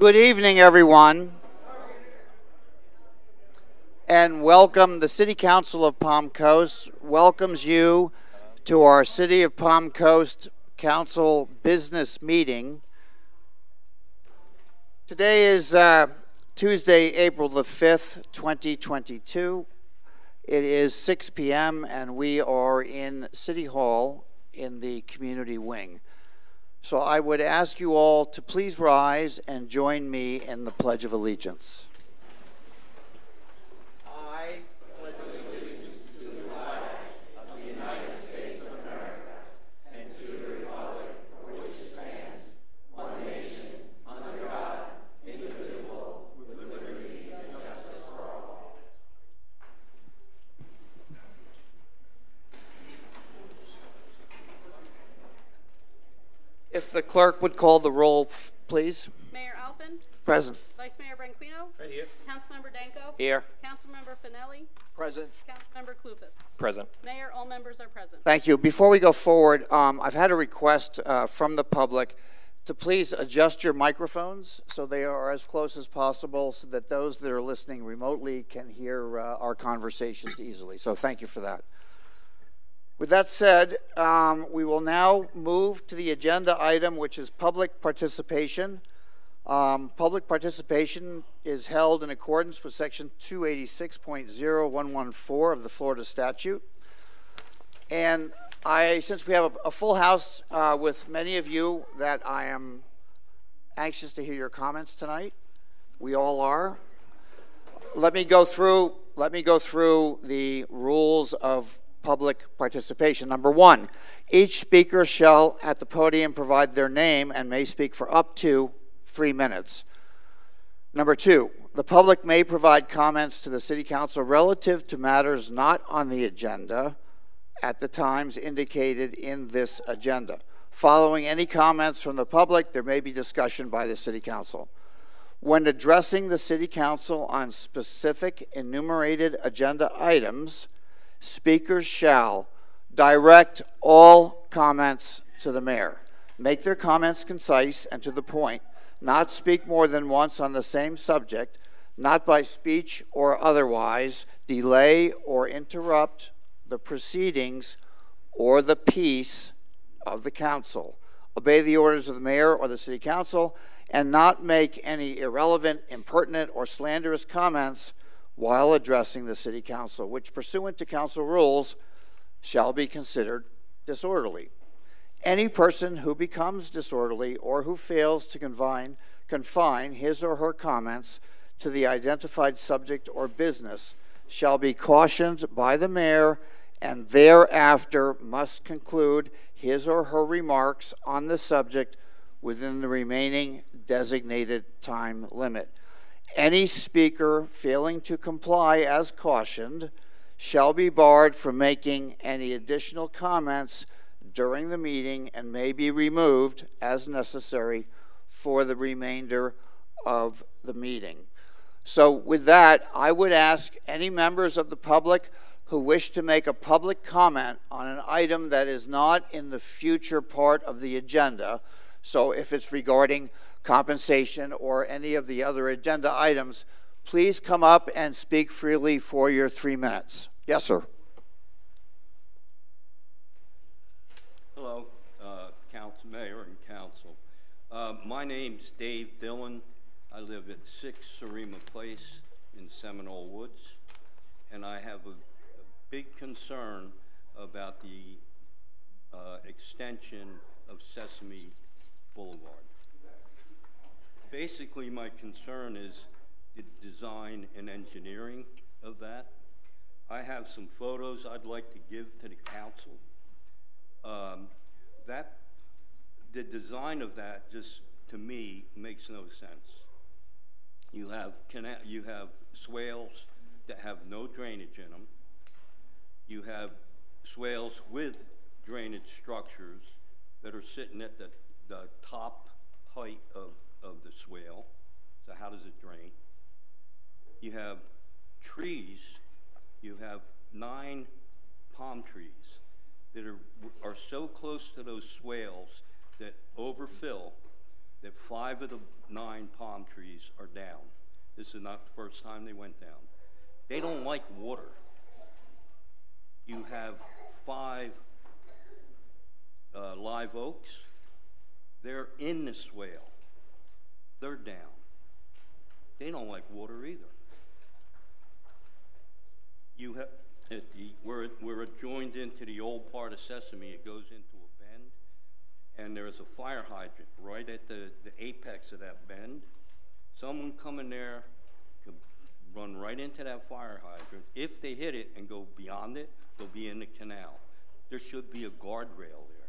Good evening, everyone. And welcome. The City Council of Palm Coast welcomes you to our City of Palm Coast Council business meeting. Today is uh, Tuesday, April the 5th, 2022. It is 6 p.m., and we are in City Hall in the community wing. So I would ask you all to please rise and join me in the Pledge of Allegiance. I pledge allegiance to the flag of the United States of America and to the republic for which it stands, one nation, under God, indivisible, with liberty and justice for all. If the clerk would call the roll, please. Mayor Alfin, Present. Vice Mayor Branquinho. Right here. Councilmember Danko. Here. Councilmember Finelli. Present. Councilmember Klufas. Present. Mayor, all members are present. Thank you. Before we go forward, um, I've had a request uh, from the public to please adjust your microphones so they are as close as possible so that those that are listening remotely can hear uh, our conversations easily. So thank you for that. With that said, um, we will now move to the agenda item, which is public participation. Um, public participation is held in accordance with Section 286.0114 of the Florida statute. And I, since we have a, a full house uh, with many of you, that I am anxious to hear your comments tonight. We all are. Let me go through. Let me go through the rules of public participation. Number one, each speaker shall at the podium provide their name and may speak for up to three minutes. Number two, the public may provide comments to the City Council relative to matters not on the agenda at the times indicated in this agenda. Following any comments from the public, there may be discussion by the City Council. When addressing the City Council on specific enumerated agenda items, speakers shall direct all comments to the mayor. Make their comments concise and to the point, not speak more than once on the same subject, not by speech or otherwise delay or interrupt the proceedings or the peace of the council. Obey the orders of the mayor or the city council and not make any irrelevant, impertinent, or slanderous comments while addressing the city council, which pursuant to council rules shall be considered disorderly. Any person who becomes disorderly or who fails to confine, confine his or her comments to the identified subject or business shall be cautioned by the mayor and thereafter must conclude his or her remarks on the subject within the remaining designated time limit. Any speaker failing to comply as cautioned shall be barred from making any additional comments during the meeting and may be removed as necessary for the remainder of the meeting. So, with that, I would ask any members of the public who wish to make a public comment on an item that is not in the future part of the agenda. So, if it's regarding compensation or any of the other agenda items, please come up and speak freely for your three minutes. Yes, sir. Hello, uh, Council Mayor and Council. Uh, my name's Dave Dillon. I live at 6 Sarima Place in Seminole Woods, and I have a, a big concern about the uh, extension of Sesame Boulevard. Basically, my concern is the design and engineering of that. I have some photos I'd like to give to the council. Um, that, the design of that just, to me, makes no sense. You have, you have swales that have no drainage in them. You have swales with drainage structures that are sitting at the, the top height of, of the swale. So how does it drain? You have trees, you have nine palm trees that are, are so close to those swales that overfill that five of the nine palm trees are down. This is not the first time they went down. They don't like water. You have five uh, live oaks. They're in the swale. They're down. They don't like water either. You have, at the, we're, we're joined into the old part of Sesame. It goes into a bend, and there is a fire hydrant right at the, the apex of that bend. Someone coming there could run right into that fire hydrant. If they hit it and go beyond it, they'll be in the canal. There should be a guardrail there.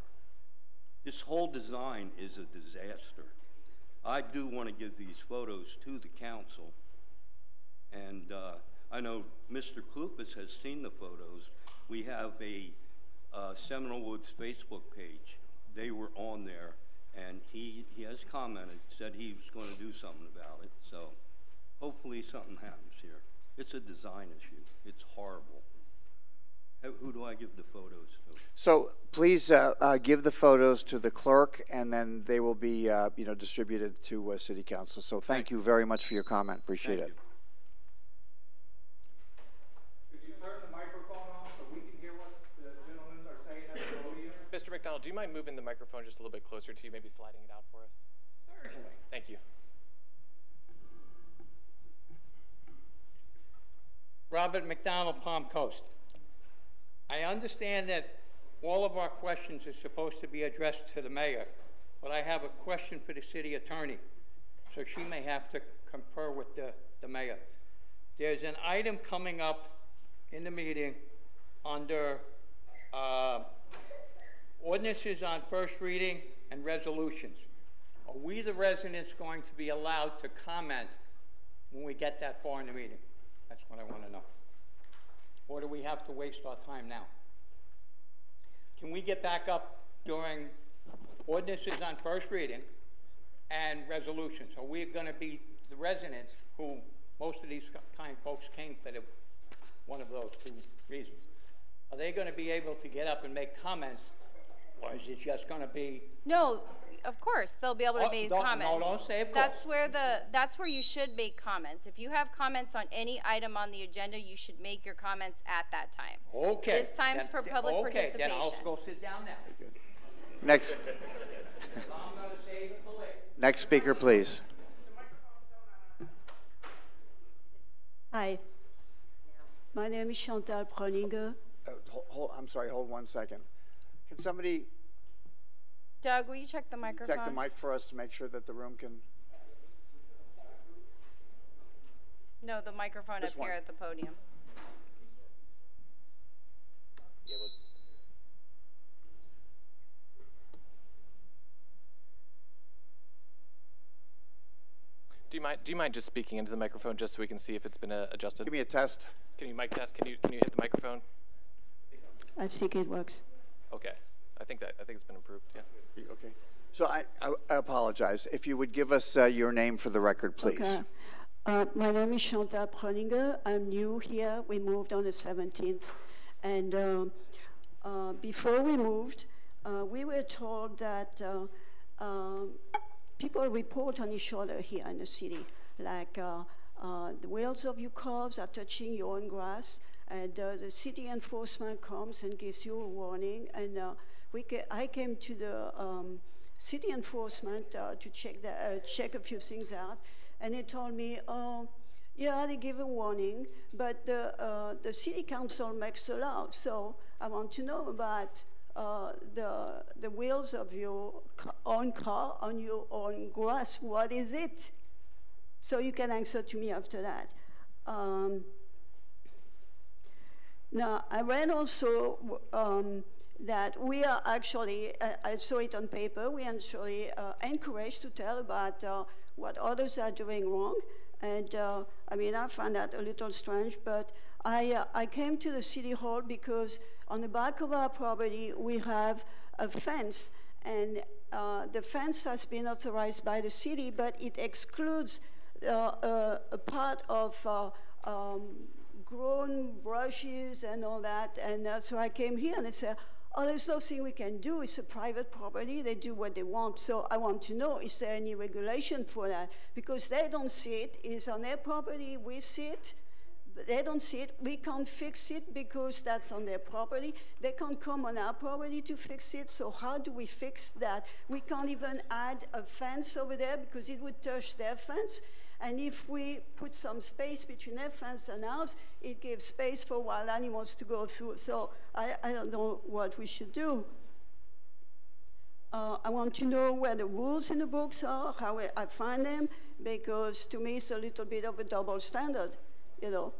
This whole design is a disaster. I do want to give these photos to the council, and uh, I know Mr. Klufas has seen the photos. We have a uh, Seminole Woods Facebook page. They were on there, and he, he has commented, said he was going to do something about it. So hopefully something happens here. It's a design issue. It's horrible. Who, who do I give the photos to? So please uh, uh, give the photos to the clerk, and then they will be, uh, you know, distributed to uh, city council. So thank you very much for your comment. Appreciate Thank it. you. Could you turn the microphone on so we can hear what the gentlemen are saying at the podium? Mr. McDonald, do you mind moving the microphone just a little bit closer to you, maybe sliding it out for us? Certainly. Thank you. Robert McDonald, Palm Coast. I understand that all of our questions are supposed to be addressed to the mayor, but I have a question for the city attorney, so she may have to confer with the, the mayor. There's an item coming up in the meeting under, uh, ordinances on first reading and resolutions. Are we, the residents, going to be allowed to comment when we get that far in the meeting? That's what I want to know. Or do we have to waste our time now? Can we get back up during ordinances on first reading and resolutions? Are we going to be the residents who, most of these kind folks came for the, one of those two reasons? Are they going to be able to get up and make comments, or is it just going to be No, of course, they'll be able to Oh, make don't- no, comments. don't say of That's course. where the, that's where you should make comments. If you have comments on any item on the agenda, you should make your comments at that time. Okay. This time's then- for then- public Okay, then I'll participation. go sit down now. Next, I'm gonna save it for later. next speaker, please. Hi. My name is Chantal Proninger. Uh, hol- hold, I'm sorry, hold one second. Can somebody Doug, will you check the microphone? check the mic for us to make sure that the room can? No, the microphone up one. here at the podium. Do you mind, do you mind just speaking into the microphone just so we can see if it's been uh, adjusted? Give me a test. Can you mic test? Can you, can you hit the microphone? I think it works. Okay. I think that, I think it's been improved, yeah. Okay. So I, I I apologize. If you would give us uh, your name for the record, please. Okay. Uh, my name is Chantal Proninger. I'm new here. We moved on the 17th. And um uh, before we moved, uh, we were told that uh, um, people report on each other here in the city. Like uh, uh, the wheels of your cars are touching your own grass, and uh, the city enforcement comes and gives you a warning. And uh, we ca- I came to the um, city enforcement uh, to check, the, uh, check a few things out, and they told me, oh, yeah, they give a warning, but the, uh, the city council makes the law. So I want to know about uh, the, the wheels of your own car on your own grass. What is it? So you can answer to me after that. Um, now, I read also um, that we are actually, I, I saw it on paper, we are actually uh, encouraged to tell about uh, what others are doing wrong. And uh, I mean, I find that a little strange, but I, uh, I came to the city hall because on the back of our property, we have a fence. And uh, the fence has been authorized by the city, but it excludes uh, uh, a part of uh, um, grown brushes and all that. And uh, so I came here and I said, oh, there's nothing we can do. It's a private property. They do what they want. So I want to know, is there any regulation for that? Because they don't see it. It's on their property. We see it. But they don't see it. We can't fix it because that's on their property. They can't come on our property to fix it. So how do we fix that? We can't even add a fence over there because it would touch their fence. And if we put some space between their fence and ours, it gives space for wild animals to go through. So I, I don't know what we should do. Uh, I want to know where the rules in the books are, how I- find them, because to me it's a little bit of a double standard, you know.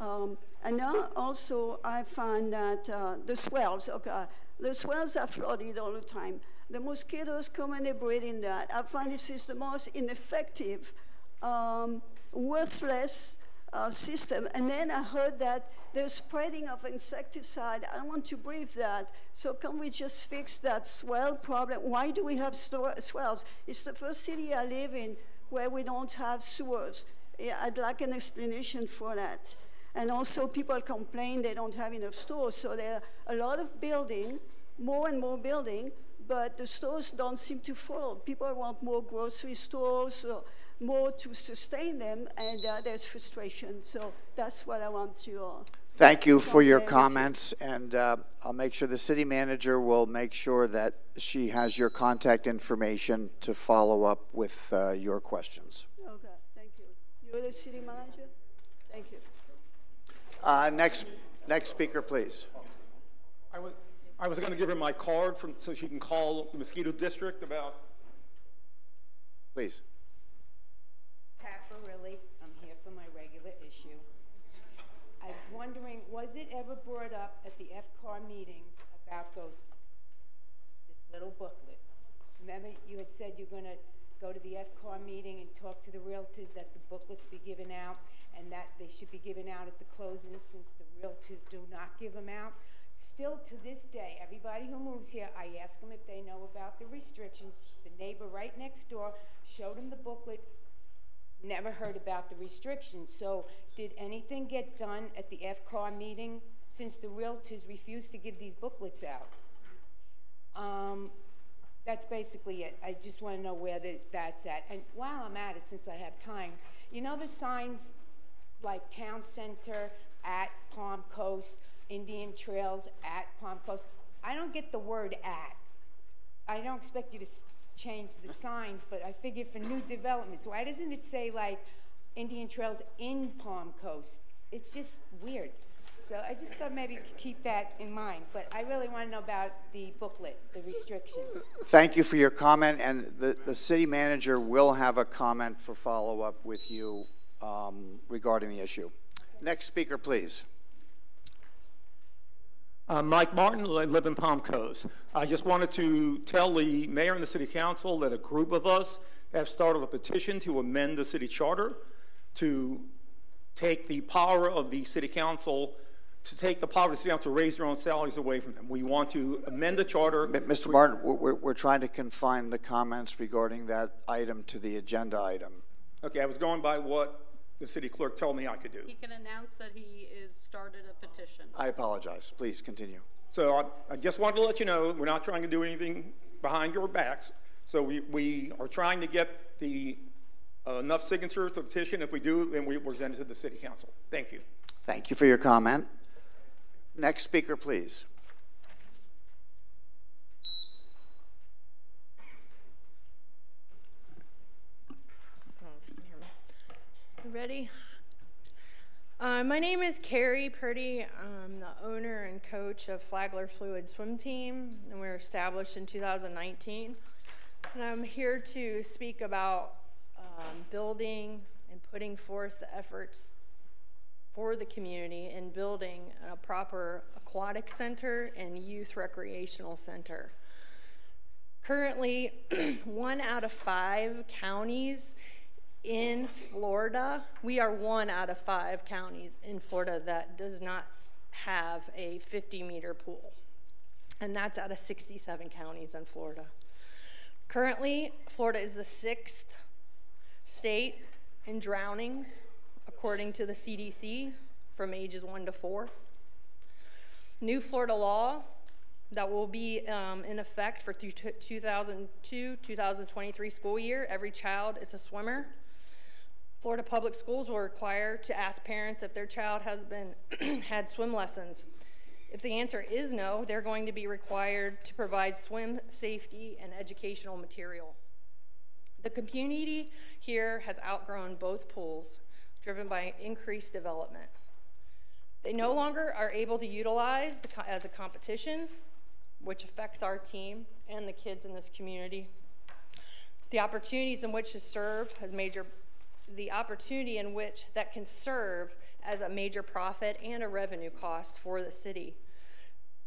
Um, and now also I find that uh, the swells, okay, the swells are flooded all the time. The mosquitoes come and they breed in that. I find this is the most ineffective, um, worthless uh, system. And then I heard that the spreading of insecticide, I want to breathe that. So can we just fix that swell problem? Why do we have swells? It's the first city I live in where we don't have sewers. Yeah, I'd like an explanation for that. And also people complain they don't have enough stores. So there are a lot of building, more and more building, but the stores don't seem to follow. People want more grocery stores, uh, more to sustain them, and uh, there's frustration. So that's what I want to. Uh, Thank you for your comments, and uh, I'll make sure the city manager will make sure that she has your contact information to follow up with uh, your questions. okay, thank you. You're the city manager? Thank you. Uh, Next, next speaker, please. I was, I was going to give her my card from, so she can call the mosquito district about, Please. Pat Barilli, I'm here for my regular issue. I'm wondering, was it ever brought up at the FCAR meetings about those, this little booklet? Remember, you had said you're gonna go to the FCAR meeting and talk to the realtors that the booklets be given out and that they should be given out at the closing since the realtors do not give them out. Still to this day, everybody who moves here, I ask them if they know about the restrictions. The neighbor right next door showed them the booklet, never heard about the restrictions. So did anything get done at the FCAR meeting since the realtors refused to give these booklets out? Um, that's basically it. I just want to know where the, that's at. And while I'm at it, since I have time, you know the signs like Town Center at Palm Coast, Indian Trails at Palm Coast? I don't get the word at. I don't expect you to change the signs, but I figure for new developments, why doesn't it say like Indian Trails in Palm Coast? It's just weird. So I just thought maybe keep that in mind, but I really want to know about the booklet, the restrictions. Thank you for your comment, and the, the city manager will have a comment for follow-up with you um, regarding the issue. Next speaker, please. Uh, Mike Martin, I live in Palm Coast. I just wanted to tell the mayor and the city council that a group of us have started a petition to amend the city charter to take the power of the city council, to take the power of the city council to raise their own salaries away from them. We want to amend the charter. Mr. Martin, we're- we're, we're trying to confine the comments regarding that item to the agenda item. Okay, I was going by what the city clerk told me I could do. He can announce that he is started a petition. I apologize. Please continue. So I, I just wanted to let you know, we're not trying to do anything behind your backs. So we, we are trying to get the, uh, enough signatures to petition. If we do, then we present it to the city council. Thank you. Thank you for your comment. Next speaker, please. Ready? Uh, my name is Carrie Purdy. I'm the owner and coach of Flagler Fluid Swim Team, and we were established in 2019. And I'm here to speak about um, building and putting forth the efforts for the community in building a proper aquatic center and youth recreational center. Currently, one out of five counties in Florida, we are one out of five counties in Florida that does not have a 50 meter pool. And that's out of 67 counties in Florida. Currently, Florida is the sixth state in drownings, according to the CDC, from ages one to four. New Florida law that will be um, in effect for through 2002-2023 school year. Every child is a swimmer. Florida Public Schools will require to ask parents if their child has been had swim lessons. If the answer is no, they're going to be required to provide swim safety and educational material. The community here has outgrown both pools, driven by increased development. They no longer are able to utilize the, as a competition, which affects our team and the kids in this community. The opportunities in which to serve has major, the opportunity in which that can serve as a major profit and a revenue cost for the city.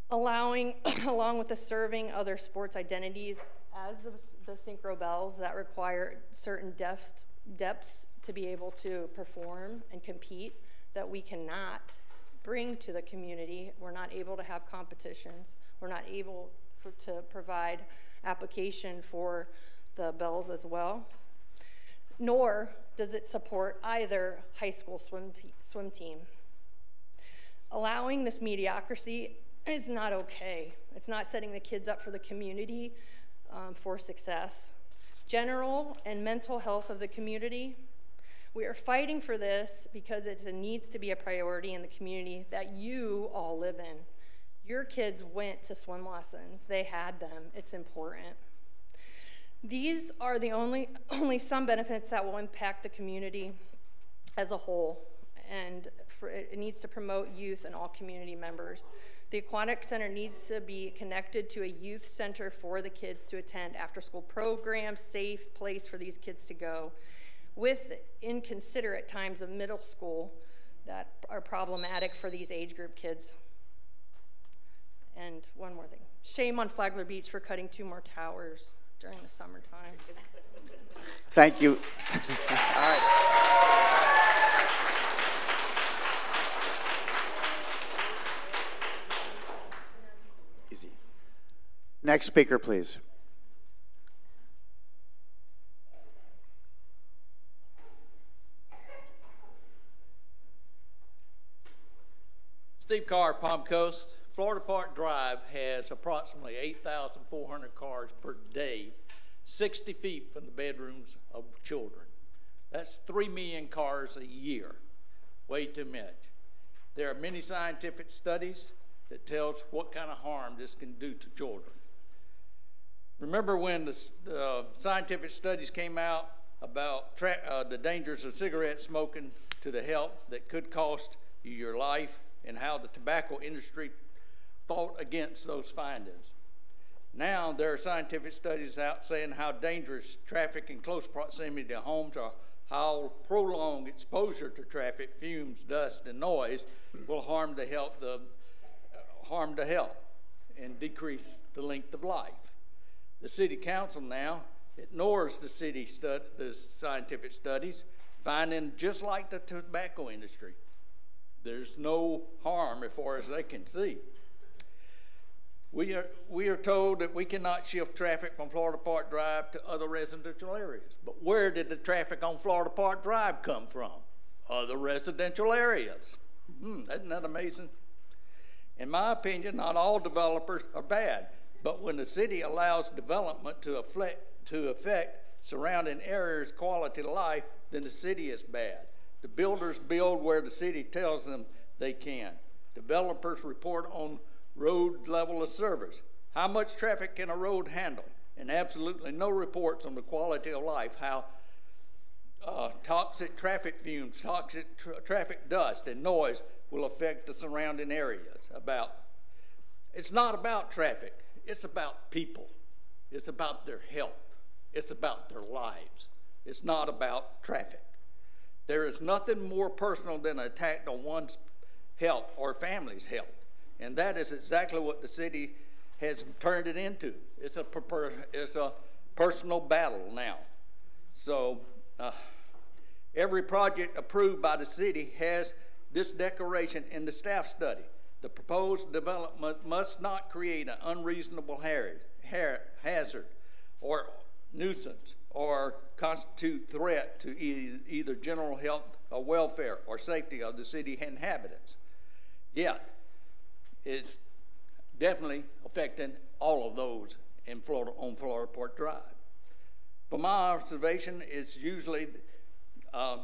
Allowing, along with the serving other sports identities as the, the synchro bells that require certain depth, depths to be able to perform and compete that we cannot bring to the community. We're not able to have competitions. We're not able for, to provide application for the bells as well. Nor does it support either high school swim, swim team. Allowing this mediocrity is not okay. It's not setting the kids up for the community um, for success. General and mental health of the community. We are fighting for this because it needs to be a priority in the community that you all live in. Your kids went to swim lessons, they had them, it's important. These are the only, only some benefits that will impact the community as a whole, and for, it needs to promote youth and all community members. The Aquatic Center needs to be connected to a youth center for the kids to attend after school programs, safe place for these kids to go, with inconsiderate times of middle school that are problematic for these age group kids. And one more thing shame on Flagler Beach for cutting two more towers during the summertime. Thank you. All right. Easy. Next speaker, please. Steve Carr, Palm Coast. Florida Park Drive has approximately 8,400 cars per day, 60 feet from the bedrooms of children. That's 3 million cars a year. Way too much. There are many scientific studies that tells what kind of harm this can do to children. Remember when the, scientific studies came out about uh, the dangers of cigarette smoking to the health that could cost you your life and how the tobacco industry fought against those findings. Now there are scientific studies out saying how dangerous traffic in close proximity to homes are, how prolonged exposure to traffic, fumes, dust, and noise will harm the health, the, uh, harm the health and decrease the length of life. The city council now ignores the city stud, the scientific studies, finding just like the tobacco industry, there's no harm as far as they can see. We are, we are told that we cannot shift traffic from Florida Park Drive to other residential areas. But where did the traffic on Florida Park Drive come from? Other residential areas. Hmm, isn't that amazing? In my opinion, not all developers are bad, but when the city allows development to affect, to affect surrounding areas' quality of life, then the city is bad. The builders build where the city tells them they can. Developers report on road level of service. How much traffic can a road handle? And absolutely no reports on the quality of life, how uh, toxic traffic fumes, toxic tra traffic dust, and noise will affect the surrounding areas. About it's not about traffic, it's about people. It's about their health. It's about their lives. It's not about traffic. There is nothing more personal than an attack on one's health or family's health. And that is exactly what the city has turned it into. It's a, it's a personal battle now. So uh, every project approved by the city has this declaration in the staff study. The proposed development must not create an unreasonable hazard or nuisance or constitute threat to either general health or welfare or safety of the city inhabitants. Yet, it's definitely affecting all of those in Florida, on Florida Park Drive. From my observation, it's usually, um,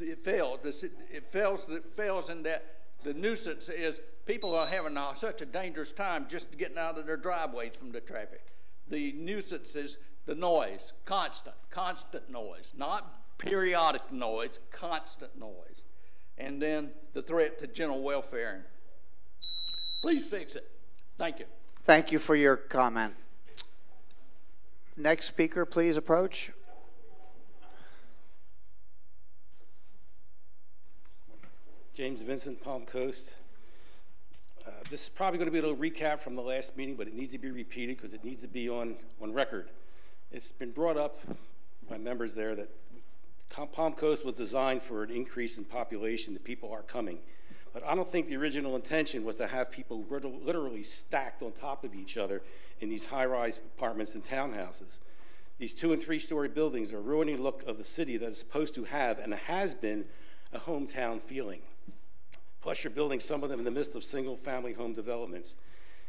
it fails, it fails, it fails in that the nuisance is people are having such a dangerous time just getting out of their driveways from the traffic. The nuisance is the noise, constant, constant noise, not periodic noise, constant noise. And then the threat to general welfare. Please fix it. Thank you. Thank you for your comment. Next speaker, please approach. James Vincent, Palm Coast. Uh, This is probably going to be a little recap from the last meeting, but it needs to be repeated because it needs to be on, on record. It's been brought up by members there that Com- Palm Coast was designed for an increase in population, the people are coming. But I don't think the original intention was to have people literally stacked on top of each other in these high-rise apartments and townhouses. These two and three-story buildings are ruining the look of the city that is supposed to have and has been a hometown feeling. Plus, you're building some of them in the midst of single-family home developments.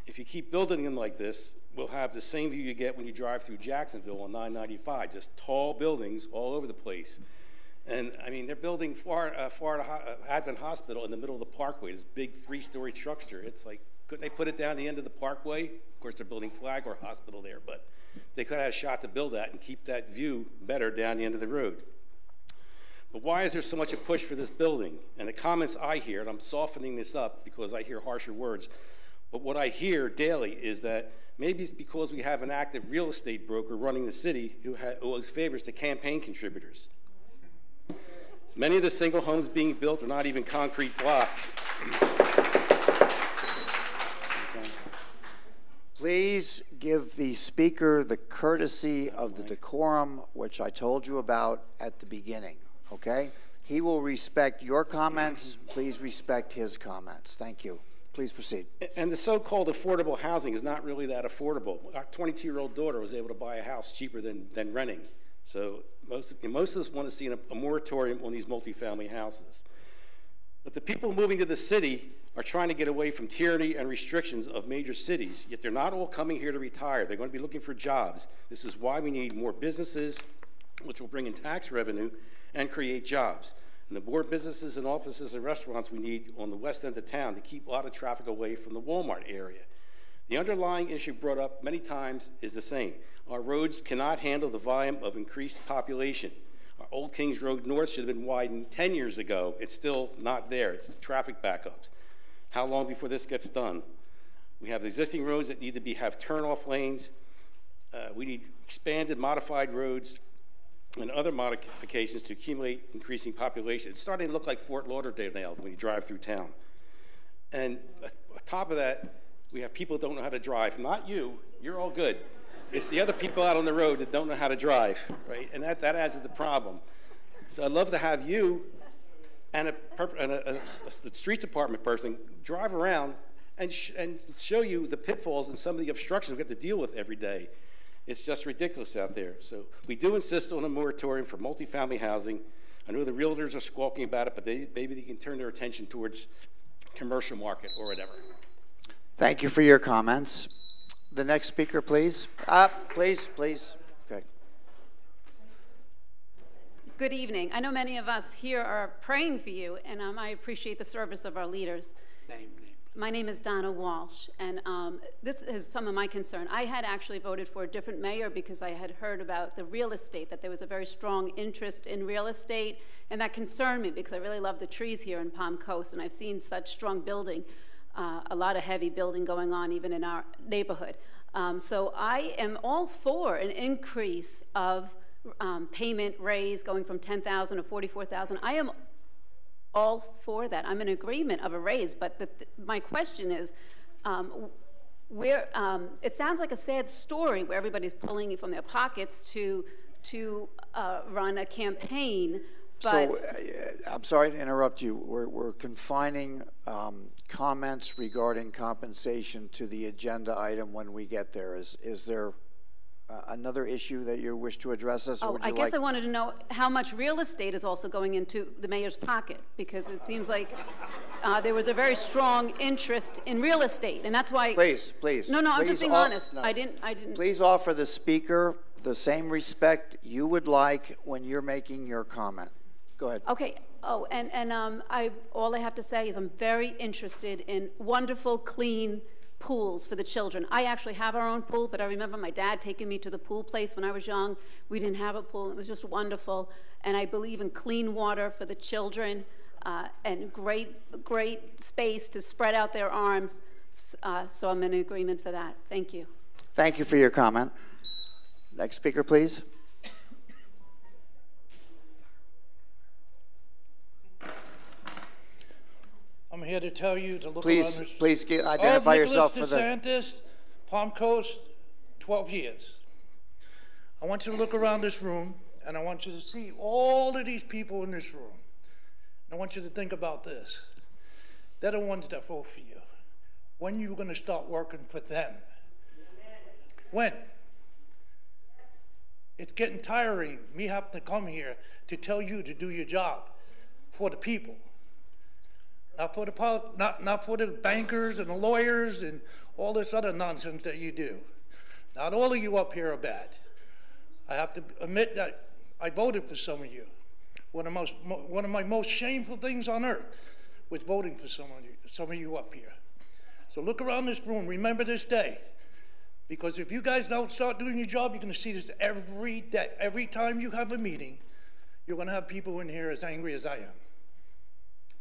If you keep building them like this, we'll have the same view you get when you drive through Jacksonville on 995, just tall buildings all over the place. And I mean, they're building Florida, uh, Florida uh, Advent Hospital in the middle of the parkway, this big three-story structure. It's like, couldn't they put it down the end of the parkway? Of course, they're building Flagler Hospital there, but they could have had a shot to build that and keep that view better down the end of the road. But why is there so much a push for this building? And the comments I hear, and I'm softening this up because I hear harsher words, but what I hear daily is that maybe it's because we have an active real estate broker running the city who, owes favors to campaign contributors. Many of the single homes being built are not even concrete block. Please give the speaker the courtesy of the decorum which I told you about at the beginning, okay? He will respect your comments. Please respect his comments. Thank you. Please proceed. And the so-called affordable housing is not really that affordable. Our 22-year-old daughter was able to buy a house cheaper than, than renting. So most, most of us want to see a, a moratorium on these multifamily houses. But the people moving to the city are trying to get away from tyranny and restrictions of major cities, yet they're not all coming here to retire. They're going to be looking for jobs. This is why we need more businesses, which will bring in tax revenue and create jobs. And the more businesses and offices and restaurants we need on the west end of town to keep a lot of traffic away from the Walmart area. The underlying issue brought up many times is the same. Our roads cannot handle the volume of increased population. Our Old Kings Road North should have been widened 10 years ago. It's still not there. It's traffic backups. How long before this gets done? We have existing roads that need to be have turnoff lanes. Uh, we need expanded, modified roads and other modifications to accumulate increasing population. It's starting to look like Fort Lauderdale now when you drive through town. And on top of that, we have people that don't know how to drive. Not you, you're all good. It's the other people out on the road that don't know how to drive, right? And that, that adds to the problem. So I'd love to have you and a, and a, a, a street department person drive around and, sh- and show you the pitfalls and some of the obstructions we have to deal with every day. It's just ridiculous out there. So we do insist on a moratorium for multifamily housing. I know the realtors are squawking about it, but they, maybe they can turn their attention towards commercial market or whatever. Thank you for your comments. The next speaker, please. Uh, please, please. Okay. Good evening. I know many of us here are praying for you, and um, I appreciate the service of our leaders. Name, name. My name is Donna Walsh, and um, this is some of my concern. I had actually voted for a different mayor because I had heard about the real estate, that there was a very strong interest in real estate, and that concerned me because I really love the trees here in Palm Coast, and I've seen such strong building, uh, a lot of heavy building going on even in our neighborhood. Um, so I am all for an increase of um, payment raise going from 10,000 to 44,000. I am all for that. I'm in agreement of a raise, but the, my question is, um, where um, it sounds like a sad story where everybody's pulling it from their pockets to to uh, run a campaign. But So, uh, I'm sorry to interrupt you. We're, we're confining um, comments regarding compensation to the agenda item when we get there. Is, is there uh, another issue that you wish to address us? or oh, I guess like- I wanted to know how much real estate is also going into the mayor's pocket because it seems like uh, there was a very strong interest in real estate, and that's why. Please, please. No, no, I'm just being honest. no. I didn't, I didn't. Please offer the speaker the same respect you would like when you're making your comment. Go ahead. Okay, oh, and, and um, I, all I have to say is I'm very interested in wonderful, clean pools for the children. I actually have our own pool, but I remember my dad taking me to the pool place when I was young. We didn't have a pool, it was just wonderful. And I believe in clean water for the children uh, and great, great space to spread out their arms. Uh, so I'm in agreement for that. Thank you. Thank you for your comment. Next speaker, please. I'm here to tell you to look Please- around this. please gi- oh, identify Oh, yourself for Nicholas the- DeSantis, Palm Coast, 12 years. I want you to look around this room, and I want you to see all of these people in this room. And I want you to think about this. They're the ones that vote for you. When are you going to start working for them? When? It's getting tiring, me having to come here to tell you to do your job for the people. Not for the not, not for the bankers and the lawyers and all this other nonsense that you do. Not all of you up here are bad. I have to admit that I voted for some of you. One of, most, mo- one of my most shameful things on earth was voting for some of you, some of you up here. So look around this room. Remember this day. Because if you guys don't start doing your job, you're going to see this every day. Every time you have a meeting, you're going to have people in here as angry as I am.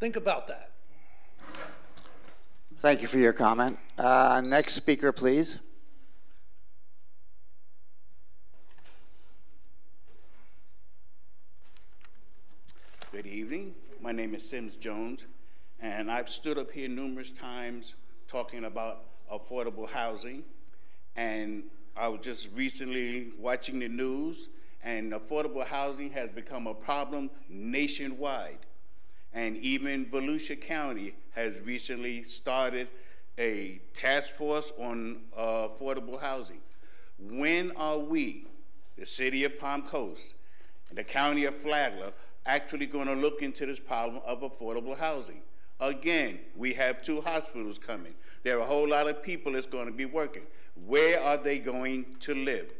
Think about that. Thank you for your comment. Uh, next speaker, please. Good evening. My name is Sims Jones, and I've stood up here numerous times talking about affordable housing. And I was just recently watching the news, and affordable housing has become a problem nationwide. And even Volusia County has recently started a task force on uh, affordable housing. When are we, the city of Palm Coast, and the county of Flagler, actually going to look into this problem of affordable housing? Again, we have two hospitals coming. There are a whole lot of people that's going to be working. Where are they going to live?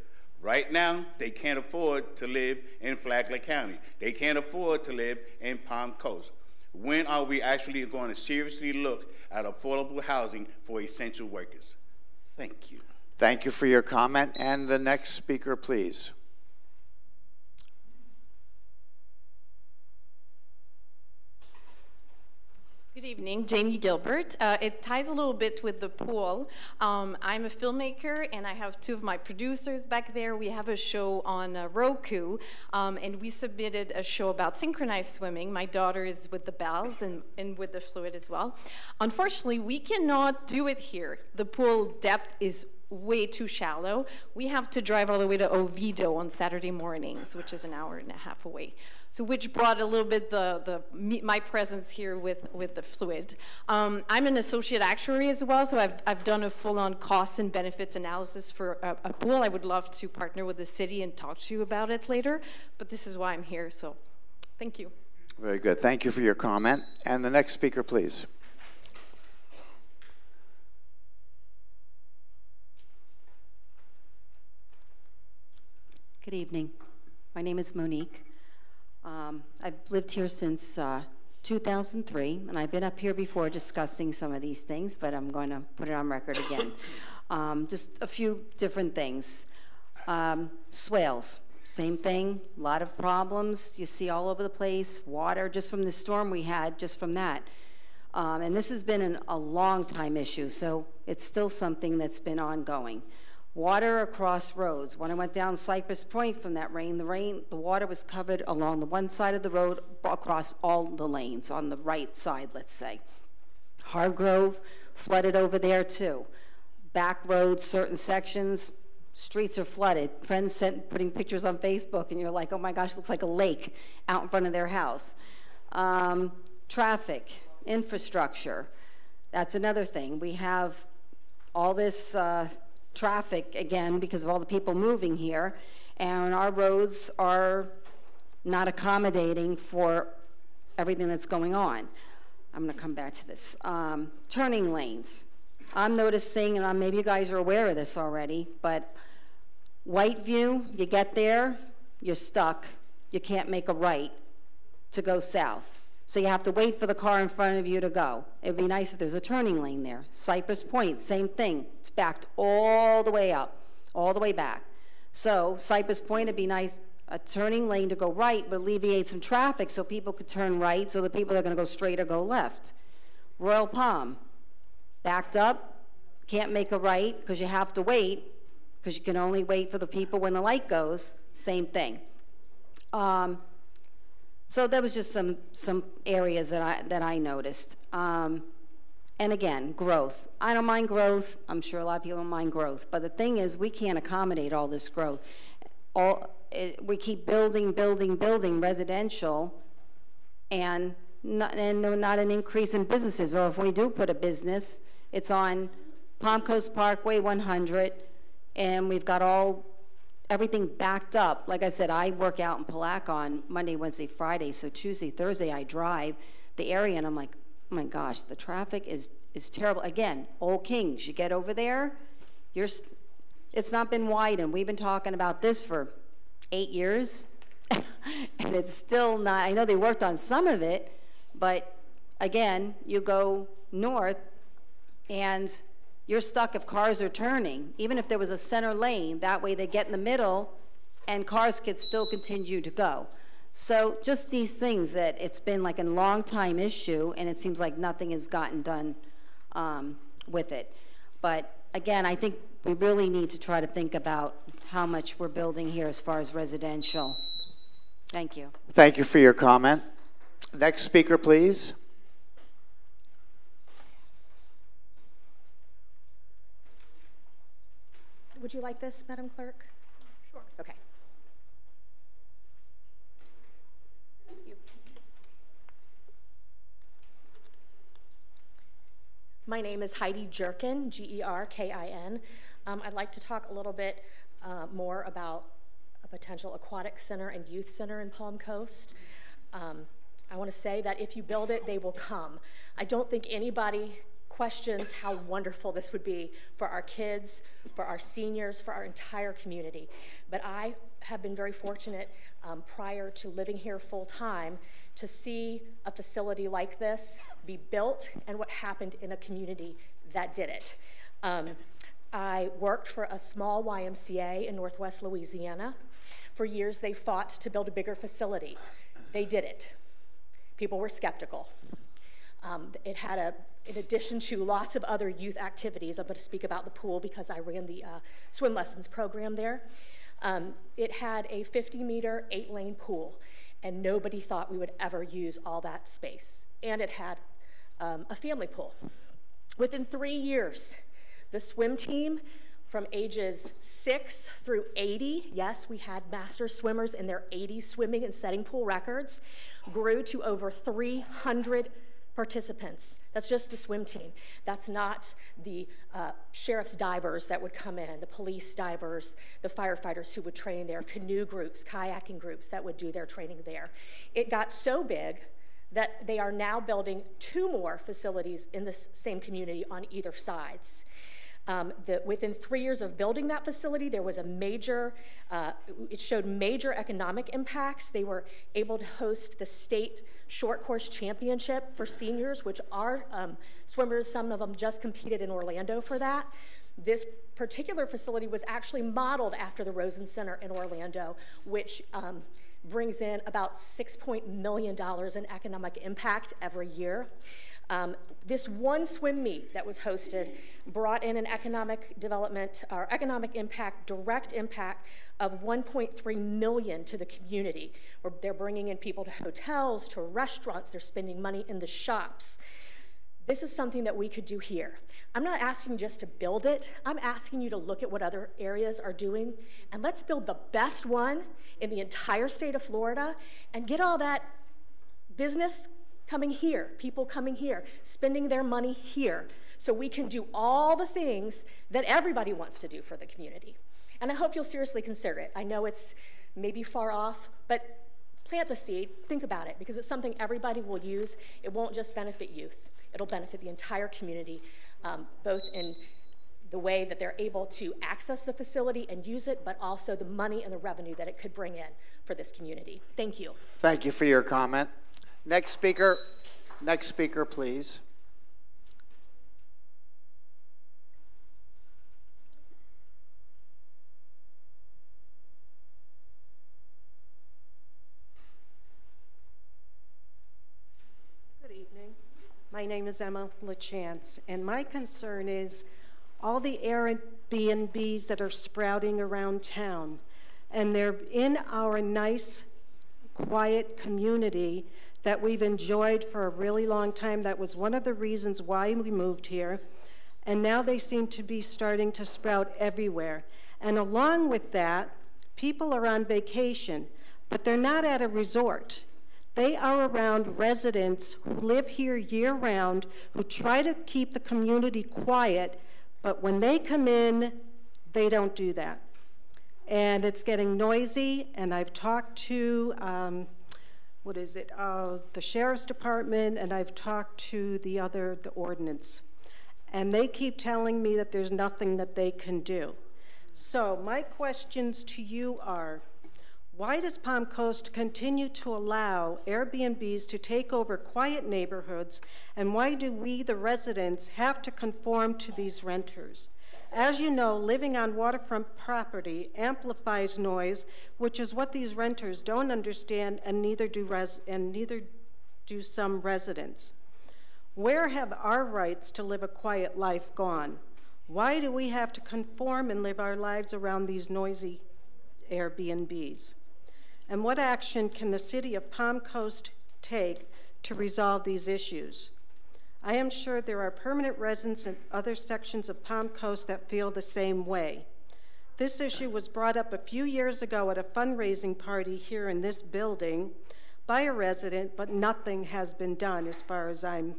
Right now, they can't afford to live in Flagler County. They can't afford to live in Palm Coast. When are we actually going to seriously look at affordable housing for essential workers? Thank you. Thank you for your comment. And the next speaker, please. Good evening, Jamie Gilbert. Uh, it ties a little bit with the pool. Um, I'm a filmmaker and I have two of my producers back there. We have a show on uh, Roku um, and we submitted a show about synchronized swimming. My daughter is with the bells and, and with the fluid as well. Unfortunately, we cannot do it here. The pool depth is way too shallow. We have to drive all the way to Oviedo on Saturday mornings, which is an hour and a half away. So which brought a little bit the, the me, my presence here with, with the fluid. Um, I'm an associate actuary as well, so I've, I've done a full-on costs and benefits analysis for a, a pool. I would love to partner with the city and talk to you about it later, but this is why I'm here, so thank you. Very good. Thank you for your comment. And the next speaker, please. Good evening. My name is Monique. Um, I've lived here since uh, 2003, and I've been up here before discussing some of these things, but I'm going to put it on record again. um, just a few different things. Um, swales, same thing, a lot of problems you see all over the place. Water, just from the storm we had, just from that. Um, and this has been an, a long time issue, so it's still something that's been ongoing. Water across roads. When I went down Cypress Point from that rain, the rain, the water was covered along the one side of the road across all the lanes on the right side, let's say. Hargrove flooded over there too. Back roads, certain sections, streets are flooded. Friends sent putting pictures on Facebook, and you're like, oh my gosh, it looks like a lake out in front of their house. Um, traffic, infrastructure. That's another thing. We have all this. Uh, traffic again because of all the people moving here, and our roads are not accommodating for everything that's going on. I'm gonna come back to this. Um, turning lanes. I'm noticing, and I'm- maybe you guys are aware of this already, but Whiteview, you get there, you're stuck, you can't make a right to go south. So you have to wait for the car in front of you to go. It'd be nice if there's a turning lane there. Cypress Point, same thing. It's backed all the way up, all the way back. So Cypress Point, it'd be nice, a turning lane to go right, but alleviate some traffic so people could turn right, so the people that are gonna go straight or go left. Royal Palm, backed up, can't make a right because you have to wait, because you can only wait for the people when the light goes, same thing. Um, so there was just some, some areas that I, that I noticed. Um, and again, growth. I don't mind growth. I'm sure a lot of people don't mind growth. But the thing is, we can't accommodate all this growth. All, it, we keep building, building, building residential, and not, and not an increase in businesses. Or if we do put a business, it's on Palm Coast Parkway 100, and we've got all everything backed up. Like I said, I work out in Palatka on Monday, Wednesday, Friday, so Tuesday, Thursday, I drive the area, and I'm like, oh my gosh, the traffic is, is terrible. Again, Old Kings, you get over there, you're, it's not been widened. We've been talking about this for eight years, and it's still not, I know they worked on some of it, but again, you go north, and you're stuck if cars are turning. Even if there was a center lane, that way they get in the middle and cars could still continue to go. So just these things that it's been like a long time issue and it seems like nothing has gotten done um, with it. But again, I think we really need to try to think about how much we're building here as far as residential. Thank you. Thank you for your comment. Next speaker, please. Would you like this, Madam Clerk? Sure. Okay. My name is Heidi Gerkin, G-E-R-K-I-N. Um, I'd like to talk a little bit uh, more about a potential aquatic center and youth center in Palm Coast. Um, I want to say that if you build it, they will come. I don't think anybody questions how wonderful this would be for our kids, for our seniors, for our entire community. But I have been very fortunate um, prior to living here full time to see a facility like this be built and what happened in a community that did it. Um, I worked for a small YMCA in Northwest Louisiana. For years, they fought to build a bigger facility. They did it. People were skeptical. Um, it had a, in addition to lots of other youth activities, I'm going to speak about the pool because I ran the uh, swim lessons program there. Um, it had a 50 meter, eight lane pool, and nobody thought we would ever use all that space. And it had um, a family pool. Within three years, the swim team from ages 6 through 80, yes, we had master swimmers in their 80s swimming and setting pool records, grew to over 300 participants. That's just the swim team. That's not the uh, sheriff's divers that would come in, the police divers, the firefighters who would train there, canoe groups, kayaking groups that would do their training there. It got so big that they are now building two more facilities in the same community on either sides. Um, the, within three years of building that facility, there was a major, uh, it showed major economic impacts. They were able to host the state short course championship for seniors, which our um, swimmers, some of them just competed in Orlando for that. This particular facility was actually modeled after the Rosen Center in Orlando, which um, brings in about $6 million in economic impact every year. Um, this one swim meet that was hosted brought in an economic development or economic impact, direct impact of 1.3 million to the community. Where they're bringing in people to hotels, to restaurants, they're spending money in the shops. This is something that we could do here. I'm not asking just to build it. I'm asking you to look at what other areas are doing and let's build the best one in the entire state of Florida and get all that business coming here, people coming here, spending their money here, so we can do all the things that everybody wants to do for the community. And I hope you'll seriously consider it. I know it's maybe far off, but plant the seed, think about it, because it's something everybody will use. It won't just benefit youth, it'll benefit the entire community, um, both in the way that they're able to access the facility and use it, but also the money and the revenue that it could bring in for this community. Thank you. Thank you for your comment. Next speaker, next speaker, please. Good evening. My name is Emma LaChance, and my concern is all the Airbnbs that are sprouting around town, and they're in our nice, quiet community that we've enjoyed for a really long time. That was one of the reasons why we moved here. And now they seem to be starting to sprout everywhere. And along with that, people are on vacation, but they're not at a resort. They are around residents who live here year round, who try to keep the community quiet, but when they come in, they don't do that. And it's getting noisy, and I've talked to, um, what is it, uh, the sheriff's department, and I've talked to the other, the ordinance. And they keep telling me that there's nothing that they can do. So my questions to you are, why does Palm Coast continue to allow Airbnbs to take over quiet neighborhoods, and why do we, the residents, have to conform to these renters? As you know, living on waterfront property amplifies noise, which is what these renters don't understand, and neither do, res and neither do some residents. Where have our rights to live a quiet life gone? Why do we have to conform and live our lives around these noisy Airbnbs? And what action can the city of Palm Coast take to resolve these issues? I am sure there are permanent residents in other sections of Palm Coast that feel the same way. This issue was brought up a few years ago at a fundraising party here in this building by a resident, but nothing has been done as far as I'm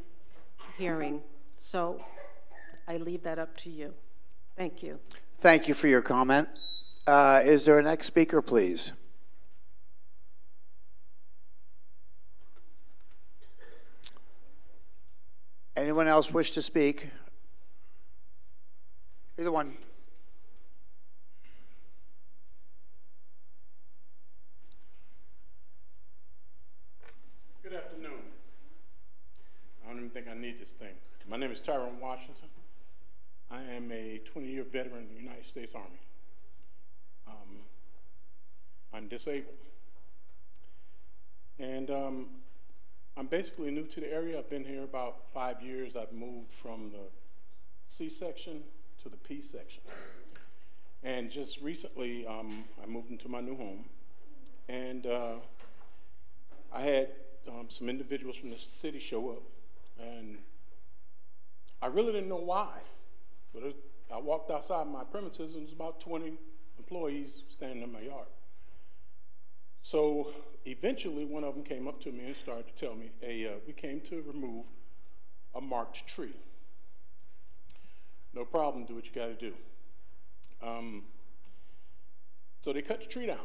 hearing. So I leave that up to you. Thank you. Thank you for your comment. Uh, is there a next speaker, please? Anyone else wish to speak? Either one. Good afternoon. I don't even think I need this thing. My name is Tyrone Washington. I am a 20-year veteran of the United States Army. Um, I'm disabled. And um, I'm basically new to the area. I've been here about five years. I've moved from the C section to the P section. And just recently, um, I moved into my new home. And uh, I had um, some individuals from the city show up. And I really didn't know why. But it, I walked outside my premises and there's about 20 employees standing in my yard. So eventually, one of them came up to me and started to tell me, hey, uh, we came to remove a marked tree. No problem, do what you got to do. Um, so they cut the tree down.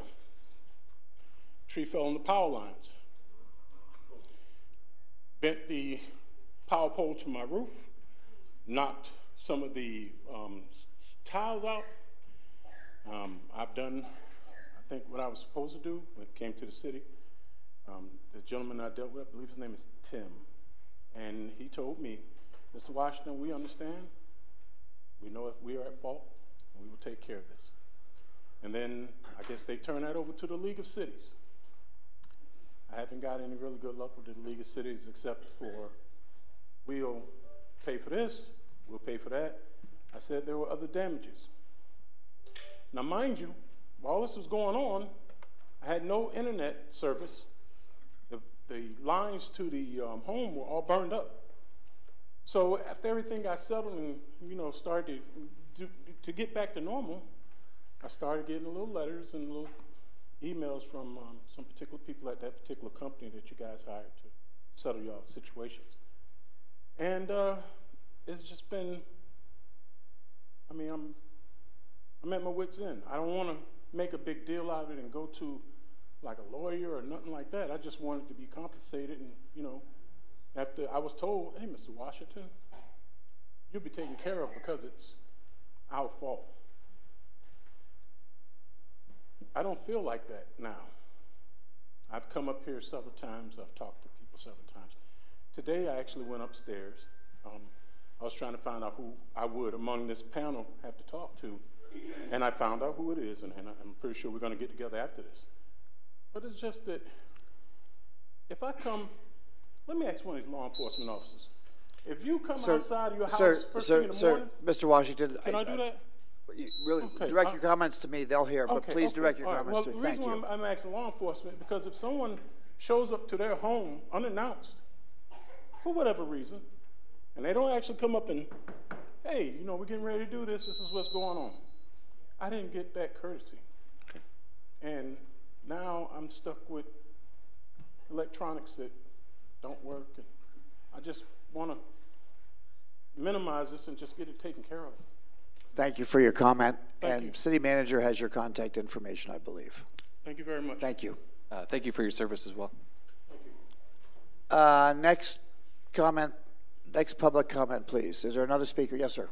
Tree fell on the power lines. Bent the power pole to my roof, knocked some of the um, tiles out. Um, I've done think, what I was supposed to do when it came to the city. Um, the gentleman I dealt with, I believe his name is Tim, and he told me, Mr. Washington, we understand. We know if we are at fault, we will take care of this. And then I guess they turn that over to the League of Cities. I haven't got any really good luck with the League of Cities except for we'll pay for this, we'll pay for that. I said there were other damages. Now, mind you, while this was going on, I had no internet service. The, the lines to the um, home were all burned up. So after everything got settled and you know started to, to, get back to normal, I started getting little letters and little emails from um, some particular people at that particular company that you guys hired to settle your situations. And uh, it's just been, I mean, I'm, I'm at my wit's end. I don't want to make a big deal out of it and go to like a lawyer or nothing like that. I just wanted to be compensated and, you know, after I was told, hey, Mr. Washington, you'll be taken care of because it's our fault. I don't feel like that now. I've come up here several times. I've talked to people several times. Today, I actually went upstairs. Um, I was trying to find out who I would, among this panel, have to talk to. And I found out who it is, and, and I'm pretty sure we're going to get together after this. But it's just that if I come, let me ask one of these law enforcement officers. If you come Sir, outside of your house sir, first sir, thing in the sir, morning, Mr. Washington, can I, do that? you really Okay, direct uh, your comments to me. They'll hear, but Okay, please okay, direct your right. comments well, to me. the Thank reason you. why I'm, I'm asking law enforcement because if someone shows up to their home unannounced for whatever reason, and they don't actually come up and, hey, you know, we're getting ready to do this. This is what's going on. I didn't get that courtesy, and now I'm stuck with electronics that don't work. And I just want to minimize this and just get it taken care of. Thank you for your comment. Thank and you. city manager has your contact information, I believe. Thank you very much. Thank you. Uh, thank you for your service as well. Uh, next comment, next public comment, please. Is there another speaker? Yes, sir.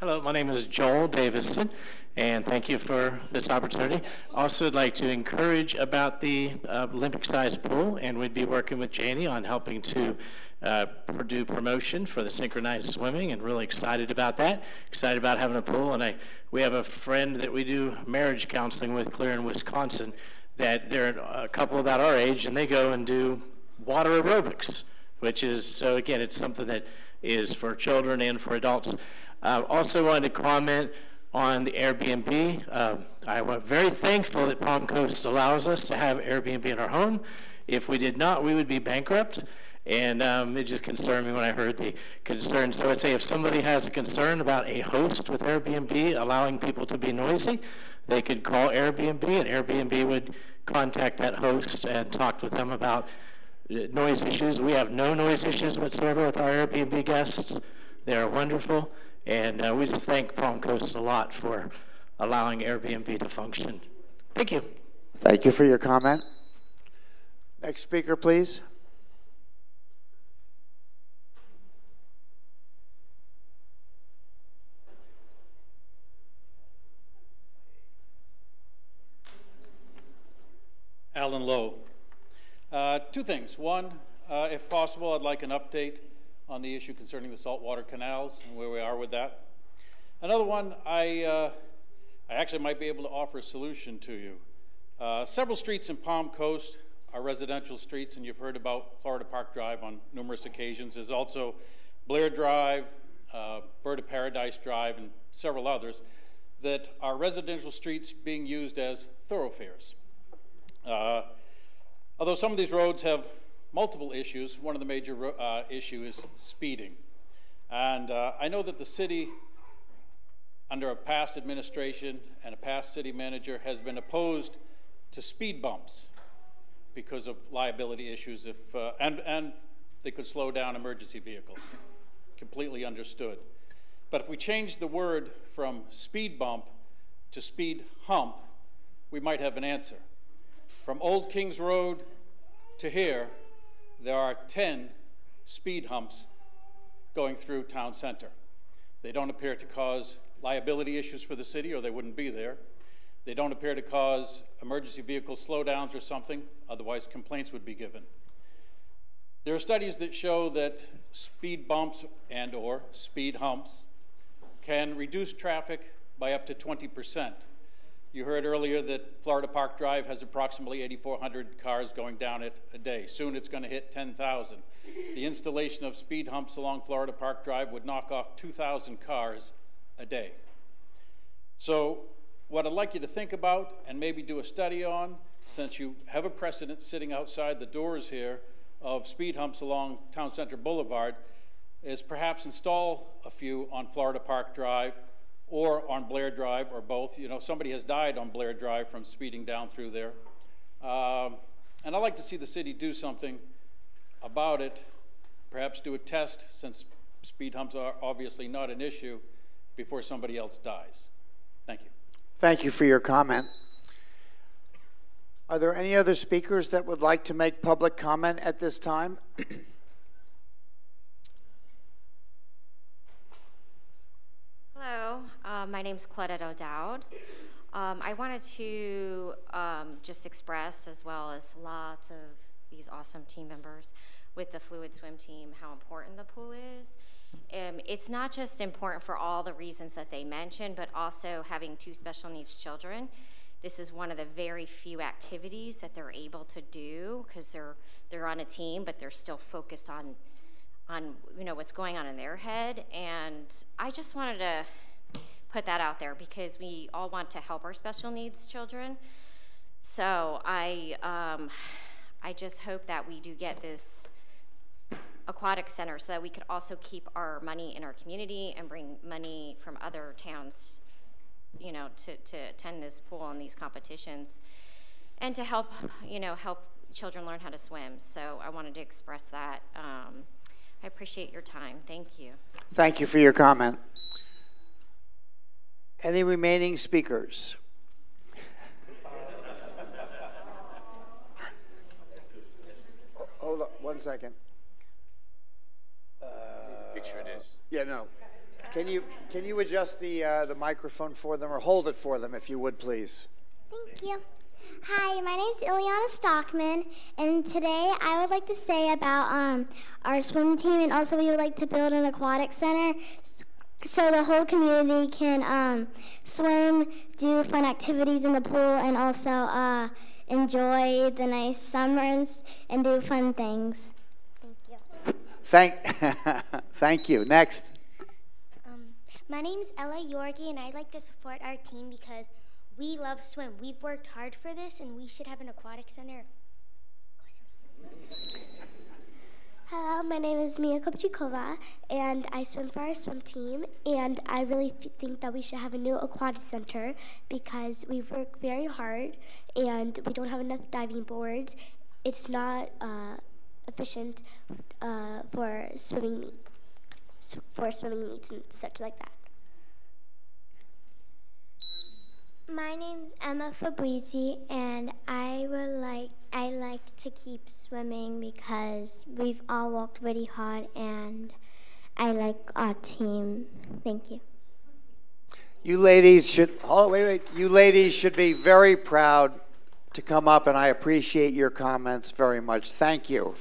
Hello, my name is Joel Davison, and thank you for this opportunity. Also, would like to encourage about the uh, Olympic-sized pool, and we'd be working with Janie on helping to uh, do promotion for the synchronized swimming, and really excited about that. Excited about having a pool, and I we have a friend that we do marriage counseling with, clear in Wisconsin, that they're a couple about our age, and they go and do water aerobics, which is so again, it's something that is for children and for adults. Uh, also wanted to comment on the Airbnb. Uh, I was very thankful that Palm Coast allows us to have Airbnb in our home. If we did not, we would be bankrupt. And um, it just concerned me when I heard the concern. So I'd say if somebody has a concern about a host with Airbnb allowing people to be noisy, they could call Airbnb and Airbnb would contact that host and talk with them about uh, noise issues. We have no noise issues whatsoever with our Airbnb guests. They are wonderful. And uh, we just thank Palm Coast a lot for allowing Airbnb to function. Thank you. Thank you for your comment. Next speaker, please. Alan Lowe. Uh, two things. One, uh, if possible, I'd like an update on the issue concerning the saltwater canals and where we are with that. Another one, I, uh, I actually might be able to offer a solution to you. Uh, several streets in Palm Coast are residential streets, and you've heard about Florida Park Drive on numerous occasions. There's also Blair Drive, uh, Bird of Paradise Drive, and several others that are residential streets being used as thoroughfares. Uh, although some of these roads have multiple issues, one of the major uh, issues is speeding. And uh, I know that the city, under a past administration and a past city manager, has been opposed to speed bumps because of liability issues if, uh, and, and they could slow down emergency vehicles. Completely understood. But if we change the word from speed bump to speed hump, we might have an answer. From Old Kings Road to here, there are 10 speed humps going through town center. They don't appear to cause liability issues for the city, or they wouldn't be there. They don't appear to cause emergency vehicle slowdowns or something, otherwise complaints would be given. There are studies that show that speed bumps and or speed humps can reduce traffic by up to 20 percent. You heard earlier that Florida Park Drive has approximately 8,400 cars going down it a day. Soon it's going to hit 10,000. The installation of speed humps along Florida Park Drive would knock off 2,000 cars a day. So what I'd like you to think about and maybe do a study on, since you have a precedent sitting outside the doors here of speed humps along Town Center Boulevard, is perhaps install a few on Florida Park Drive or on Blair Drive or both. You know, somebody has died on Blair Drive from speeding down through there. Um, and I'd like to see the city do something about it, perhaps do a test since speed humps are obviously not an issue, before somebody else dies. Thank you. Thank you for your comment. Are there any other speakers that would like to make public comment at this time? Hello, uh, my name is Claudette O'Dowd. Um, I wanted to um, just express, as well as lots of these awesome team members with the Fluid Swim team, how important the pool is. Um, it's not just important for all the reasons that they mentioned, but also having two special needs children. This is one of the very few activities that they're able to do because they're they're on a team, but they're still focused on on you know what's going on in their head. And I just wanted to put that out there because we all want to help our special needs children. So I um, I just hope that we do get this aquatic center so that we could also keep our money in our community and bring money from other towns you know, to, to attend this pool and these competitions and to help, you know, help children learn how to swim. So I wanted to express that. Um, I appreciate your time. Thank you. Thank you for your comment. Any remaining speakers? Hold on one second. Uh, Picture it is. Yeah, no. Can you can you adjust the uh, the microphone for them or hold it for them if you would please? Thank you. Hi, my name is Ileana Stockman, and today I would like to say about um, our swim team, and also we would like to build an aquatic center so the whole community can um, swim, do fun activities in the pool, and also uh, enjoy the nice summers and do fun things. Thank you. thank thank you. Next. My name is Ella Yorgi, and I'd like to support our team because we love swim. We've worked hard for this, and we should have an aquatic center. Hello, my name is Mia Kopchikova, and I swim for our swim team. And I really think that we should have a new aquatic center because we've worked very hard, and we don't have enough diving boards. It's not uh, efficient uh, for swimming for swimming meets and such like that. My name's Emma Fabrizi, and I would like I like to keep swimming because we've all worked really hard, and I like our team. Thank you. You ladies should wait wait. You ladies should be very proud to come up, and I appreciate your comments very much. Thank you.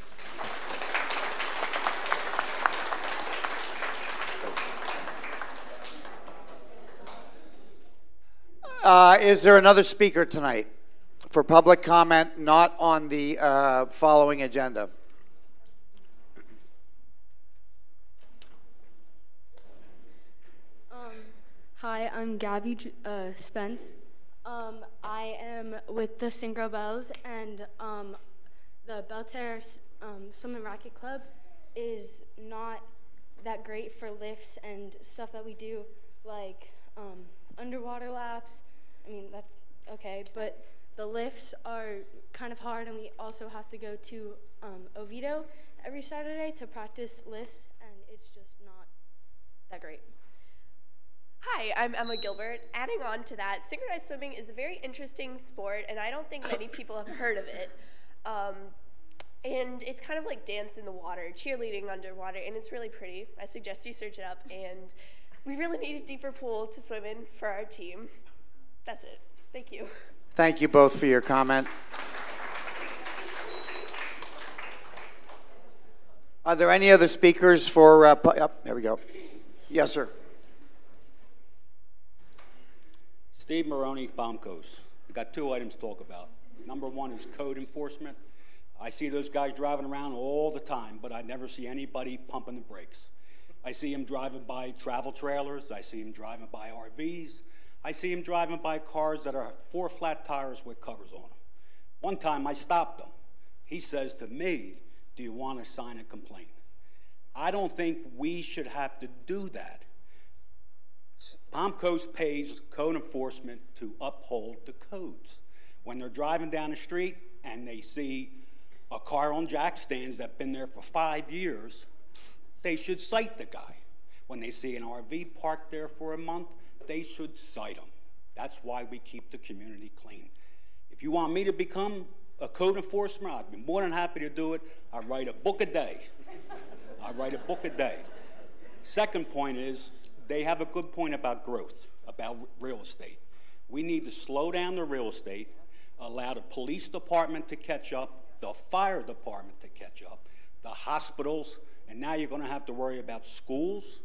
Uh, is there another speaker tonight for public comment not on the uh, following agenda? Um, hi, I'm Gabby uh, Spence. Um, I am with the Synchro Bells, and um, the Belle Terre um, Swim and Racket Club is not that great for lifts and stuff that we do, like um, underwater laps I mean, that's okay, but the lifts are kind of hard, and we also have to go to um, Oviedo every Saturday to practice lifts, and it's just not that great. Hi, I'm Emma Gilbert. Adding on to that, synchronized swimming is a very interesting sport, and I don't think many people have heard of it. Um, and it's kind of like dance in the water, cheerleading underwater, and it's really pretty. I suggest you search it up. And we really need a deeper pool to swim in for our team. That's it. Thank you. Thank you both for your comment. Are there any other speakers for, uh, oh, there we go. Yes, sir. Steve Maroney, Palm Coast. We got two items to talk about. Number one is code enforcement. I see those guys driving around all the time, but I never see anybody pumping the brakes. I see them driving by travel trailers. I see them driving by RVs. I see him driving by cars that are four flat tires with covers on them. One time I stopped him. He says to me, Do you want to sign a complaint? I don't think we should have to do that. Palm Coast pays code enforcement to uphold the codes. When they're driving down the street and they see a car on jack stands that's been there for five years, they should cite the guy. When they see an RV parked there for a month, they should cite them. That's why we keep the community clean. If you want me to become a code enforcer, I'd be more than happy to do it. I write a book a day. I write a book a day. Second point is they have a good point about growth, about real estate. We need to slow down the real estate, allow the police department to catch up, the fire department to catch up, the hospitals, and now you're going to have to worry about schools,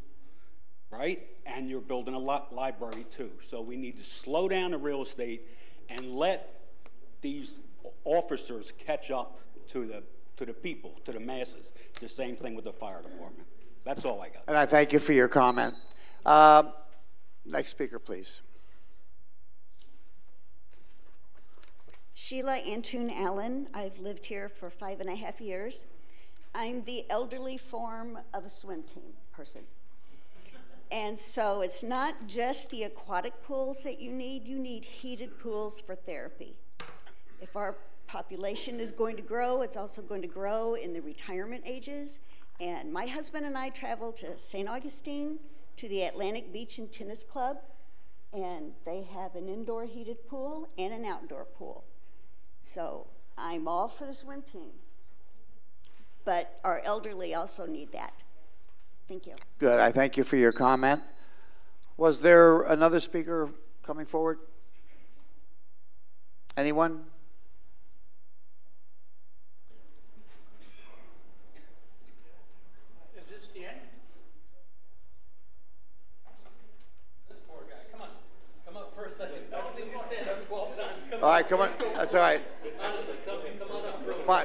right? And you're building a library too. So we need to slow down the real estate and let these officers catch up to the to the people, to the masses. The same thing with the fire department. That's all I got. And I thank you for your comment. Uh, next speaker, please. Sheila Antoon Allen. I've lived here for five and a half years. I'm the elderly form of a swim team person. And so it's not just the aquatic pools that you need, you need heated pools for therapy. If our population is going to grow, it's also going to grow in the retirement ages. And my husband and I travel to St. Augustine, to the Atlantic Beach and Tennis Club, and they have an indoor heated pool and an outdoor pool. So I'm all for the swim team. But our elderly also need that. Thank you. Good. I thank you for your comment. Was there another speaker coming forward? Anyone? Is this the end? This poor guy. Come on. Come up for a second. I've seen you stand up 12 times. Come All right, come on. That's all right. Honestly, come, come on up. Come on.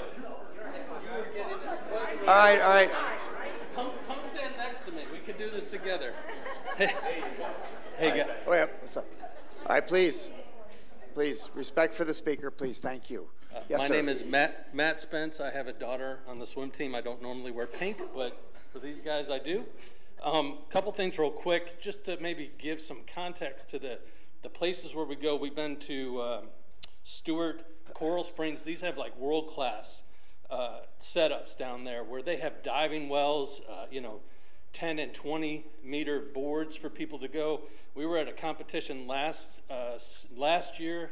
All right, all right. Come, come stand next to me. We can do this together. hey, guy. Wait, what's up? All right, please. Please, respect for the speaker, please. Thank you. Uh, yes, my sir. name is Matt Matt Spence. I have a daughter on the swim team. I don't normally wear pink, but for these guys, I do. A um, couple things, real quick, just to maybe give some context to the the places where we go. We've been to um, Stuart, Coral Springs. These have like world class uh, setups down there where they have diving wells. Uh, you know. 10 and 20 meter boards for people to go. We were at a competition last uh, last year.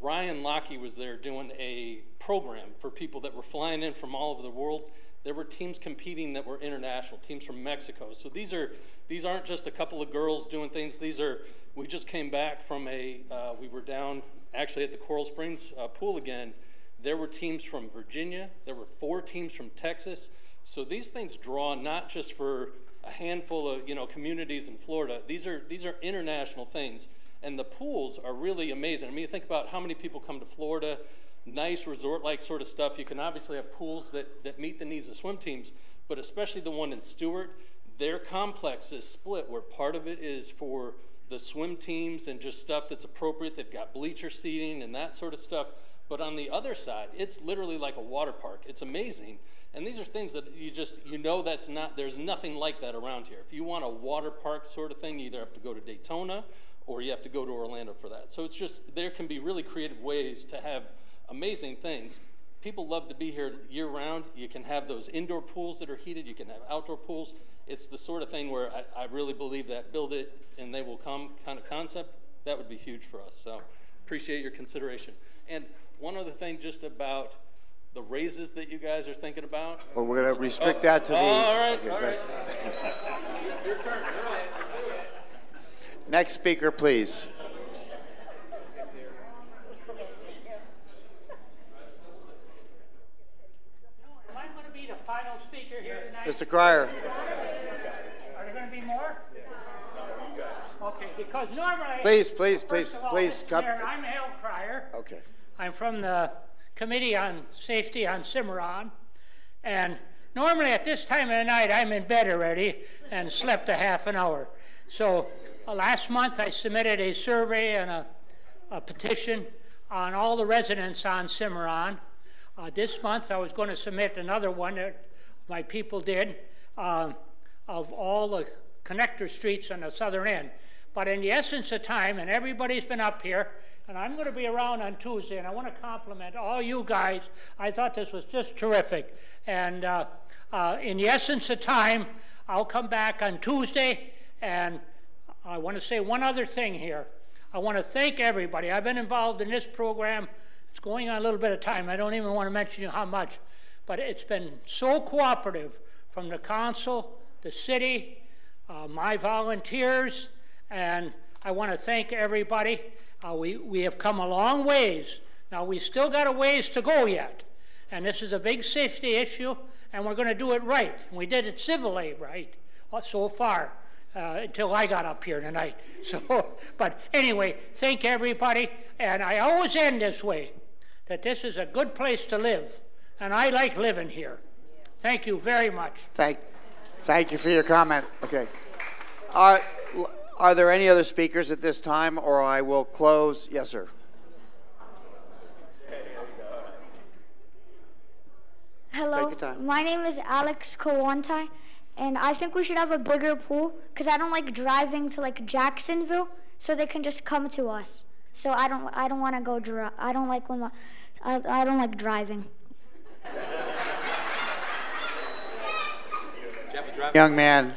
Ryan Lochte was there doing a program for people that were flying in from all over the world. There were teams competing that were international, teams from Mexico. So these are these aren't just a couple of girls doing things. These are we just came back from a uh, we were down actually at the Coral Springs uh, pool again. There were teams from Virginia. There were four teams from Texas. So these things draw not just for a handful of you know communities in Florida. These are these are international things, and the pools are really amazing. I mean, think about how many people come to Florida, nice resort-like sort of stuff. You can obviously have pools that that meet the needs of swim teams, but especially the one in Stuart, their complex is split where part of it is for the swim teams and just stuff that's appropriate. They've got bleacher seating and that sort of stuff. But on the other side, it's literally like a water park. It's amazing. And these are things that you just, you know, that's not, there's nothing like that around here. If you want a water park sort of thing, you either have to go to Daytona or you have to go to Orlando for that. So it's just, there can be really creative ways to have amazing things. People love to be here year round. You can have those indoor pools that are heated, you can have outdoor pools. It's the sort of thing where I, I really believe that build it and they will come kind of concept, that would be huge for us. So appreciate your consideration. And one other thing just about the raises that you guys are thinking about. Well, we're going to oh, restrict Oh, that to the. all right, okay, all right. Your turn. All right. Next speaker, please. Am I going to be the final speaker here tonight? Mr. Cryer. Are there going to be more? Okay, because normally. Please, please, First please, all, please Mr. come- Mayor, I'm Hal Cryer. Okay. I'm from the Committee on Safety on Cimarron. And normally at this time of the night, I'm in bed already and slept a half an hour. So uh, last month, I submitted a survey and a, a petition on all the residents on Cimarron. Uh, this month, I was going to submit another one that my people did um, of all the connector streets on the southern end. But in the essence of time, and everybody's been up here, and I'm going to be around on Tuesday, and I want to compliment all you guys. I thought this was just terrific. And uh, uh, in the essence of time, I'll come back on Tuesday, and I want to say one other thing here. I want to thank everybody. I've been involved in this program. It's going on a little bit of time. I don't even want to mention how much, but it's been so cooperative from the council, the city, uh, my volunteers, and I want to thank everybody. Uh, we, we have come a long ways. Now, we still got a ways to go yet. And this is a big safety issue, and we're going to do it right. We did it civilly right uh, so far. Uh, until I got up here tonight. So, but anyway, thank everybody. And I always end this way that this is a good place to live, and I like living here. Thank you very much. Thank, thank you for your comment. Okay. Are, are there any other speakers at this time, or I will close? Yes, sir. Hello, my name is Alex Kawante, and I think we should have a bigger pool because I don't like driving to like Jacksonville, so they can just come to us. So I don't, I don't want to go drive. I don't like when my, I, I don't like driving. Young man.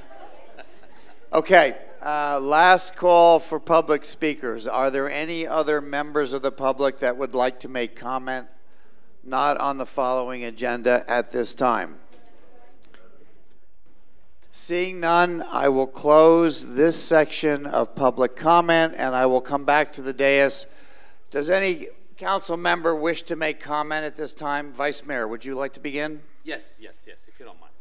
Okay, uh, last call for public speakers. Are there any other members of the public that would like to make comment not on the following agenda at this time? Seeing none, I will close this section of public comment and I will come back to the dais. Does any council member wish to make comment at this time? Vice Mayor, would you like to begin? Yes, yes, yes, if you don't mind.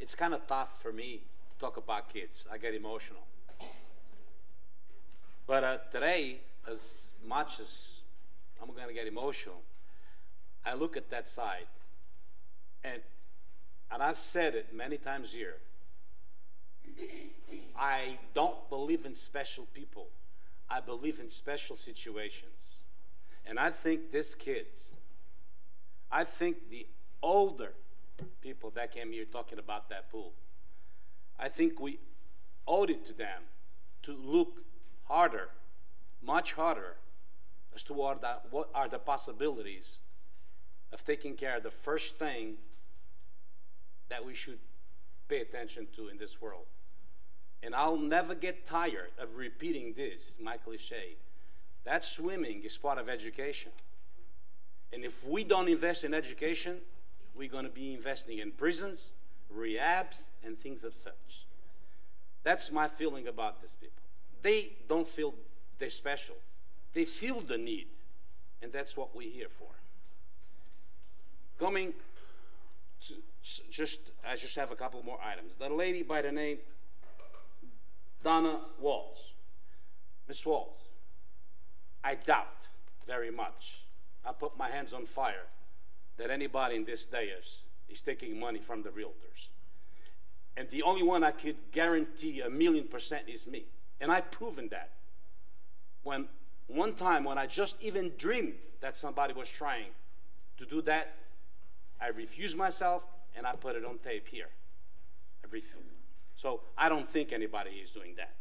It's kind of tough for me to talk about kids. I get emotional. But uh, today, as much as I'm going to get emotional, I look at that side, and and I've said it many times here. I don't believe in special people. I believe in special situations. And I think these kids, I think the older people that came here talking about that pool, I think we owed it to them to look harder, much harder, as to what, what are the possibilities of taking care of the first thing that we should pay attention to in this world. And I'll never get tired of repeating this, my cliche. That swimming is part of education. And if we don't invest in education, we're going to be investing in prisons, rehabs, and things of such. That's my feeling about these people. They don't feel they're special. They feel the need, and that's what we're here for. Coming to, just, I just have a couple more items. The lady by the name Donna Walls. Miss Walls, I doubt very much, I put my hands on fire, that anybody in this dais is taking money from the realtors. And the only one I could guarantee a million percent is me. And I've proven that. When one time when I just even dreamed that somebody was trying to do that, I refused myself and I put it on tape here. Refused. So I don't think anybody is doing that.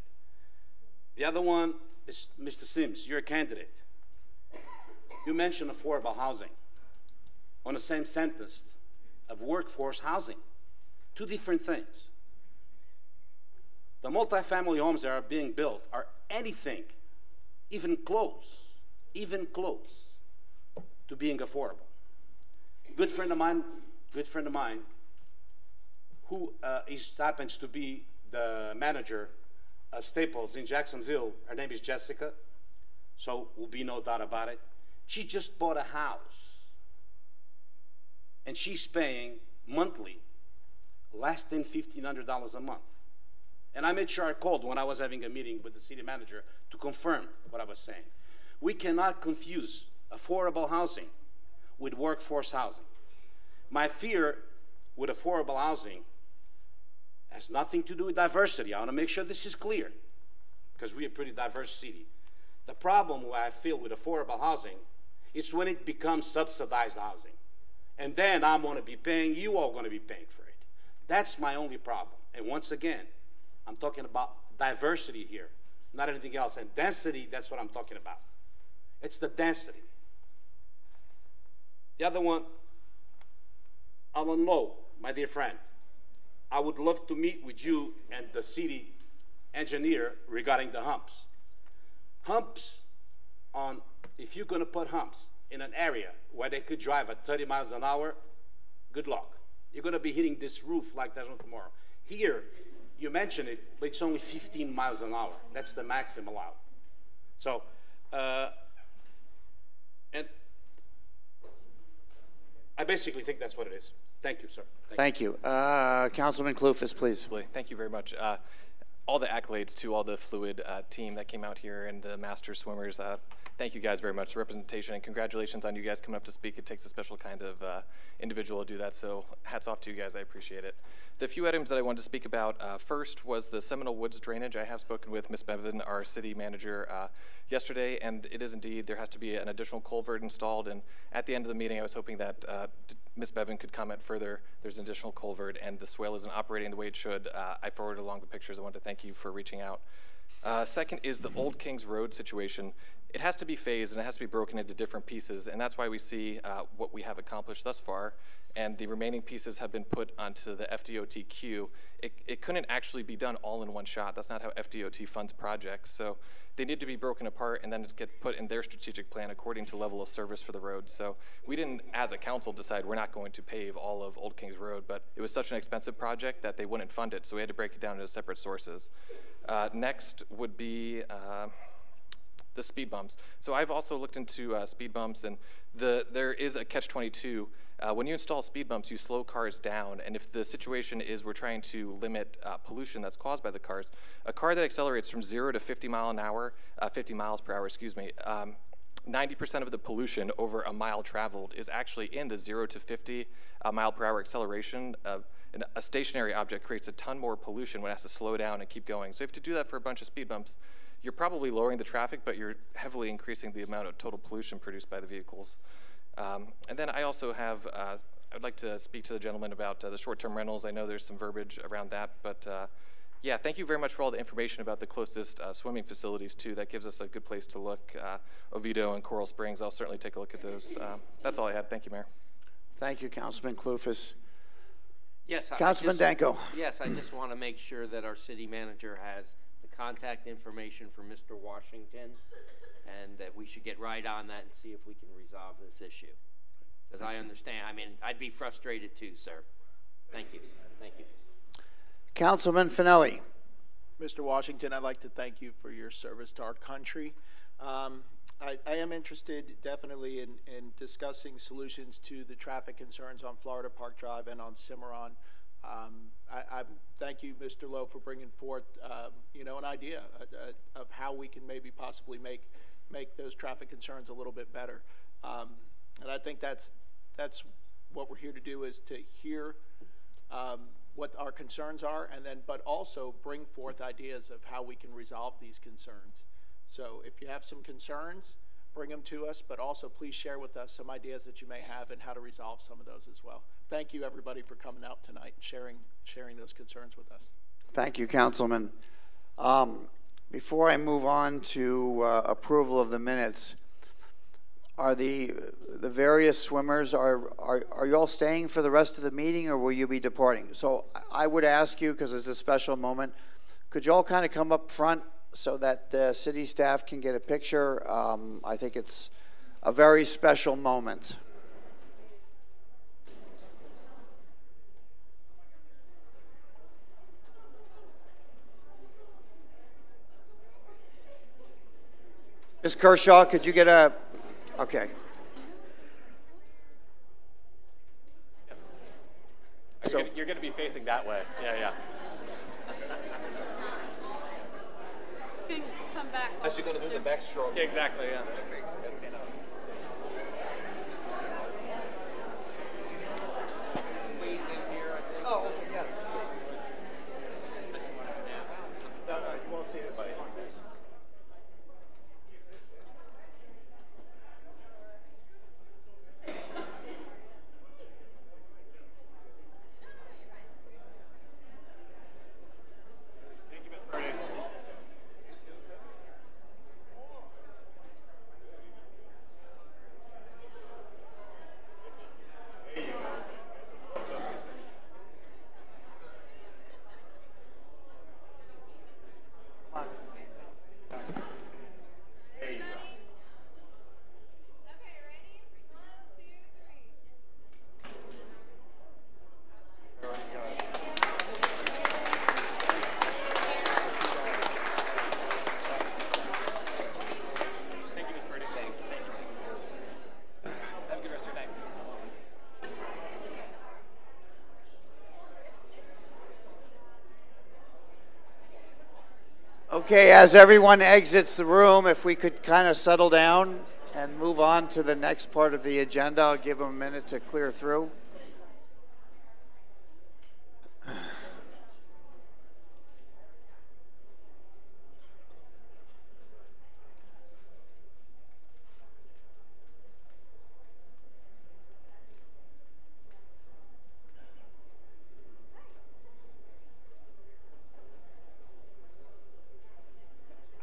The other one is Mr. Sims, you're a candidate. You mentioned affordable housing on the same sentence of workforce housing. Two different things. The multifamily homes that are being built are anything, even close, even close to being affordable. Good friend of mine, good friend of mine, who uh, is, happens to be the manager of Staples in Jacksonville. Her name is Jessica, so will be no doubt about it. She just bought a house, and she's paying monthly less than $1,500 a month. And I made sure I called when I was having a meeting with the city manager to confirm what I was saying. We cannot confuse affordable housing with workforce housing. My fear with affordable housing has nothing to do with diversity. I want to make sure this is clear because we're a pretty diverse city. The problem where I feel with affordable housing is when it becomes subsidized housing. And then I'm going to be paying, you all going to be paying for it. That's my only problem. And once again, I'm talking about diversity here, not anything else. And density, that's what I'm talking about. It's the density. The other one, Alan Lowe, my dear friend, I would love to meet with you and the city engineer regarding the humps. Humps on, if you're gonna put humps in an area where they could drive at 30 miles an hour, good luck. You're gonna be hitting this roof like there's no tomorrow. Here, you mentioned it, but it's only 15 miles an hour. That's the maximum allowed. So, uh, and I basically think that's what it is. Thank you, sir. Thank you. Uh, Councilman Klufas, please. Thank you very much. Uh, all the accolades to all the fluid uh, team that came out here and the master swimmers. Thank you guys very much. The representation and congratulations on you guys coming up to speak. It takes a special kind of uh, individual to do that. So hats off to you guys. I appreciate it. The few items that I wanted to speak about uh, first was the Seminole Woods drainage. I have spoken with Ms. Bevan, our city manager, uh, yesterday, and it is indeed there has to be an additional culvert installed. And at the end of the meeting, I was hoping that uh, Ms. Bevan could comment further. There's an additional culvert, and the swale isn't operating the way it should. Uh, I forwarded along the pictures. I want to thank you for reaching out. Uh, second is the Old Kings Road situation. It has to be phased and it has to be broken into different pieces, and that's why we see uh, what we have accomplished thus far and the remaining pieces have been put onto the FDOT queue. It, it couldn't actually be done all in one shot. That's not how FDOT funds projects. So they need to be broken apart and then it's get put in their strategic plan according to level of service for the road. So we didn't, as a council, decide we're not going to pave all of Old Kings Road, but it was such an expensive project that they wouldn't fund it, so we had to break it down into separate sources. Uh, next would be uh, the speed bumps. So I've also looked into uh, speed bumps, and the there is a catch-22 uh, when you install speed bumps, you slow cars down, and if the situation is we're trying to limit uh, pollution that's caused by the cars, a car that accelerates from zero to 50 mile an hour, uh, 50 miles per hour, excuse me, 90% um, of the pollution over a mile traveled is actually in the zero to 50 uh, mile per hour acceleration. A stationary object creates a ton more pollution when it has to slow down and keep going. So you have to do that for a bunch of speed bumps, you're probably lowering the traffic, but you're heavily increasing the amount of total pollution produced by the vehicles. Um, and then I also have, uh, I would like to speak to the gentleman about uh, the short-term rentals. I know there's some verbiage around that, but uh, yeah, thank you very much for all the information about the closest uh, swimming facilities too. That gives us a good place to look. Uh, Oviedo and Coral Springs, I'll certainly take a look at those. Um, that's all I had. Thank you, Mayor. Thank you, Councilman Klufas. Yes, Councilman just, Danko. Yes, I just want to make sure that our city manager has the contact information for Mr. Washington and that we should get right on that and see if we can resolve this issue. Because I understand, I mean, I'd be frustrated too, sir. Thank you. Thank you. Councilman Finelli. Mr. Washington, I'd like to thank you for your service to our country. Um, I, I, am interested definitely in, in, discussing solutions to the traffic concerns on Florida Park Drive and on Cimarron. Um, I, I, thank you, Mr. Lowe, for bringing forth, um, you know, an idea uh, uh, of how we can maybe possibly make make those traffic concerns a little bit better. Um, and I think that's that's what we're here to do is to hear um, what our concerns are, and then but also bring forth ideas of how we can resolve these concerns. So if you have some concerns, bring them to us, but also please share with us some ideas that you may have and how to resolve some of those as well. Thank you everybody for coming out tonight and sharing sharing those concerns with us. Thank you, Councilman. Um, before I move on to uh, approval of the minutes, are the the various swimmers are, are are you all staying for the rest of the meeting or will you be departing? So I would ask you because it's a special moment, could you all kind of come up front so that the city staff can get a picture? Um, I think it's a very special moment. Ms. Kershaw, could you get a, okay. So, you're going to be facing that way. Yeah, yeah. Unless you're going to do the backstroke. Yeah, exactly, yeah. Okay, as everyone exits the room, if we could kind of settle down and move on to the next part of the agenda, I'll give them a minute to clear through.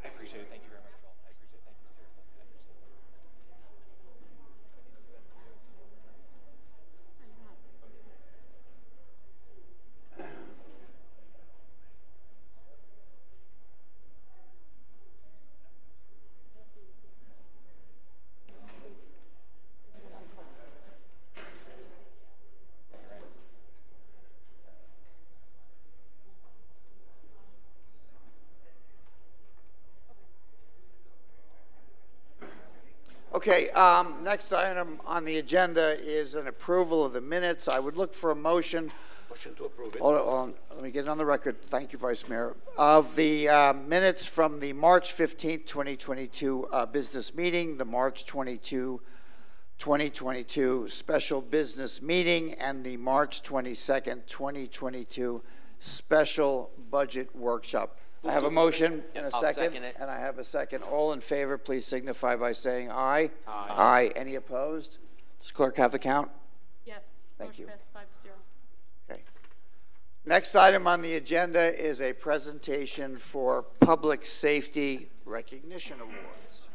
I appreciate it. Thank you very much, Joel. I appreciate it. Thank you, seriously. I appreciate it. Okay, um, next item on the agenda is an approval of the minutes. I would look for a motion. Motion to approve it. Hold on, let me get it on the record. Thank you, Vice Mayor. Of the uh, minutes from the March 15th, 2022 uh, business meeting, the March 22, 2022 special business meeting, and the March 22nd, 2022 special budget workshop. I have a motion and a I'll second. second it. And I have a second. All in favor, please signify by saying aye. Aye. Aye. Any opposed? Does clerk have the count? Yes. Thank Motion you. passed five to zero. Okay. Next item on the agenda is a presentation for Public Safety Recognition Awards.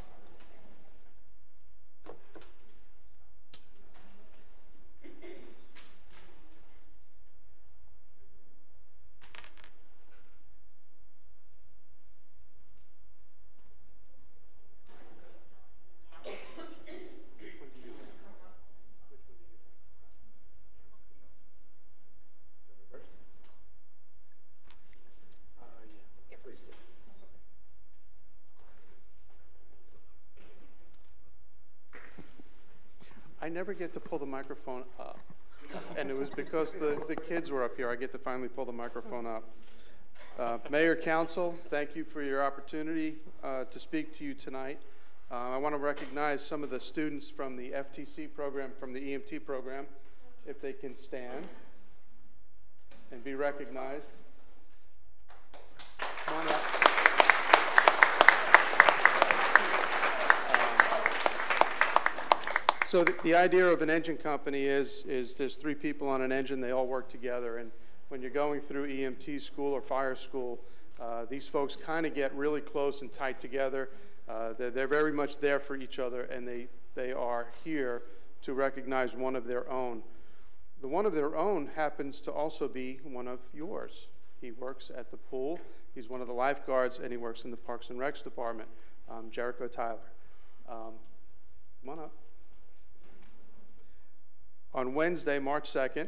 Never get to pull the microphone up. And it was because the, the kids were up here, I get to finally pull the microphone up. Uh, Mayor, Council, thank you for your opportunity uh, to speak to you tonight. Uh, I want to recognize some of the students from the FTC program, from the EMT program, if they can stand and be recognized. Come on up. So the, the idea of an engine company is, is there's three people on an engine, they all work together. And when you're going through EMT school or fire school, uh, these folks kind of get really close and tight together. Uh, they're, they're very much there for each other, and they, they are here to recognize one of their own. The one of their own happens to also be one of yours. He works at the pool, he's one of the lifeguards, and he works in the Parks and Recs department, um, Jericho Tyler. Um, come on up. On Wednesday, March 2nd,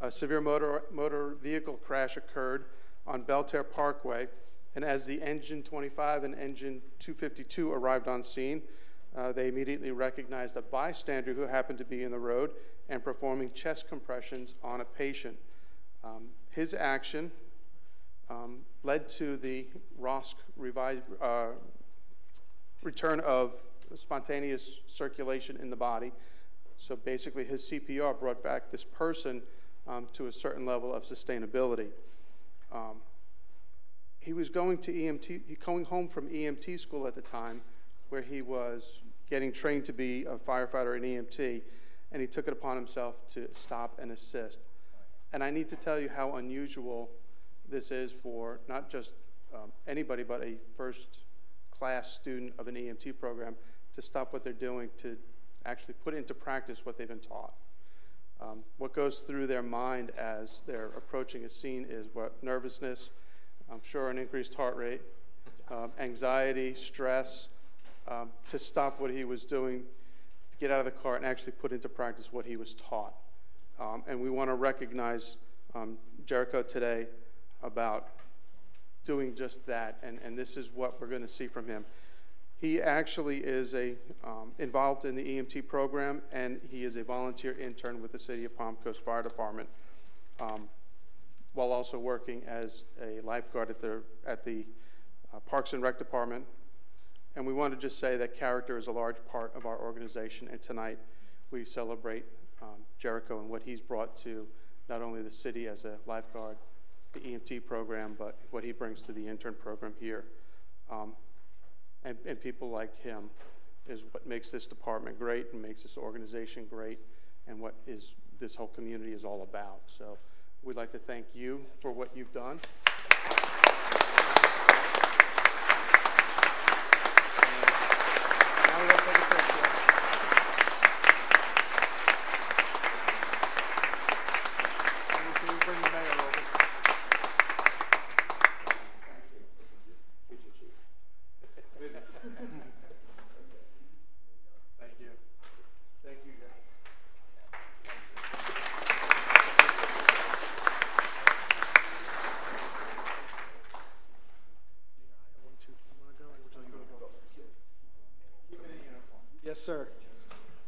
a severe motor, motor vehicle crash occurred on Belle Terre Parkway, and as the engine 25 and engine 252 arrived on scene, uh, they immediately recognized a bystander who happened to be in the road and performing chest compressions on a patient. Um, his action um, led to the ROSC uh, return of spontaneous circulation in the body. So basically, his CPR brought back this person um, to a certain level of sustainability. Um, he was going to EMT, he was going home from EMT school at the time, where he was getting trained to be a firefighter and EMT, and he took it upon himself to stop and assist. And I need to tell you how unusual this is for not just um, anybody, but a first class student of an EMT program to stop what they're doing to actually put into practice what they've been taught. Um, what goes through their mind as they're approaching a scene is what nervousness, I'm sure an increased heart rate, um, anxiety, stress, um, to stop what he was doing, to get out of the car and actually put into practice what he was taught. Um, and we want to recognize um, Jericho today about doing just that, and, and this is what we're going to see from him. He actually is a, um, involved in the EMT program, and he is a volunteer intern with the City of Palm Coast Fire Department, um, while also working as a lifeguard at the, at the uh, Parks and Rec Department. And we want to just say that character is a large part of our organization. And tonight we celebrate um, Jericho and what he's brought to not only the city as a lifeguard, the EMT program, but what he brings to the intern program here. Um, and, and people like him is what makes this department great and makes this organization great and what is this whole community is all about. So we'd like to thank you for what you've done. Thank you. Thank you, guys. Yes, sir.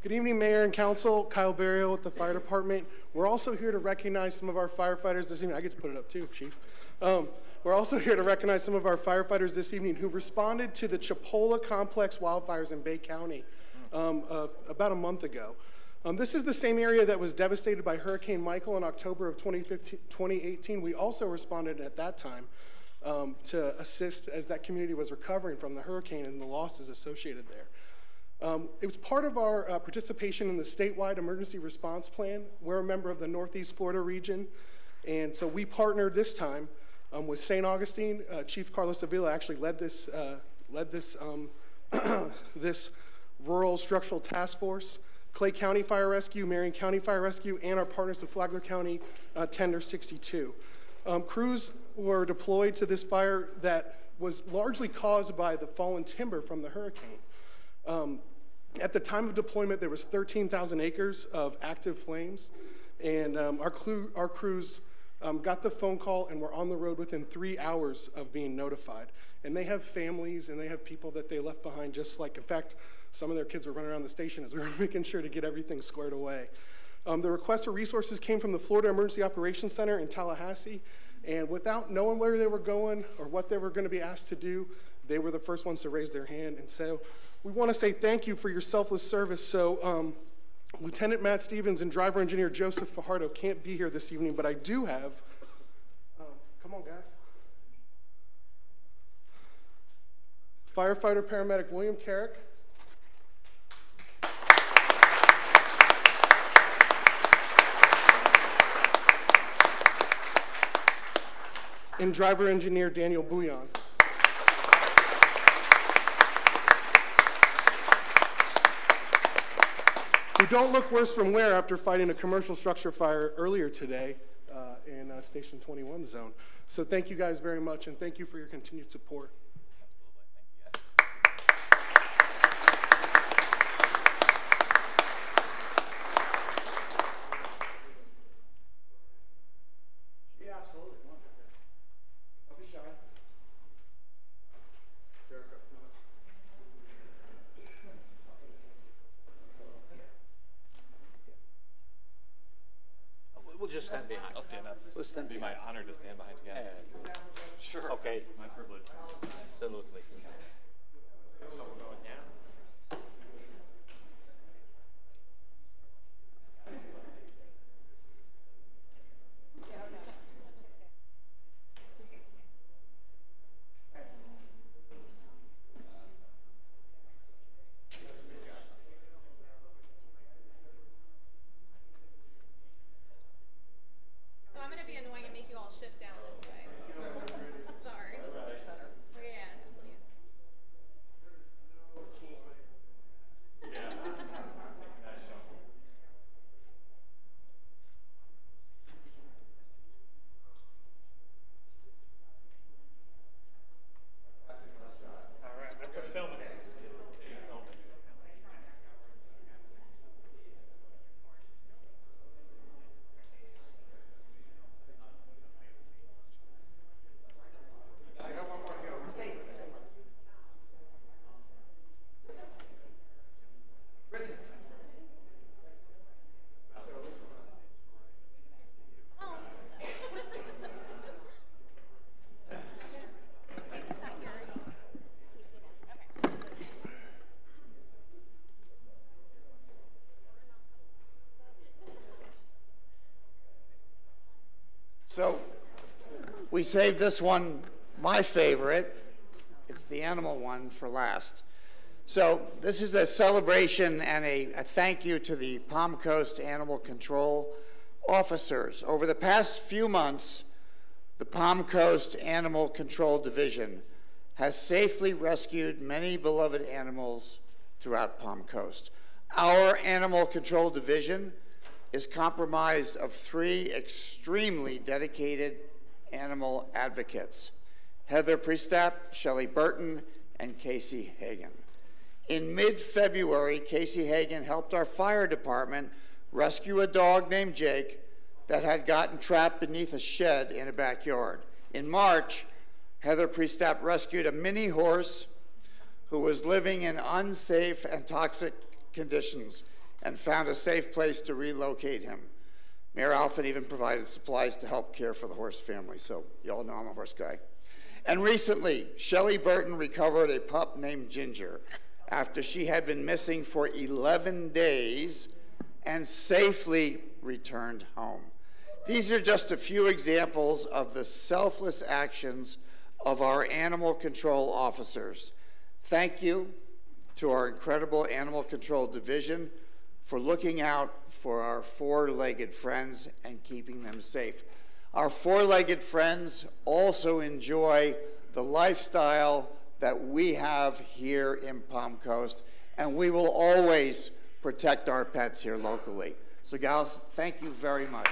Good evening, Mayor and Council. Kyle Barrio with the Fire Department. We're also here to recognize some of our firefighters this evening. I get to put it up too, Chief. Um, we're also here to recognize some of our firefighters this evening who responded to the Chipola Complex wildfires in Bay County um, uh, about a month ago. Um, this is the same area that was devastated by Hurricane Michael in October of 2018. We also responded at that time um, to assist as that community was recovering from the hurricane and the losses associated there. Um, it was part of our uh, participation in the statewide emergency response plan. We're a member of the Northeast Florida region, and so we partnered this time um, with St. Augustine. Uh, Chief Carlos Avila actually led this uh, led this um, this rural structural task force. Clay County Fire Rescue, Marion County Fire Rescue, and our partners of Flagler County uh, Tender 62. Um, crews were deployed to this fire that was largely caused by the fallen timber from the hurricane. Um, at the time of deployment, there was 13,000 acres of active flames, and um, our, clu- our crews um, got the phone call and were on the road within three hours of being notified. And they have families and they have people that they left behind, just like, in fact, some of their kids were running around the station as we were making sure to get everything squared away. Um, the request for resources came from the Florida Emergency Operations Center in Tallahassee, and without knowing where they were going or what they were going to be asked to do, they were the first ones to raise their hand. And so we want to say thank you for your selfless service. So, um, Lieutenant Matt Stevens and driver engineer Joseph Fajardo can't be here this evening, but I do have. Um, come on, guys. Firefighter paramedic William Carrick. And driver engineer Daniel Bouillon. Who don't look worse from wear after fighting a commercial structure fire earlier today uh, in uh, Station 21 zone. So thank you guys very much, and thank you for your continued support. Yeah, absolutely. Come on. Don't be shy. Jericho, come on. We'll just stand behind. I'll stand up. We'll stand It'd be my honor to stand behind you guys. Sure. Okay. My privilege. Absolutely. So I'm gonna be annoying and make you all shift down this way. Sorry. Yes, please. We saved this one, my favorite. It's the animal one for last. So this is a celebration and a, a, thank you to the Palm Coast Animal Control officers. Over the past few months, the Palm Coast Animal Control Division has safely rescued many beloved animals throughout Palm Coast. Our Animal Control Division is comprised of three extremely dedicated animal advocates, Heather Priestap, Shelley Burton, and Casey Hagan. In mid-February, Casey Hagan helped our fire department rescue a dog named Jake that had gotten trapped beneath a shed in a backyard. In March, Heather Priestap rescued a mini horse who was living in unsafe and toxic conditions and found a safe place to relocate him. Mayor Alfin even provided supplies to help care for the horse family, so you all know I'm a horse guy. And recently, Shelley Burton recovered a pup named Ginger after she had been missing for 11 days and safely returned home. These are just a few examples of the selfless actions of our animal control officers. Thank you to our incredible animal control division for looking out for our four-legged friends and keeping them safe. Our four-legged friends also enjoy the lifestyle that we have here in Palm Coast, and we will always protect our pets here locally. So gals, thank you very much.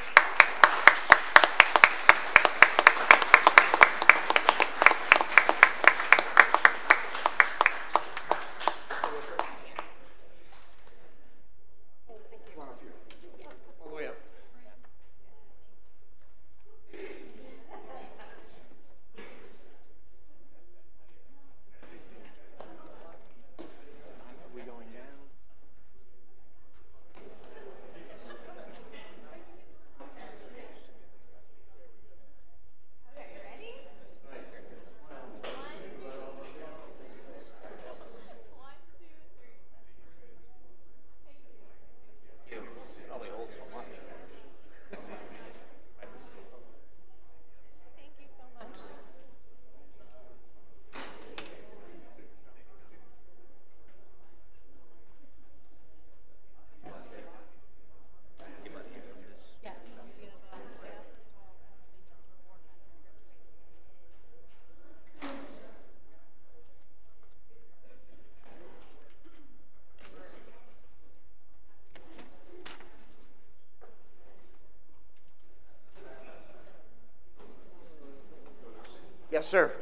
Sir.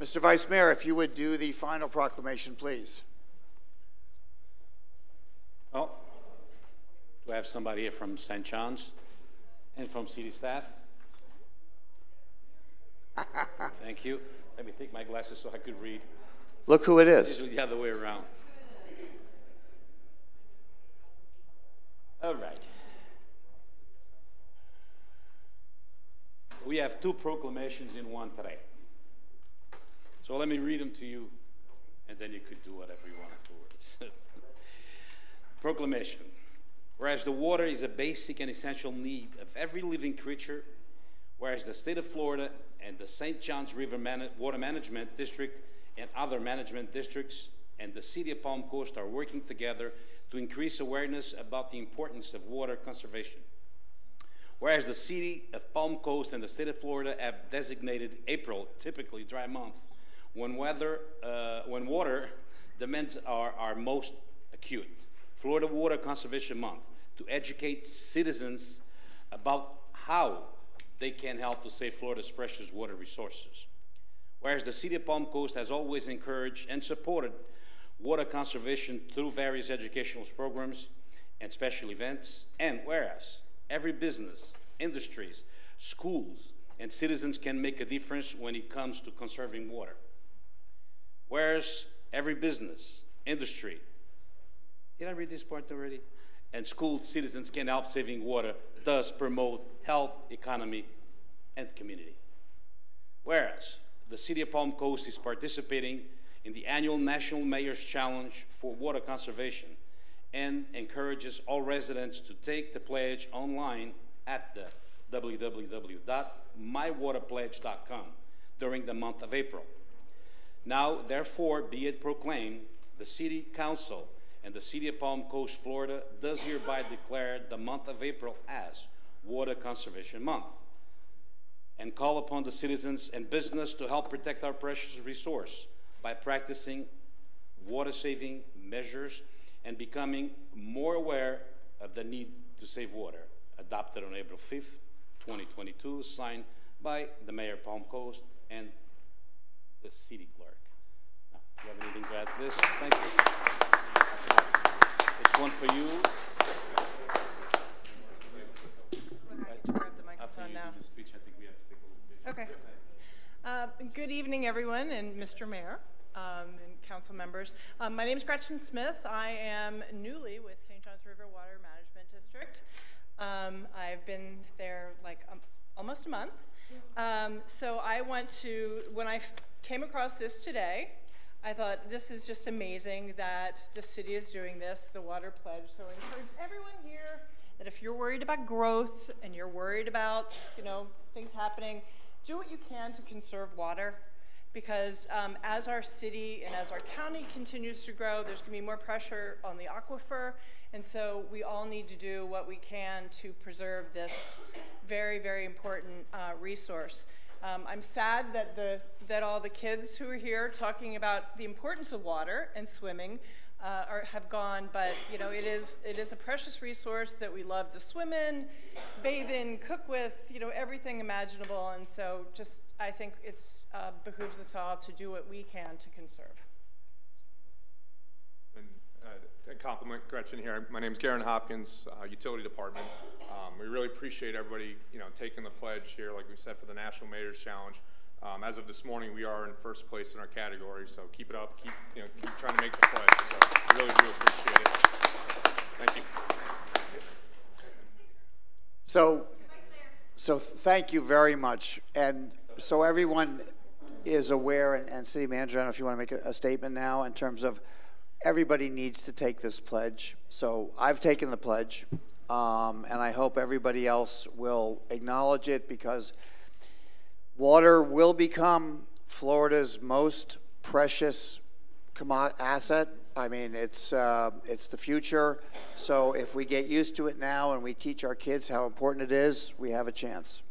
Mr. Vice Mayor, if you would do the final proclamation, please. Well, do I have somebody here from St. John's and from city staff? Thank you. Let me take my glasses so I could read. Look who it is. Usually the other way around. All right. We have two proclamations in one today. So let me read them to you, and then you could do whatever you want afterwards. Proclamation. Whereas the water is a basic and essential need of every living creature, whereas the state of Florida and the St. Johns River Man Water Management District and other management districts and the city of Palm Coast are working together to increase awareness about the importance of water conservation. Whereas the city of Palm Coast and the state of Florida have designated April, typically dry month, when, weather, uh, when water demands are, are most acute. Florida Water Conservation Month to educate citizens about how they can help to save Florida's precious water resources. Whereas the City of Palm Coast has always encouraged and supported water conservation through various educational programs and special events, and whereas every business, industries, schools, and citizens can make a difference when it comes to conserving water. Whereas every business, industry, did I read this part already? And school citizens can help saving water, thus promote health, economy, and community. Whereas the City of Palm Coast is participating in the annual National Mayor's Challenge for Water Conservation and encourages all residents to take the pledge online at the www.mywaterpledge.com during the month of April. Now, therefore, be it proclaimed, the City Council and the City of Palm Coast, Florida does hereby declare the month of April as Water Conservation Month and call upon the citizens and business to help protect our precious resource by practicing water saving measures and becoming more aware of the need to save water. Adopted on April 5th, 2022, signed by the Mayor of Palm Coast and the City Clerk. Now, do you have anything to add to this? Thank you. It's one for you. grab the microphone now. Okay. Uh, Good evening, everyone, and Mr. Mayor um, and council members. Um, My name is Gretchen Smith. I am newly with St. Johns River Water Management District. Um, I've been there like um, almost a month. Um, So I want to, when I f- came across this today, I thought this is just amazing that the city is doing this, the water pledge. So I encourage everyone here that if you're worried about growth and you're worried about, you know, things happening, do what you can to conserve water. Because um, as our city and as our county continues to grow, there's going to be more pressure on the aquifer. And so we all need to do what we can to preserve this very, very important uh, resource. Um, I'm sad that the that all the kids who are here talking about the importance of water and swimming uh, are, have gone, but you know it is it is a precious resource that we love to swim in, bathe in, cook with, you know everything imaginable, and so just I think it's uh, behooves us all to do what we can to conserve. And uh, to compliment Gretchen here, my name is Garen Hopkins, uh, Utility Department. Um, we really appreciate everybody, you know, taking the pledge here, like we said, for the National Mayor's Challenge. Um, as of this morning, we are in first place in our category, so keep it up. Keep, you know, keep trying to make the pledge. So really do appreciate it. Thank you. So, so thank you very much. And so everyone is aware, and, and City Manager, I don't know if you want to make a, a statement now in terms of everybody needs to take this pledge. So I've taken the pledge, um, and I hope everybody else will acknowledge it because water will become Florida's most precious asset. I mean, it's uh, it's the future. So if we get used to it now and we teach our kids how important it is, we have a chance.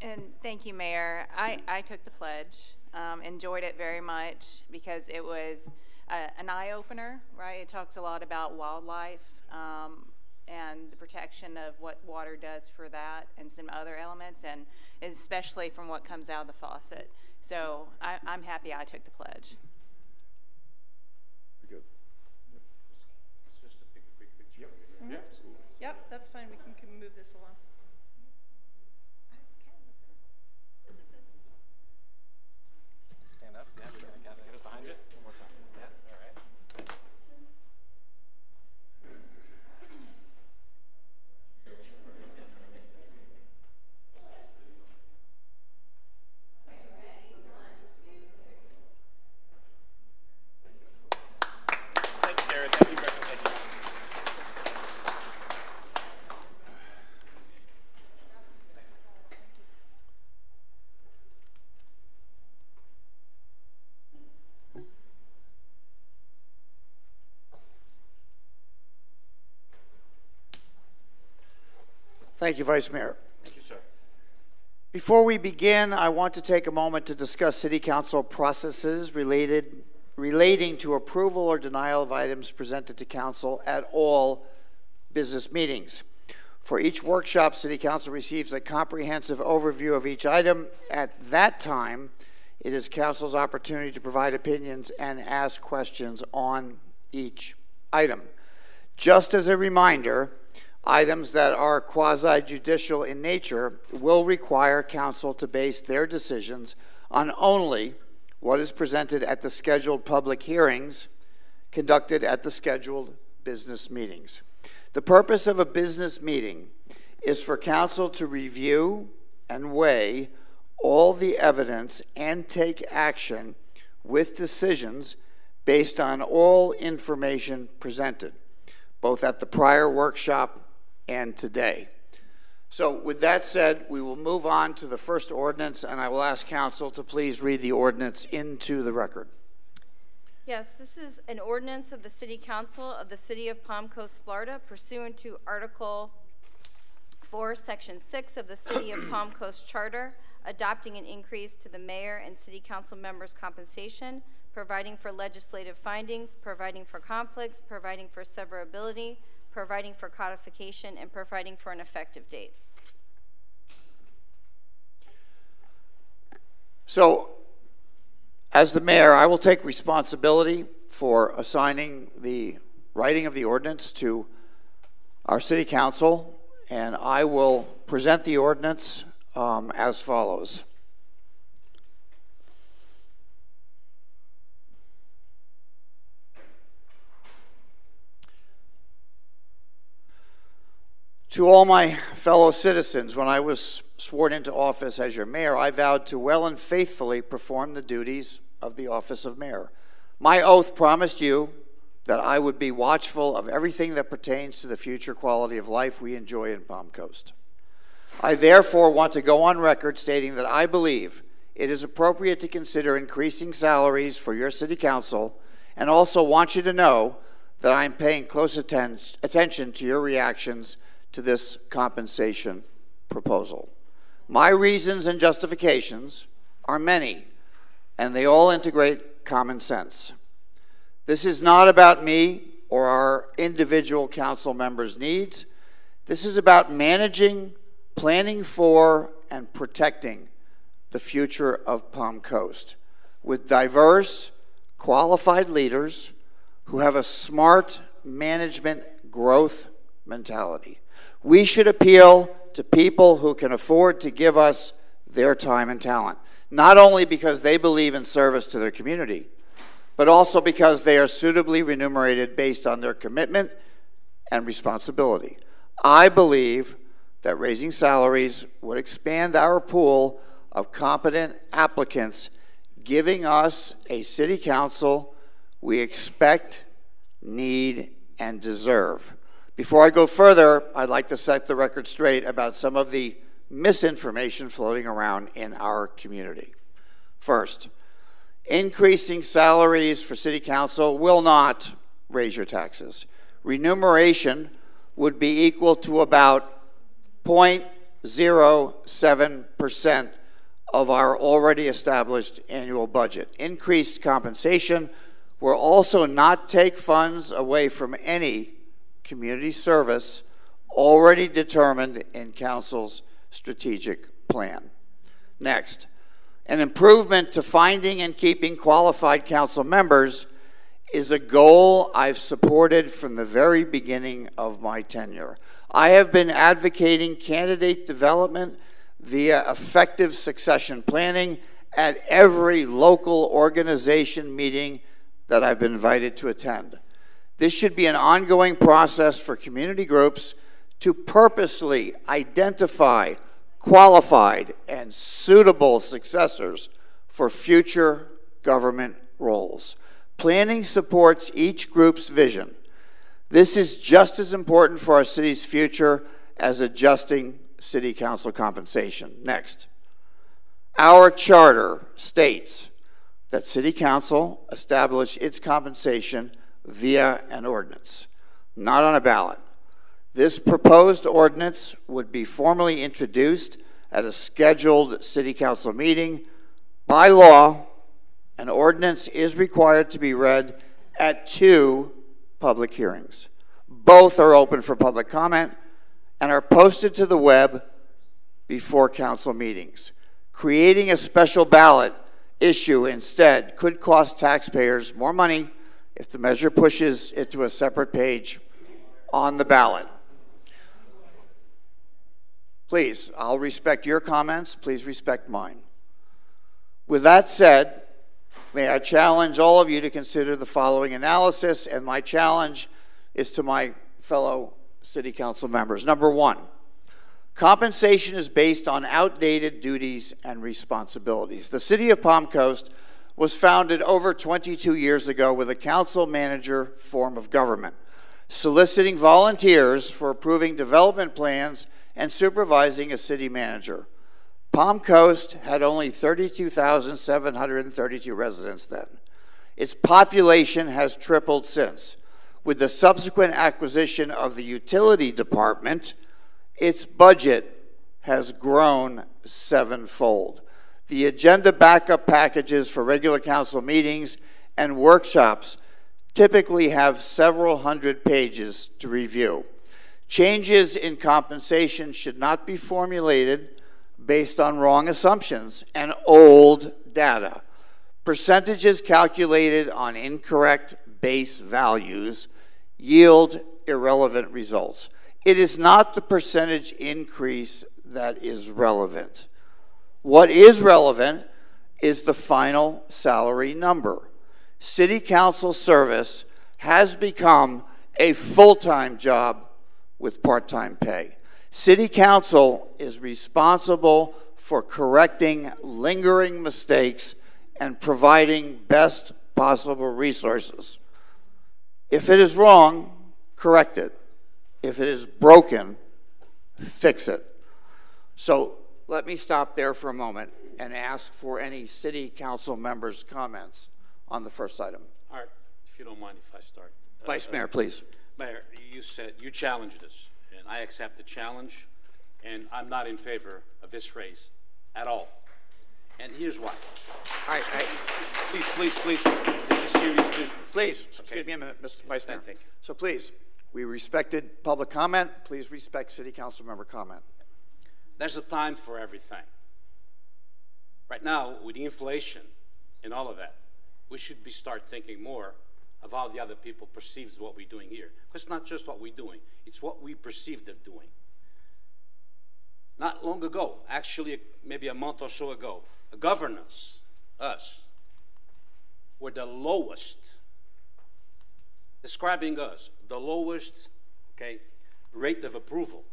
And thank you, Mayor. I, I took the pledge, um, enjoyed it very much because it was a, an eye opener, right? It talks a lot about wildlife um, and the protection of what water does for that and some other elements, and especially from what comes out of the faucet. So I, I'm happy I took the pledge. Good. Mhm. Yep, that's fine. We can, can move this along. Stand up. Yeah, we got it. Get it behind you. One more time. Yeah, all right. Thank you, Jared. Thank you, Gretchen. Thank you. Thank you, Vice Mayor. Thank you, sir. Before we begin, I want to take a moment to discuss City Council processes related, relating to approval or denial of items presented to Council at all business meetings. For each workshop, City Council receives a comprehensive overview of each item. At that time, it is Council's opportunity to provide opinions and ask questions on each item. Just as a reminder, items that are quasi judicial in nature will require council to base their decisions on only what is presented at the scheduled public hearings conducted at the scheduled business meetings. The purpose of a business meeting is for council to review and weigh all the evidence and take action with decisions based on all information presented, both at the prior workshop and today. So with that said, we will move on to the first ordinance, and I will ask council to please read the ordinance into the record. Yes, this is an ordinance of the City Council of the City of Palm Coast, Florida pursuant to Article 4, Section 6 of the City of Palm Coast Charter, adopting an increase to the mayor and city council members' compensation, providing for legislative findings, providing for conflicts, providing for severability, providing for codification, and providing for an effective date. So, as the mayor, I will take responsibility for assigning the writing of the ordinance to our city council, and I will present the ordinance um, as follows. To all my fellow citizens, when I was sworn into office as your mayor, I vowed to well and faithfully perform the duties of the office of mayor. My oath promised you that I would be watchful of everything that pertains to the future quality of life we enjoy in Palm Coast. I therefore want to go on record stating that I believe it is appropriate to consider increasing salaries for your city council and also want you to know that I am paying close atten attention to your reactions to this compensation proposal. My reasons and justifications are many, and they all integrate common sense. This is not about me or our individual council members' needs. This is about managing, planning for, and protecting the future of Palm Coast with diverse, qualified leaders who have a smart management growth mentality. We should appeal to people who can afford to give us their time and talent, not only because they believe in service to their community, but also because they are suitably remunerated based on their commitment and responsibility. I believe that raising salaries would expand our pool of competent applicants, giving us a city council we expect, need, and deserve. Before I go further, I'd like to set the record straight about some of the misinformation floating around in our community. First, increasing salaries for city council will not raise your taxes. Remuneration would be equal to about 0.07% of our already established annual budget. Increased compensation will also not take funds away from any community service already determined in Council's strategic plan. Next, an improvement to finding and keeping qualified council members is a goal I've supported from the very beginning of my tenure. I have been advocating candidate development via effective succession planning at every local organization meeting that I've been invited to attend. This should be an ongoing process for community groups to purposely identify qualified and suitable successors for future government roles. Planning supports each group's vision. This is just as important for our city's future as adjusting city council compensation. Next, our charter states that city council establish its compensation via an ordinance, not on a ballot. This proposed ordinance would be formally introduced at a scheduled city council meeting. By law, an ordinance is required to be read at two public hearings. Both are open for public comment and are posted to the web before council meetings. Creating a special ballot issue instead could cost taxpayers more money if the measure pushes it to a separate page on the ballot. Please, I'll respect your comments. Please respect mine. With that said, may I challenge all of you to consider the following analysis, and my challenge is to my fellow city council members. Number one, compensation is based on outdated duties and responsibilities. The city of Palm Coast was founded over 22 years ago with a council manager form of government, soliciting volunteers for approving development plans and supervising a city manager. Palm Coast had only 32,732 residents then. Its population has tripled since. With the subsequent acquisition of the utility department, its budget has grown sevenfold. The agenda backup packages for regular council meetings and workshops typically have several hundred pages to review. Changes in compensation should not be formulated based on wrong assumptions and old data. Percentages calculated on incorrect base values yield irrelevant results. It is not the percentage increase that is relevant. What is relevant is the final salary number. City council service has become a full time job with part time pay. City Council is responsible for correcting lingering mistakes and providing best possible resources. If it is wrong, correct it. If it is broken, fix it. So let me stop there for a moment and ask for any city council members' comments on the first item. All right, if you don't mind if I start. Vice Uh, Mayor, please. Mayor, you said, you challenged us, and I accept the challenge, and I'm not in favor of this race at all. And here's why. All right, Please, please, please, this is serious business. Please, excuse me a minute, Mr. Vice Mayor. Thank you. So please, we respected public comment. Please respect city council member comment. There's a time for everything. Right now, with the inflation and all of that, we should be start thinking more of how the other people perceives what we're doing here. Because it's not just what we're doing, it's what we perceive them doing. Not long ago, actually maybe a month or so ago, governance, us, were the lowest, describing us, the lowest, okay, rate of approval.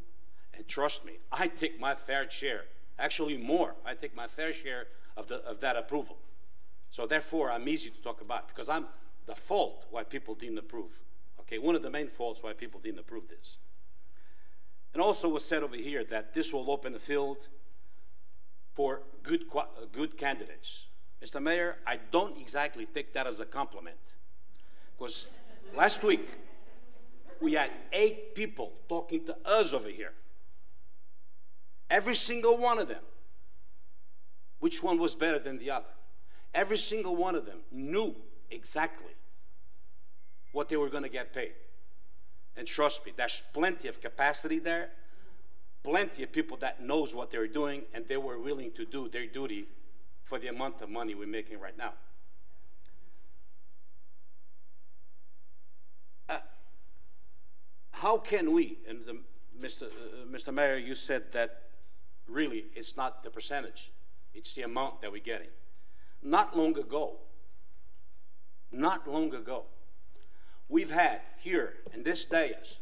And trust me, I take my fair share, actually more, I take my fair share of, the, of that approval. So therefore, I'm easy to talk about because I'm the fault why people didn't approve. Okay, one of the main faults why people didn't approve this. And also was said over here that this will open the field for good, good candidates. Mr. Mayor, I don't exactly take that as a compliment. Because last week, we had eight people talking to us over here. Every single one of them. Which one was better than the other? Every single one of them knew exactly what they were going to get paid. And trust me, there's plenty of capacity there, plenty of people that knows what they're doing, and they were willing to do their duty for the amount of money we're making right now. Uh, how can we, and the, Mr. Uh, Mr. Mayor, you said that really it's not the percentage, it's the amount that we're getting. Not long ago, not long ago, we've had here in this dais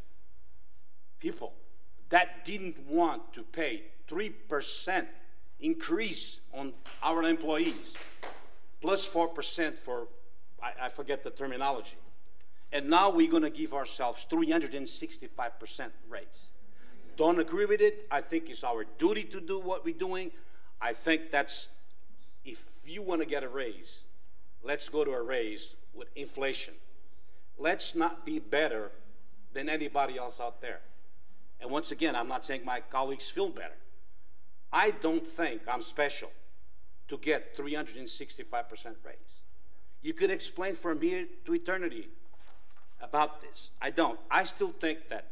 people that didn't want to pay 3% increase on our employees, plus 4% for, I, I forget the terminology. And now we're going to give ourselves 365% raise. Don't agree with it. I think it's our duty to do what we're doing. I think that's, if you want to get a raise, let's go to a raise with inflation. Let's not be better than anybody else out there. And once again, I'm not saying my colleagues feel better. I don't think I'm special to get 365% raise. You could explain from here to eternity about this. I don't. I still think that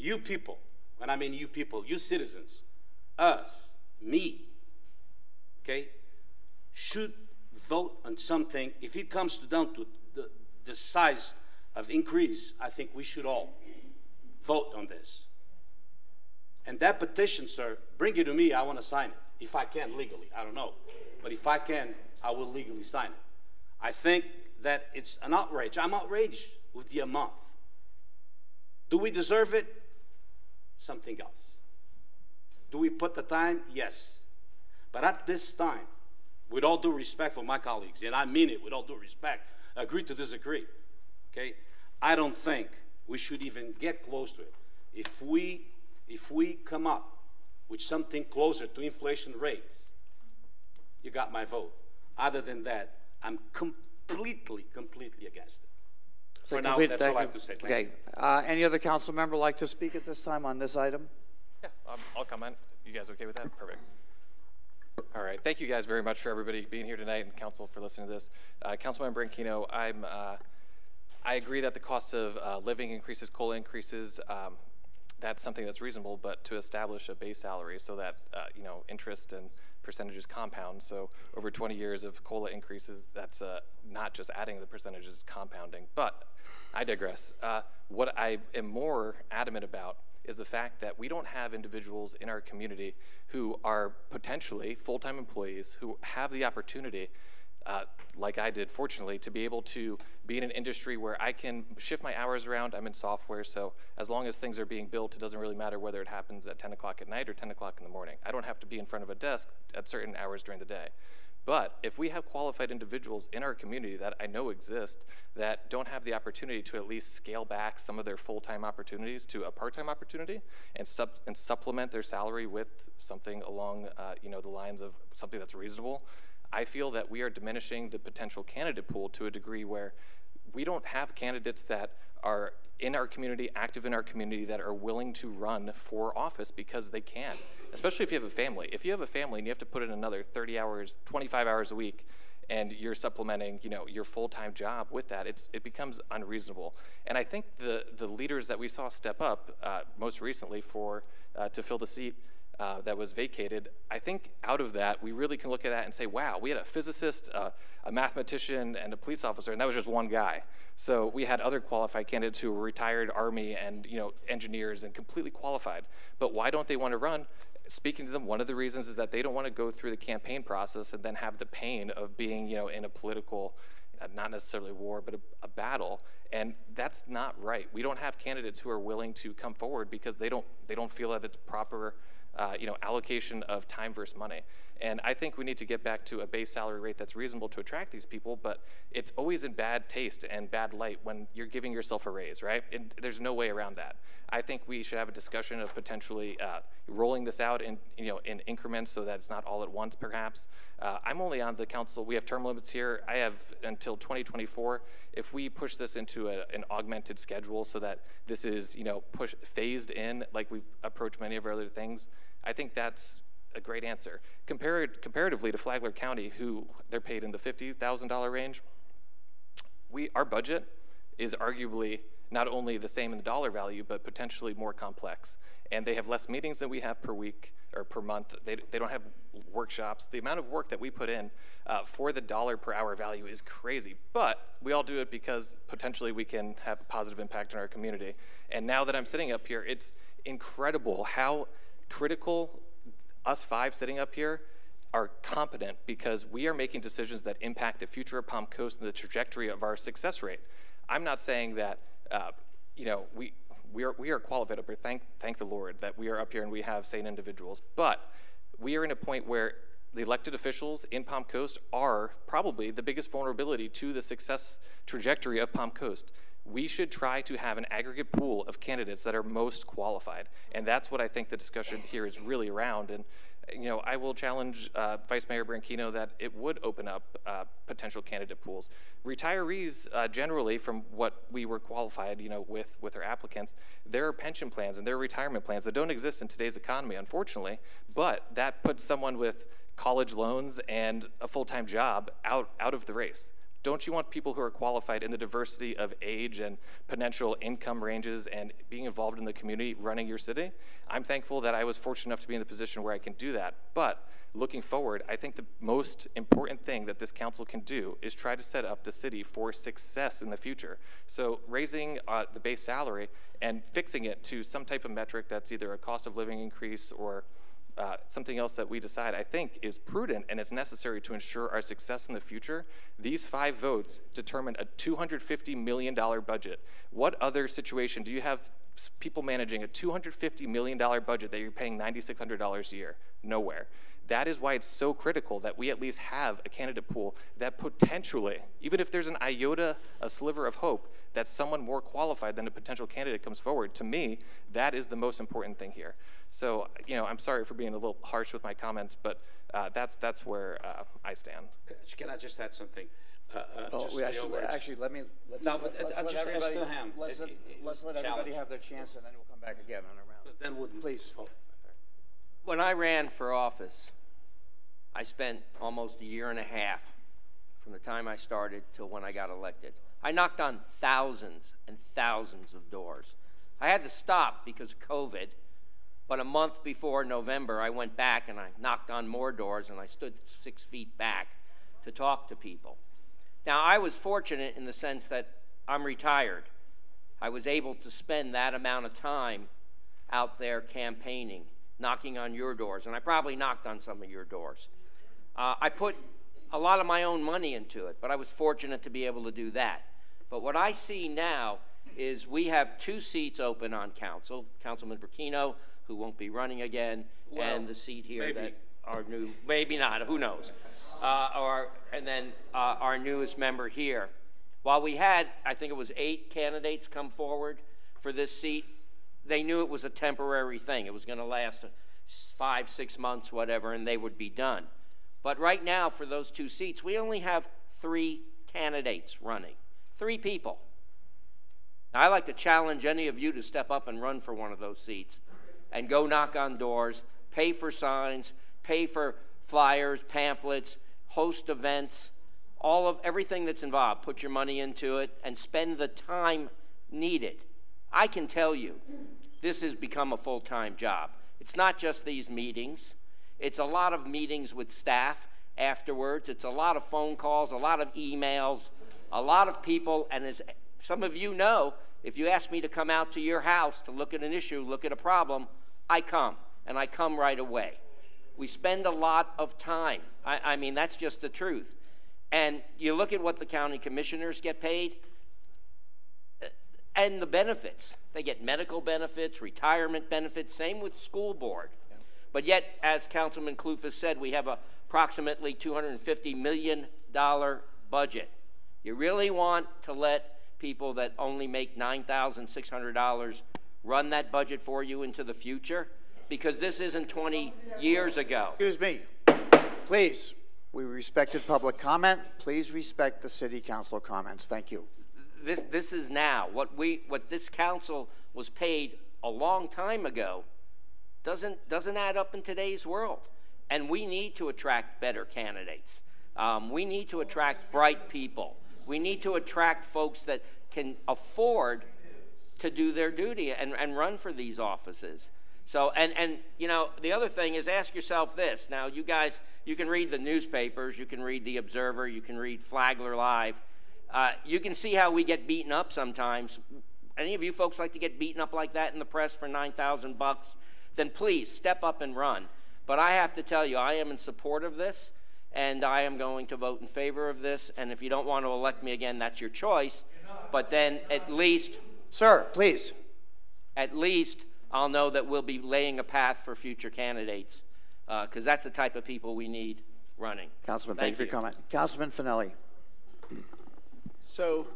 you people, when I mean you people, you citizens, us, me, okay, should vote on something. If it comes to down to the, the size of increase, I think we should all vote on this. And that petition, sir, bring it to me. I want to sign it. If I can legally, I don't know. But if I can, I will legally sign it. I think that it's an outrage. I'm outraged with the amount. Do we deserve it? Something else. Do we put the time? Yes. But at this time, with all due respect for my colleagues, and I mean it with all due respect, agree to disagree. Okay? I don't think we should even get close to it. If we if we come up with something closer to inflation rates, you got my vote. Other than that, I'm completely, completely against it. So For now, complete- that's all I have to say. Thank Okay, you. uh, any other council member like to speak at this time on this item? Yeah, um, I'll comment. You guys okay with that? Perfect. All right. Thank you guys very much for everybody being here tonight and council for listening to this. Uh, Councilman Branquinho, I'm, uh, I agree that the cost of uh, living increases, COLA increases. Um, that's something that's reasonable, but to establish a base salary so that, uh, you know, interest and percentages compound. So over 20 years of COLA increases, that's uh, not just adding the percentages, compounding. But I digress. Uh, what I am more adamant about is the fact that we don't have individuals in our community who are potentially full-time employees who have the opportunity uh, like I did, fortunately, to be able to be in an industry where I can shift my hours around. I'm in software, so as long as things are being built, it doesn't really matter whether it happens at 10 o'clock at night or 10 o'clock in the morning. I don't have to be in front of a desk at certain hours during the day. But if we have qualified individuals in our community that I know exist that don't have the opportunity to at least scale back some of their full-time opportunities to a part-time opportunity and, sub- and supplement their salary with something along uh, you know the lines of something that's reasonable, I feel that we are diminishing the potential candidate pool to a degree where we don't have candidates that are in our community, active in our community, that are willing to run for office because they can, especially if you have a family. If you have a family and you have to put in another 30 hours, 25 hours a week, and you're supplementing, you know, your full-time job with that, it's, it becomes unreasonable. And I think the, the leaders that we saw step up uh, most recently for, uh, to fill the seat uh, that was vacated, I think out of that, we really can look at that and say, wow, we had a physicist, uh, a mathematician, and a police officer, and that was just one guy. So we had other qualified candidates who were retired Army and you know engineers and completely qualified. But why don't they want to run? Speaking to them, one of the reasons is that they don't want to go through the campaign process and then have the pain of being you know in a political uh, not necessarily war, but a, a, battle, and that's not right. We don't have candidates who are willing to come forward because they don't they don't feel that it's proper uh, you know, allocation of time versus money. And I think we need to get back to a base salary rate that's reasonable to attract these people, but it's always in bad taste and bad light when you're giving yourself a raise, right? And there's no way around that. I think we should have a discussion of potentially uh, rolling this out in, you know, in increments so that it's not all at once, perhaps. Uh, I'm only on the council. We have term limits here. I have until 2024. If we push this into a, an augmented schedule so that this is, you know, push phased in like we approach many of our other things, I think that's a great answer. Compared, comparatively to Flagler County, who they're paid in the $50,000 range, we, our budget is arguably not only the same in the dollar value, but potentially more complex. And they have less meetings than we have per week or per month. They, they don't have workshops. The amount of work that we put in uh, for the dollar per hour value is crazy. But we all do it because potentially we can have a positive impact in our community. And now that I'm sitting up here, it's incredible how critical us five sitting up here are competent because we are making decisions that impact the future of Palm Coast and the trajectory of our success rate. I'm not saying that, uh, you know, we, we, are, we are qualified here. Thank, thank the Lord that we are up here and we have sane individuals. But we are in a point where the elected officials in Palm Coast are probably the biggest vulnerability to the success trajectory of Palm Coast we should try to have an aggregate pool of candidates that are most qualified. And that's what I think the discussion here is really around. And, you know, I will challenge uh, Vice Mayor Branquinho that it would open up uh, potential candidate pools. Retirees, uh, generally, from what we were qualified, you know, with, with our applicants, there are pension plans and there are retirement plans that don't exist in today's economy, unfortunately, but that puts someone with college loans and a full-time job out, out of the race. Don't you want people who are qualified in the diversity of age and potential income ranges and being involved in the community running your city? I'm thankful that I was fortunate enough to be in the position where I can do that. But looking forward, I think the most important thing that this council can do is try to set up the city for success in the future. So raising uh, the base salary and fixing it to some type of metric that's either a cost of living increase or uh, something else that we decide, I think, is prudent and it's necessary to ensure our success in the future, these five votes determine a $250 million budget. What other situation do you have people managing a $250 million budget that you're paying $9,600 a year? Nowhere. That is why it's so critical that we at least have a candidate pool that potentially, even if there's an iota, a sliver of hope, that someone more qualified than a potential candidate comes forward. To me, that is the most important thing here. So, you know, I'm sorry for being a little harsh with my comments, but uh, that's that's where uh, I stand. Can I just add something? Uh, uh, Oh, just we actually, actually, let me, let's, No, but let's uh, let just as everybody, to let's, it- let- it- let's let challenge. everybody have their chance and then we'll come back again on a round. Because then wouldn't. Please. When I ran for office, I spent almost a year and a half from the time I started till when I got elected. I knocked on thousands and thousands of doors. I had to stop because of COVID, but a month before November, I went back and I knocked on more doors and I stood six feet back to talk to people. Now, I was fortunate in the sense that I'm retired. I was able to spend that amount of time out there campaigning, knocking on your doors, and I probably knocked on some of your doors. Uh, I put a lot of my own money into it, but I was fortunate to be able to do that. But what I see now is we have two seats open on council Councilman Branquinho, who won't be running again, Well, and the seat here maybe. that our new, maybe not, who knows? Uh, or, and then uh, our newest member here. While we had, I think it was eight candidates come forward for this seat, they knew it was a temporary thing. It was going to last five, six months, whatever, and they would be done. But right now, for those two seats, we only have three candidates running, three people. Now, I like to challenge any of you to step up and run for one of those seats and go knock on doors, pay for signs, pay for flyers, pamphlets, host events, all of everything that's involved. Put your money into it and spend the time needed. I can tell you, this has become a full time job. It's not just these meetings, it's a lot of meetings with staff afterwards, it's a lot of phone calls, a lot of emails, a lot of people, and as some of you know, if you ask me to come out to your house to look at an issue, look at a problem, I come, and I come right away. We spend a lot of time. I, I mean, that's just the truth. And you look at what the county commissioners get paid, and the benefits. They get medical benefits, retirement benefits, same with school board. But yet, as Councilman Klufas said, we have a approximately $250 million budget. You really want to let people that only make $9,600 run that budget for you into the future? Because this isn't 20 years ago. Excuse me. Please, we respected public comment. Please respect the city council comments. Thank you. This, this is now. What, we, what this council was paid a long time ago doesn't, doesn't add up in today's world. And we need to attract better candidates. Um, we need to attract bright people. We need to attract folks that can afford to do their duty and, and run for these offices. So, and, and, you know, the other thing is ask yourself this. Now, you guys, you can read the newspapers, you can read The Observer, you can read Flagler Live. Uh, you can see how we get beaten up sometimes. Any of you folks like to get beaten up like that in the press for 9,000 bucks? Then please step up and run. But I have to tell you, I am in support of this, and I am going to vote in favor of this. And if you don't want to elect me again, that's your choice. But then at least. Sir, please. At least I'll know that we'll be laying a path for future candidates, because uh, that's the type of people we need running. Councilman, thank, thank you for your comment. Councilman Fanelli. So,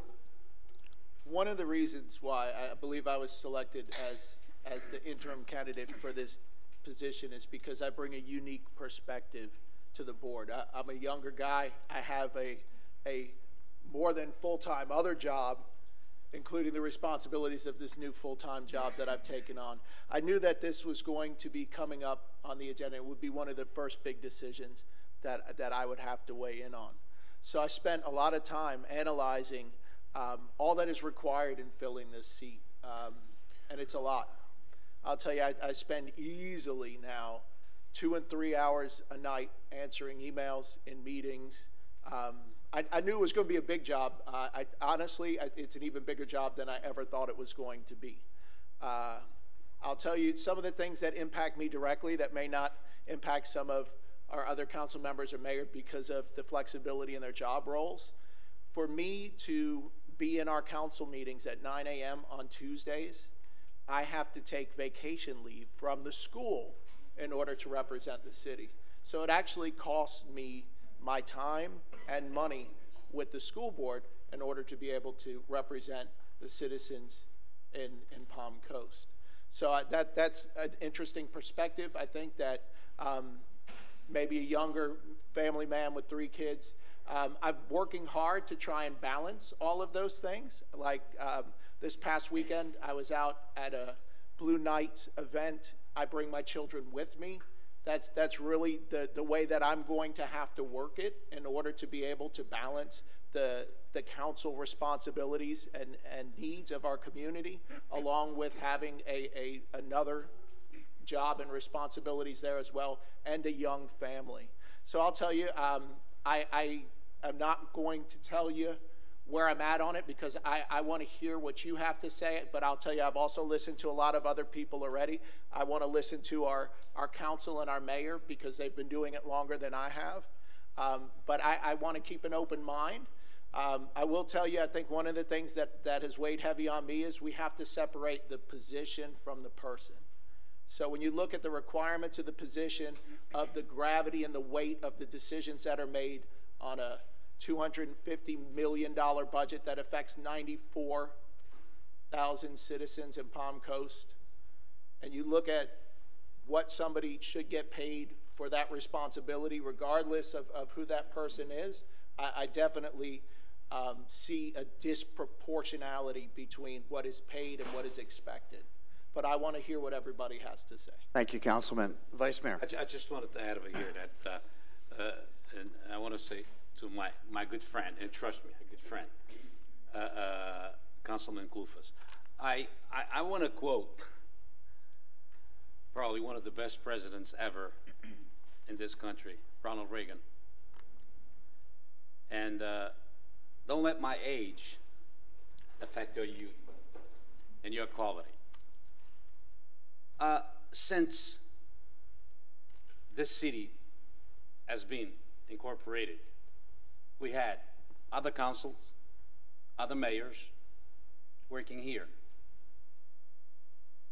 one of the reasons why I believe I was selected as as the interim candidate for this position is because I bring a unique perspective to the board. I, am a younger guy. I have a a more than full time other job, including the responsibilities of this new full time job that I've taken on. I knew that this was going to be coming up on the agenda. It would be one of the first big decisions that that I would have to weigh in on. So I spent a lot of time analyzing um, all that is required in filling this seat, um, and it's a lot. I'll tell you, I, I, spend easily now two and three hours a night answering emails in meetings. Um, I, I, knew it was going to be a big job. Uh, I, honestly, it's an even bigger job than I ever thought it was going to be. Uh, I'll tell you some of the things that impact me directly that may not impact some of our other council members or mayor because of the flexibility in their job roles. For me to be in our council meetings at 9 a.m. on Tuesdays, I have to take vacation leave from the school in order to represent the city. So it actually costs me my time and money with the school board in order to be able to represent the citizens in, in Palm Coast. So I, that, that's an interesting perspective. I think that um, maybe a younger family man with three kids, um, I'm working hard to try and balance all of those things. Like um, this past weekend, I was out at a Blue Knights event. I bring my children with me. That's, that's really the, the way that I'm going to have to work it in order to be able to balance the, the council responsibilities and, and needs of our community, along with having a, a, another job and responsibilities there as well, and a young family. So I'll tell you, um, I, I am not going to tell you where I'm at on it because I, I want to hear what you have to say. But I'll tell you, I've also listened to a lot of other people already. I want to listen to our, our council and our mayor because they've been doing it longer than I have. Um, but I, I want to keep an open mind. Um, I will tell you, I think one of the things that, that has weighed heavy on me is we have to separate the position from the person. So when you look at the requirements of the position, of the gravity and the weight of the decisions that are made on a $250 million budget that affects 94,000 citizens in Palm Coast, and you look at what somebody should get paid for that responsibility, regardless of, of who that person is, I, I definitely um, see a disproportionality between what is paid and what is expected. But I want to hear what everybody has to say. Thank you, Councilman. Vice Mayor. I, I just wanted to add over here that, uh, uh, and I want to say to my, my good friend, and trust me, a good friend, uh, uh, Councilman Klufas. I, I, I want to quote probably one of the best presidents ever in this country, Ronald Reagan. And uh, don't let my age affect your youth and your quality. Uh, since this city has been incorporated, we had other councils, other mayors working here.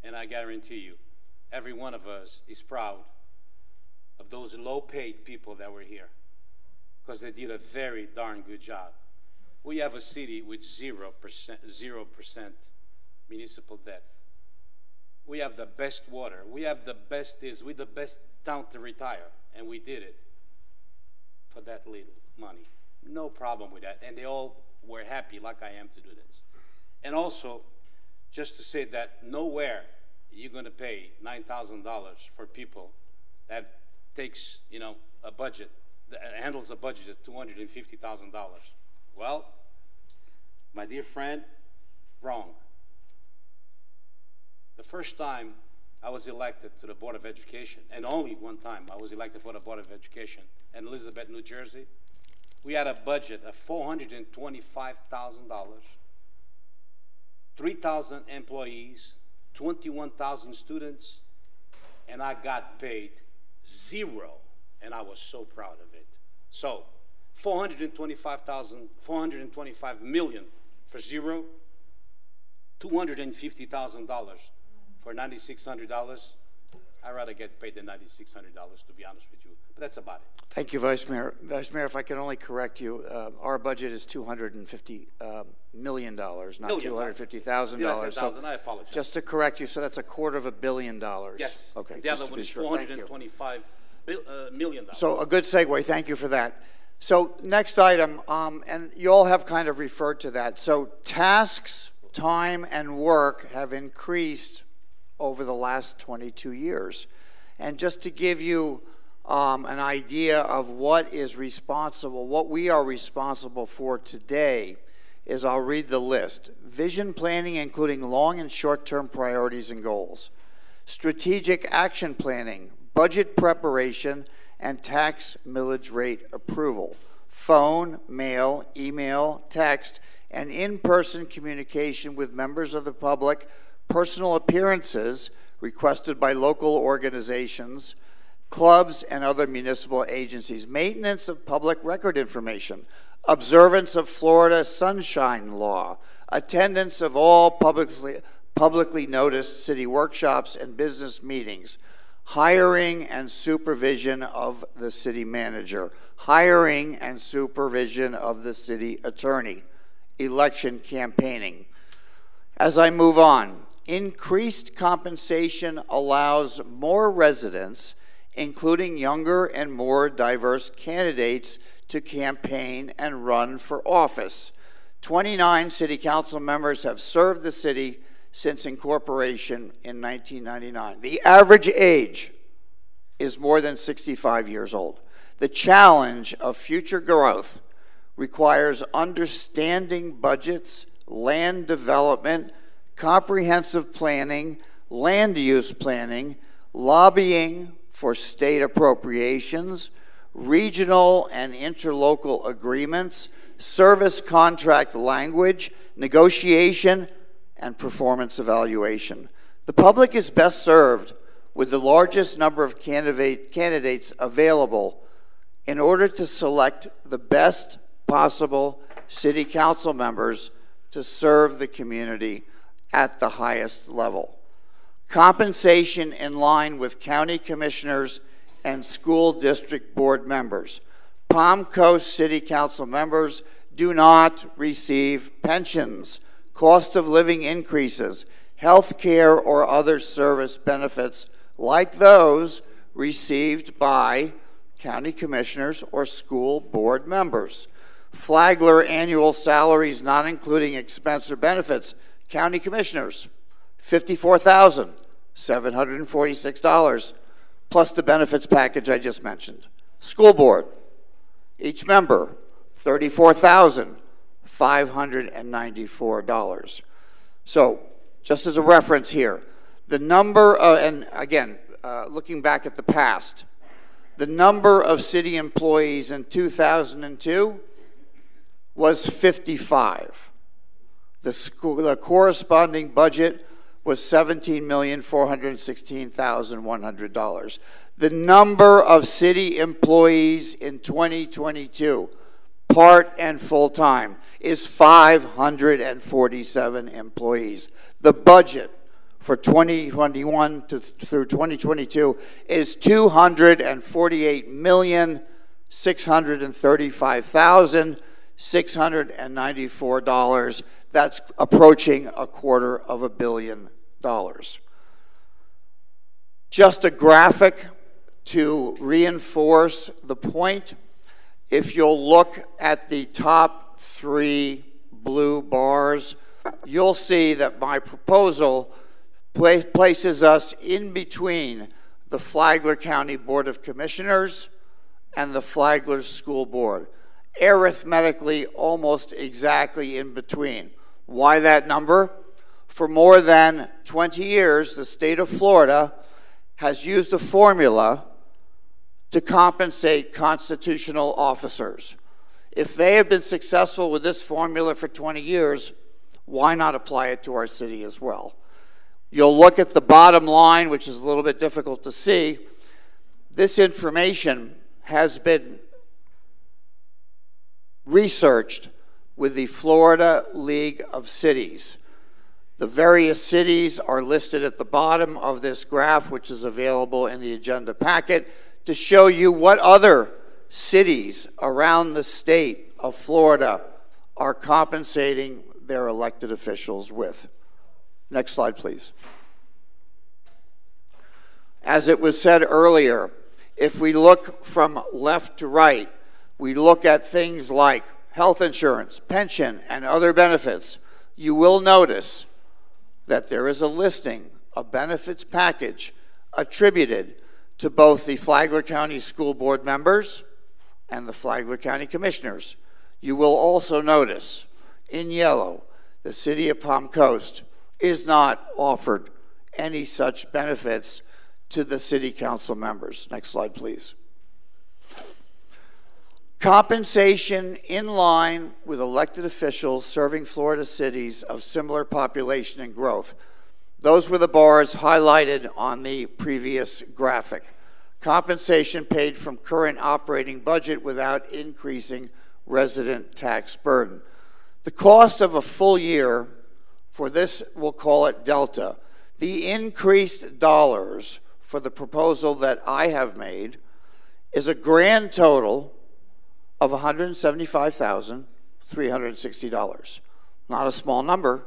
And I guarantee you, every one of us is proud of those low paid people that were here because they did a very darn good job. We have a city with 0%, 0% municipal debt. We have the best water. We have the best is. We're the best town to retire. And we did it for that little money. No problem with that. And they all were happy, like I am, to do this. And also, just to say that nowhere you're going to pay $9,000 for people that takes, you know, a budget, that uh, handles a budget of $250,000. Well, my dear friend, wrong. The first time I was elected to the Board of Education, and only one time I was elected for the Board of Education in Elizabeth, New Jersey, we had a budget of $425,000, 3,000 employees, 21,000 students, and I got paid zero, and I was so proud of it. So, 425,000, 425 million for zero, $250,000 for $9,600. I'd rather get paid the $9,600, to be honest with you. But that's about it. Thank you, Vice Mayor. Vice Mayor, if I can only correct you, uh, our budget is 250 uh, million dollars, not Million, $250,000. Did I say So? I apologize. Just to correct you, so that's a quarter of a billion dollars. Yes. Okay, The other one is sure. 425 bil- uh, million dollars. So a good segue. Thank you for that. So next item, um, and you all have kind of referred to that. So tasks, time, and work have increased over the last 22 years. And just to give you um, an idea of what is responsible, what we are responsible for today, is I'll read the list. Vision planning, including long and short term priorities and goals. Strategic action planning, budget preparation, and tax millage rate approval. Phone, mail, email, text, and in person communication with members of the public, personal appearances requested by local organizations, clubs, and other municipal agencies, maintenance of public record information, observance of Florida Sunshine Law, attendance of all publicly, publicly noticed city workshops and business meetings, hiring and supervision of the city manager, hiring and supervision of the city attorney, election campaigning. As I move on, increased compensation allows more residents, including younger and more diverse candidates, to campaign and run for office. 29 city council members have served the city since incorporation in 1999. The average age is more than 65 years old. The challenge of future growth requires understanding budgets, land development, comprehensive planning, land use planning, lobbying for state appropriations, regional and interlocal agreements, service contract language, negotiation, and performance evaluation. The public is best served with the largest number of candidate, candidates available in order to select the best possible city council members to serve the community at the highest level. Compensation in line with county commissioners and school district board members. Palm Coast City Council members do not receive pensions, cost of living increases, health care, or other service benefits like those received by county commissioners or school board members. Flagler annual salaries not including expense or benefits. County commissioners, $54,746 plus the benefits package I just mentioned. School board, each member, $34,594. So, just as a reference here, the number, of, and again, uh, looking back at the past, the number of city employees in 2002 was 55. The, school, the corresponding budget was $17,416,100. The number of city employees in 2022, part and full time, is 547 employees. The budget for 2021 to, through 2022 is two hundred and forty-eight million six hundred and thirty-five thousand six hundred and ninety-four dollars. That's approaching a quarter of a billion dollars. Just a graphic to reinforce the point. If you'll look at the top three blue bars, you'll see that my proposal places us in between the Flagler County Board of Commissioners and the Flagler School Board. Arithmetically, almost exactly in between. Why that number? For more than 20 years, the state of Florida has used a formula to compensate constitutional officers. If they have been successful with this formula for 20 years, why not apply it to our city as well? You'll look at the bottom line, which is a little bit difficult to see. This information has been researched with the Florida League of Cities. The various cities are listed at the bottom of this graph, which is available in the agenda packet, to show you what other cities around the state of Florida are compensating their elected officials with. Next slide, please. As it was said earlier, if we look from left to right, we look at things like health insurance, pension, and other benefits, you will notice that there is a listing, a benefits package attributed to both the Flagler County School Board members and the Flagler County Commissioners. You will also notice in yellow the City of Palm Coast is not offered any such benefits to the city council members. Next slide, please. Compensation in line with elected officials serving Florida cities of similar population and growth. Those were the bars highlighted on the previous graphic. Compensation paid from current operating budget without increasing resident tax burden. The cost of a full year for this, we'll call it delta, the increased dollars for the proposal that I have made is a grand total of $175,360. Not a small number,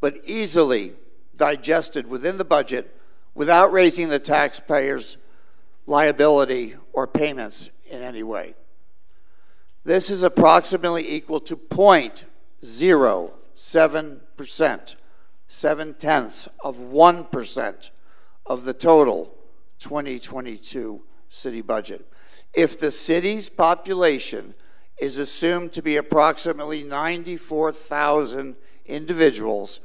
but easily digested within the budget without raising the taxpayers' liability or payments in any way. This is approximately equal to 0.07%, seven tenths of 1% of the total 2022 city budget. If the city's population is assumed to be approximately 94,000 individuals,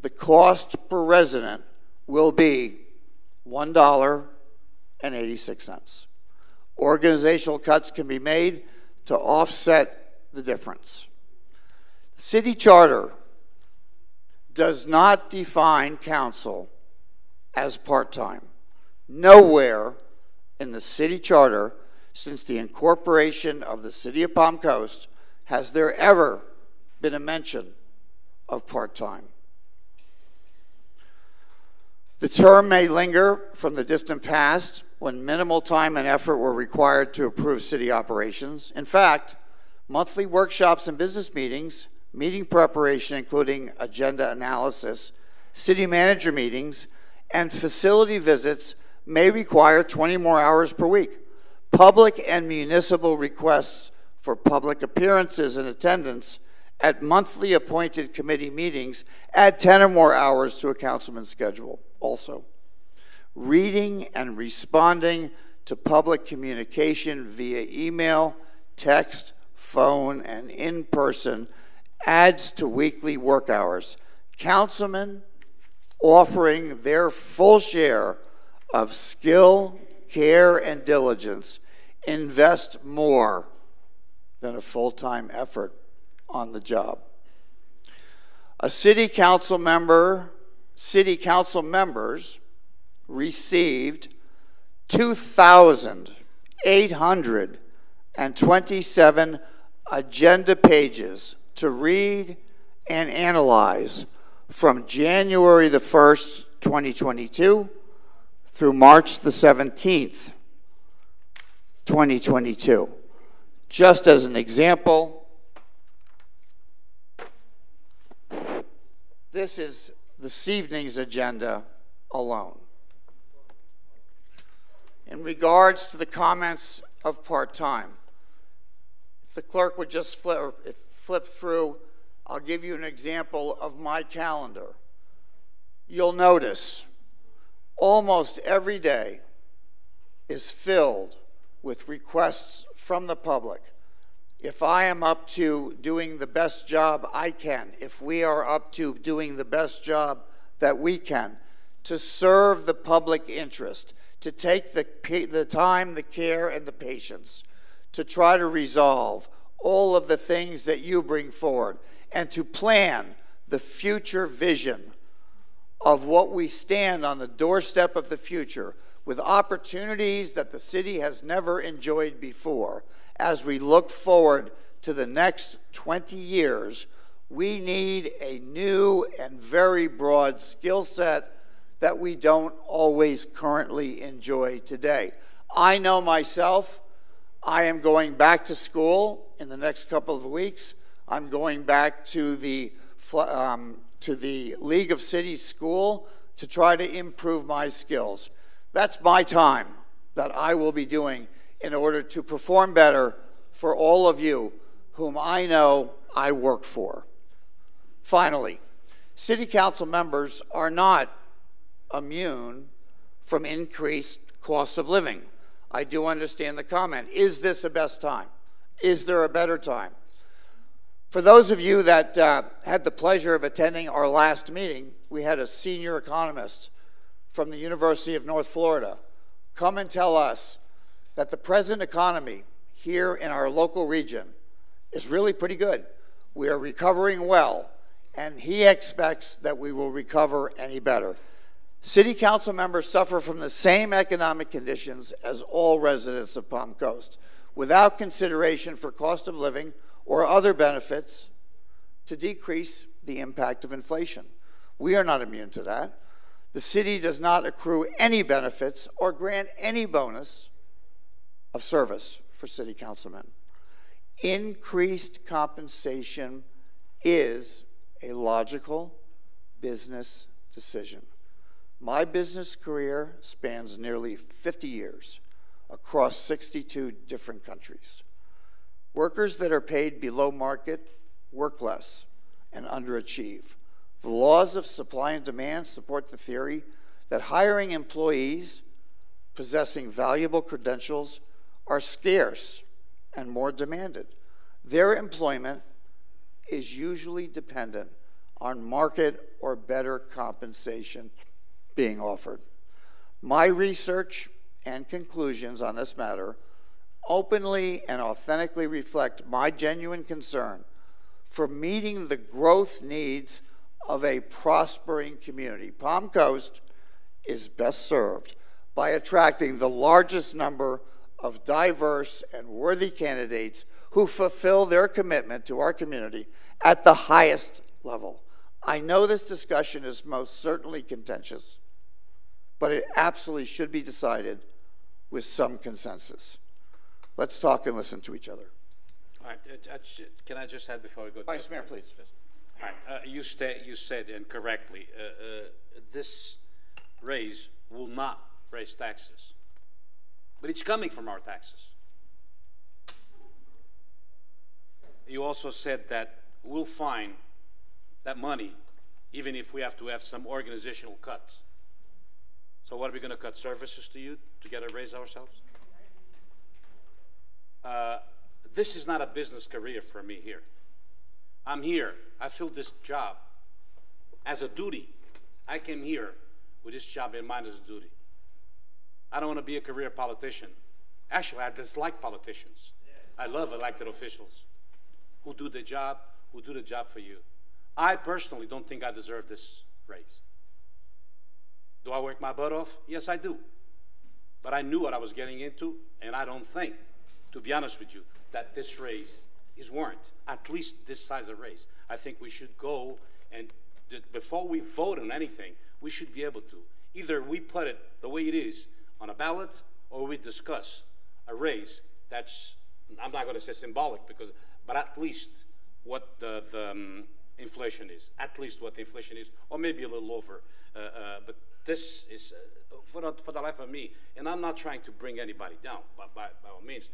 the cost per resident will be $1.86. Organizational cuts can be made to offset the difference. The city charter does not define council as part time. Nowhere in the city charter since the incorporation of the city of Palm Coast has there ever been a mention of part time. The term may linger from the distant past when minimal time and effort were required to approve city operations. In fact, monthly workshops and business meetings, meeting preparation, including agenda analysis, city manager meetings, and facility visits may require 20 more hours per week. Public and municipal requests for public appearances and attendance at monthly appointed committee meetings add 10 or more hours to a councilman's schedule also. Reading and responding to public communication via email, text, phone, and in person adds to weekly work hours. Councilmen offering their full share of skill, care, and diligence invest more than a full time effort on the job. A city council member, city council members received 2,827 agenda pages to read and analyze from January the 1st, 2022 through March the 17th, 2022. Just as an example, this is this evening's agenda alone. In regards to the comments of part-time, if the clerk would just flip, flip through I'll give you an example of my calendar. You'll notice almost every day is filled with requests from the public. If I am up to doing the best job I can, if we are up to doing the best job that we can to serve the public interest, to take the, the time, the care, and the patience to try to resolve all of the things that you bring forward and to plan the future vision of what we stand on the doorstep of the future with opportunities that the city has never enjoyed before. As we look forward to the next 20 years, we need a new and very broad skill set that we don't always currently enjoy today. I know myself, I am going back to school in the next couple of weeks. I'm going back to the, um, to the League of Cities School to try to improve my skills. That's my time that I will be doing in order to perform better for all of you whom I know I work for. Finally, City Council members are not immune from increased costs of living. I do understand the comment. Is this a best time? Is there a better time? For those of you that uh, had the pleasure of attending our last meeting, we had a senior economist from the University of North Florida come and tell us that the present economy here in our local region is really pretty good. We are recovering well, and he expects that we will recover any better. City council members suffer from the same economic conditions as all residents of Palm Coast, without consideration for cost of living or other benefits to decrease the impact of inflation. We are not immune to that. The city does not accrue any benefits or grant any bonus of service for city councilmen. Increased compensation is a logical business decision. My business career spans nearly 50 years across 62 different countries. Workers that are paid below market work less and underachieve. The laws of supply and demand support the theory that hiring employees possessing valuable credentials are scarce and more demanded. Their employment is usually dependent on market or better compensation being offered. My research and conclusions on this matter openly and authentically reflect my genuine concern for meeting the growth needs of a prospering community. Palm Coast is best served by attracting the largest number of diverse and worthy candidates who fulfill their commitment to our community at the highest level. I know this discussion is most certainly contentious, but it absolutely should be decided with some consensus. Let's talk and listen to each other. All right, uh, uh, can I just add before we go? Vice Mayor, please. All right, uh, you, sta- you said incorrectly, uh, uh, this raise will not raise taxes, but it's coming from our taxes. You also said that we'll find that money even if we have to have some organizational cuts. So what are we going to cut services to you to get a raise ourselves? Uh, this is not a business career for me here. I'm here. I feel this job as a duty. I came here with this job in mind as a duty. I don't want to be a career politician. Actually, I dislike politicians. I love elected officials who do the job, who do the job for you. I personally don't think I deserve this raise. Do I work my butt off? Yes, I do. But I knew what I was getting into, and I don't think, to be honest with you, that this raise is warrant. At least this size of raise. I think we should go and before we vote on anything, we should be able to. Either we put it the way it is on a ballot, or we discuss a raise that's I'm not going to say symbolic because, but at least what the, the um, inflation is, at least what the inflation is, or maybe a little over. Uh, uh, but this is, uh, for, the, for the life of me, and I'm not trying to bring anybody down by, by, by all means,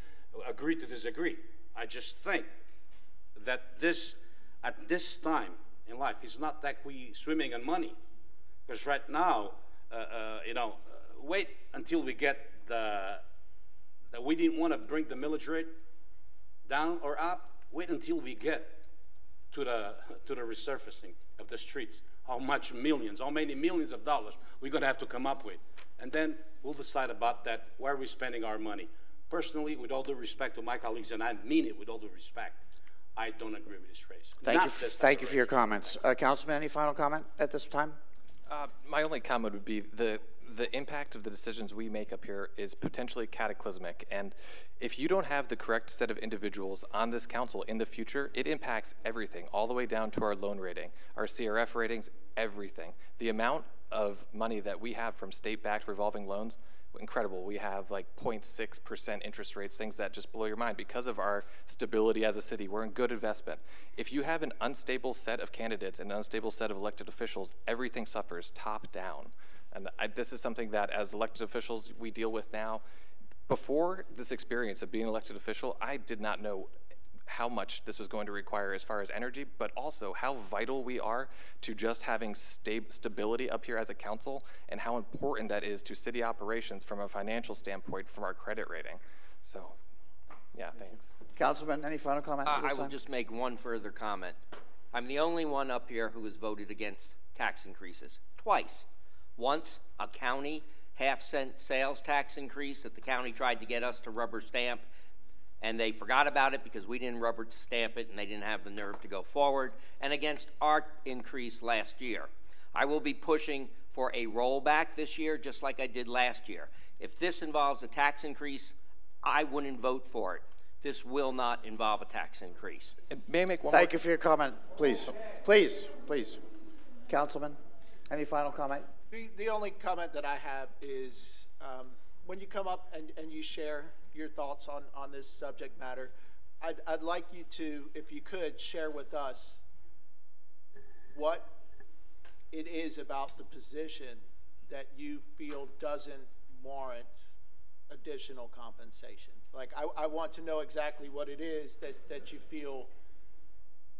agree to disagree. I just think that this, at this time in life, is not that we swimming in money. Because right now, uh, uh, you know, uh, wait until we get the, that we didn't want to bring the military down or up. Wait until we get to the, to the resurfacing of the streets, how much millions, how many millions of dollars we're going to have to come up with. And then we'll decide about that, where we're we spending our money. Personally, with all due respect to my colleagues, and I mean it with all due respect, I don't agree with this race. Thank Not you. Thank you for your comments, uh, Councilman. Any final comment at this time? Uh, my only comment would be the the impact of the decisions we make up here is potentially cataclysmic. And if you don't have the correct set of individuals on this council in the future, it impacts everything, all the way down to our loan rating, our CRF ratings, everything. The amount of money that we have from state-backed revolving loans, incredible. We have like 0.6% interest rates, things that just blow your mind. Because of our stability as a city, we're in good investment. If you have an unstable set of candidates and an unstable set of elected officials, everything suffers top down. And I, this is something that, as elected officials, we deal with now. Before this experience of being an elected official, I did not know how much this was going to require as far as energy, but also how vital we are to just having sta stability up here as a council and how important that is to city operations from a financial standpoint from our credit rating. So, yeah, thanks. Councilman, any final comment? Uh, I will just make one further comment. I'm the only one up here who has voted against tax increases twice. Once, a county half cent sales tax increase that the county tried to get us to rubber stamp, and they forgot about it because we didn't rubber stamp it and they didn't have the nerve to go forward, and against our increase last year. I will be pushing for a rollback this year, just like I did last year. If this involves a tax increase, I wouldn't vote for it. This will not involve a tax increase. May I make one Thank you for your comment, please. Please, please. Councilman, any final comment? The, the only comment that I have is um, when you come up and, and you share your thoughts on, on this subject matter, I'd, I'd like you to, if you could, share with us what it is about the position that you feel doesn't warrant additional compensation. Like, I, I want to know exactly what it is that, that you feel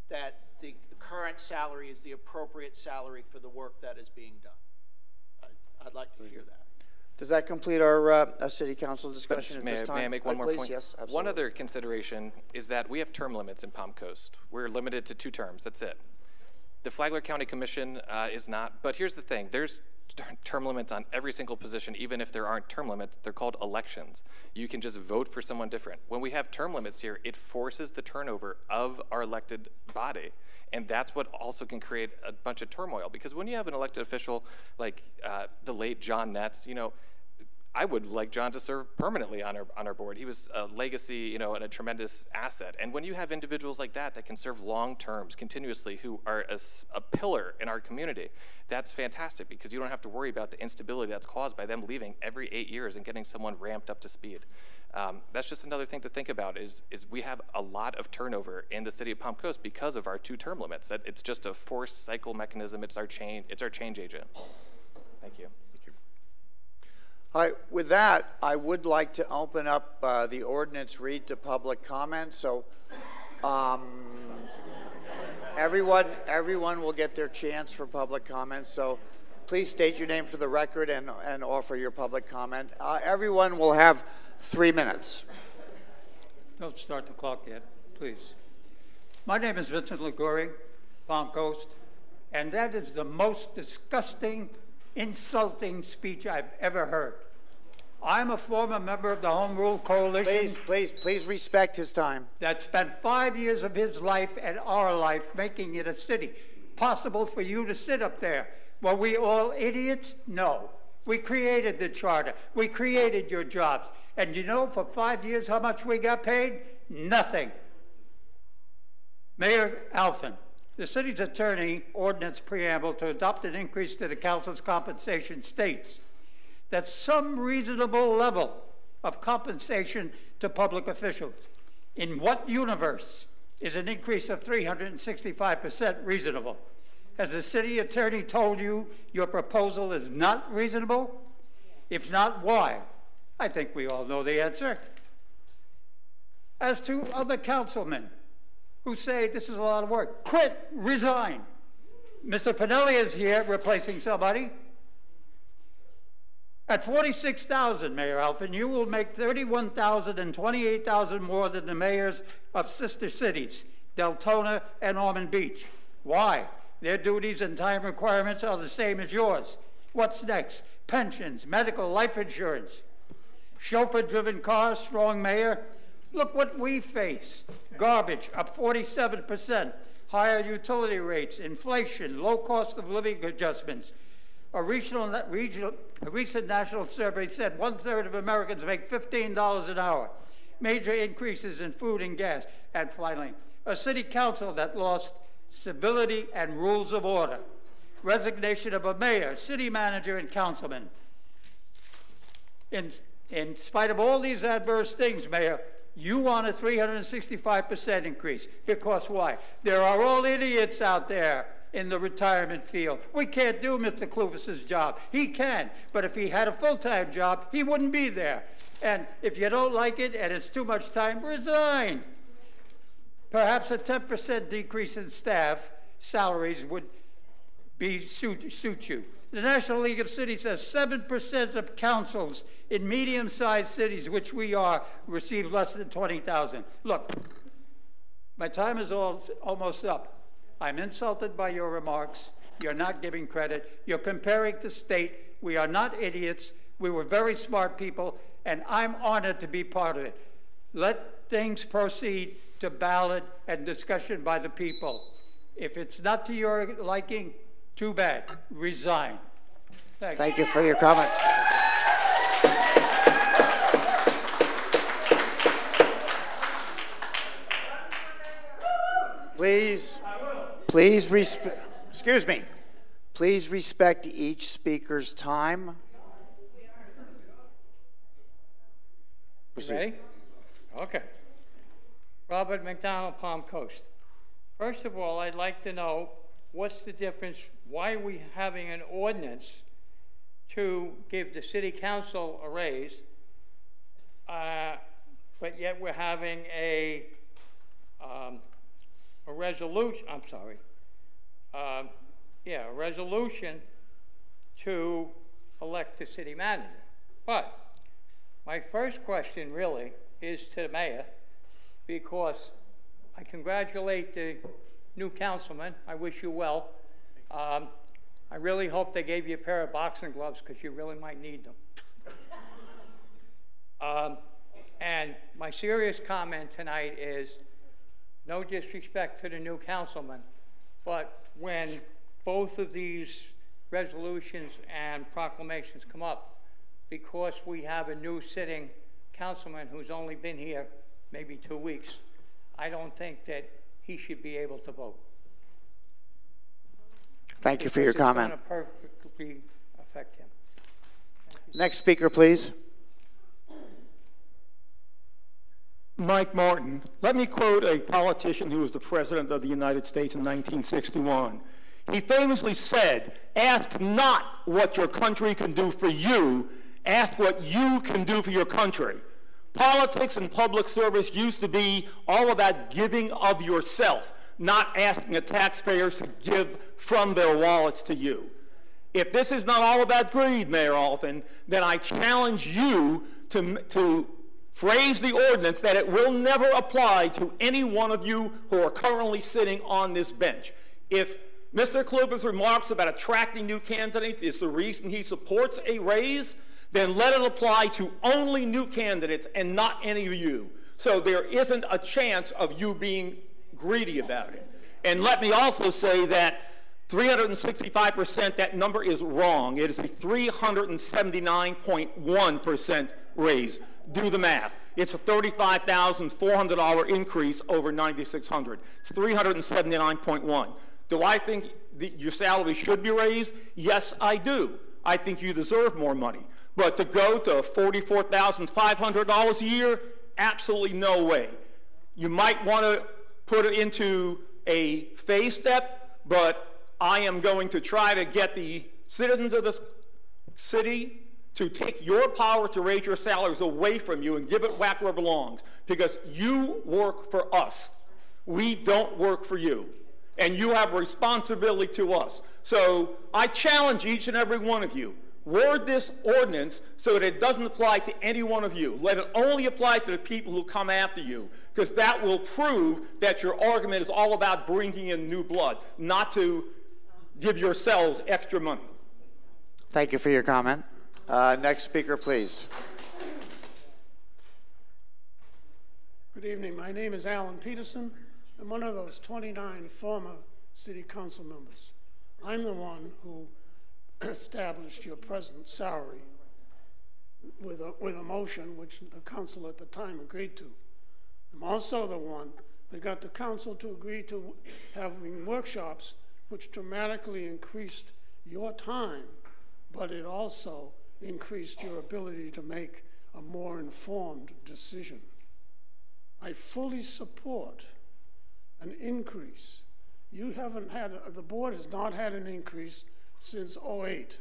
that the current salary is the appropriate salary for the work that is being done. I'd, I'd like to hear that. Does that complete our, uh, city council discussion at May, this time? may I make one Uh, more please? point? Yes, absolutely. One other consideration is that we have term limits in Palm Coast. We're limited to two terms. That's it. The Flagler County Commission uh, is not. But here's the thing: there's term limits on every single position, even if there aren't term limits. They're called elections. You can just vote for someone different. When we have term limits here, it forces the turnover of our elected body. And that's what also can create a bunch of turmoil because when you have an elected official like uh, the late Jon Netts, you know, I would like Jon to serve permanently on our on our board. He was a legacy, you know, and a tremendous asset. And when you have individuals like that that can serve long terms continuously, who are a pillar in our community, that's fantastic because you don't have to worry about the instability that's caused by them leaving every eight years and getting someone ramped up to speed. Um, that's just another thing to think about. Is is we have a lot of turnover in the city of Palm Coast because of our two term limits. That it's just a forced cycle mechanism. It's our change. It's our change agent. Thank you. All right, with that, I would like to open up uh, the ordinance read to public comment. So um, everyone, everyone will get their chance for public comment. So please state your name for the record and, and offer your public comment. Uh, everyone will have three minutes. Don't start the clock yet, please. My name is Vincent Liguri, Palm Coast, and that is the most disgusting, insulting speech I've ever heard. I'm a former member of the Home Rule Coalition. Please, please, please respect his time. That spent five years of his life and our life making it a city. Possible for you to sit up there. Were we all idiots? No. We created the charter. We created your jobs. And you know, for five years, how much we got paid? Nothing. Mayor Alfin, the city's attorney ordinance preamble to adopt an increase to the council's compensation states that some reasonable level of compensation to public officials. In what universe is an increase of 365% reasonable? Has the city attorney told you your proposal is not reasonable? If not, why? I think we all know the answer. As to other councilmen who say this is a lot of work, quit, resign. Mr. Fanelli is here replacing somebody. At 46,000, Mayor Alfin, you will make 31,000 and 28,000 more than the mayors of sister cities, Deltona and Ormond Beach. Why? Their duties and time requirements are the same as yours. What's next? Pensions, medical, life insurance. Chauffeur-driven cars, strong mayor. Look what we face. Garbage, up 47%. Higher utility rates, inflation, low cost of living adjustments. A, regional, regional, a recent national survey said one third of Americans make $15 an hour. Major increases in food and gas. And finally, a city council that lost stability and rules of order. Resignation of a mayor, city manager, and councilman. In, in spite of all these adverse things, Mayor, you want a 365% increase. Because why? There are all idiots out there in the retirement field. We can't do Mr. Klufas's job. He can, but if he had a full-time job, he wouldn't be there. And if you don't like it and it's too much time, resign. Perhaps a 10% decrease in staff salaries would be suit, suit you. The National League of Cities says 7% of councils in medium-sized cities, which we are, receive less than 20,000. Look, my time is all, almost up. I'm insulted by your remarks. You're not giving credit. You're comparing to state. We are not idiots. We were very smart people, and I'm honored to be part of it. Let things proceed to ballot and discussion by the people. If it's not to your liking, too bad. Resign. Thank, Thank you for your comment. Please, please, resp- excuse me. Please respect each speaker's time. You ready? Okay. Robert McDonald, Palm Coast. First of all, I'd like to know what's the difference, why are we having an ordinance to give the city council a raise, uh, but yet we're having a, um, a resolution, I'm sorry, um, yeah, a resolution to elect the city manager. But my first question really is to the mayor because I congratulate the new councilman. I wish you well. Um, I really hope they gave you a pair of boxing gloves because you really might need them. um, and my serious comment tonight is no disrespect to the new councilman, but when both of these resolutions and proclamations come up, because we have a new sitting councilman who's only been here maybe two weeks, I don't think that he should be able to vote. Thank you for your comment. It's going to perfectly affect him. Next speaker, please. Mike Martin. Let me quote a politician who was the President of the United States in 1961. He famously said, Ask not what your country can do for you, ask what you can do for your country. Politics and public service used to be all about giving of yourself, not asking the taxpayers to give from their wallets to you. If this is not all about greed, Mayor Alfin, then I challenge you to, to phrase the ordinance that it will never apply to any one of you who are currently sitting on this bench. If Mr. Klufas's remarks about attracting new candidates is the reason he supports a raise, then let it apply to only new candidates and not any of you. So there isn't a chance of you being greedy about it. And let me also say that 365%, that number is wrong. It is a 379.1% raise. Do the math. It's a $35,400 increase over 9,600. It's 379.1. Do I think your salary should be raised? Yes, I do. I think you deserve more money. But to go to $44,500 a year, absolutely no way. You might want to put it into a phase step, but I am going to try to get the citizens of this city to take your power to raise your salaries away from you and give it back where it belongs because you work for us. We don't work for you. And you have responsibility to us. So I challenge each and every one of you word this ordinance so that it doesn't apply to any one of you. Let it only apply to the people who come after you, because that will prove that your argument is all about bringing in new blood, not to give yourselves extra money. Thank you for your comment. Uh, next speaker, please. Good evening. My name is Alan Peterson. I'm one of those 29 former city council members. I'm the one who established your present salary with a, with a motion which the council at the time agreed to. I'm also the one that got the council to agree to having workshops which dramatically increased your time, but it also increased your ability to make a more informed decision. I fully support an increase. You haven't had, the board has not had an increase since 08,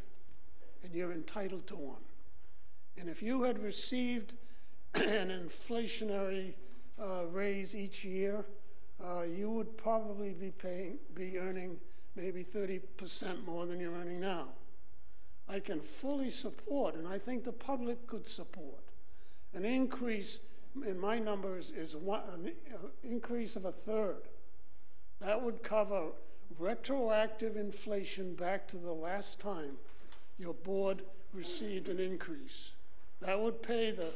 and you're entitled to one. And if you had received an inflationary uh, raise each year, uh, you would probably be paying, be earning maybe 30% more than you're earning now. I can fully support, and I think the public could support, an increase in my numbers is one, an increase of a third. That would cover retroactive inflation back to the last time your board received an increase. That would pay the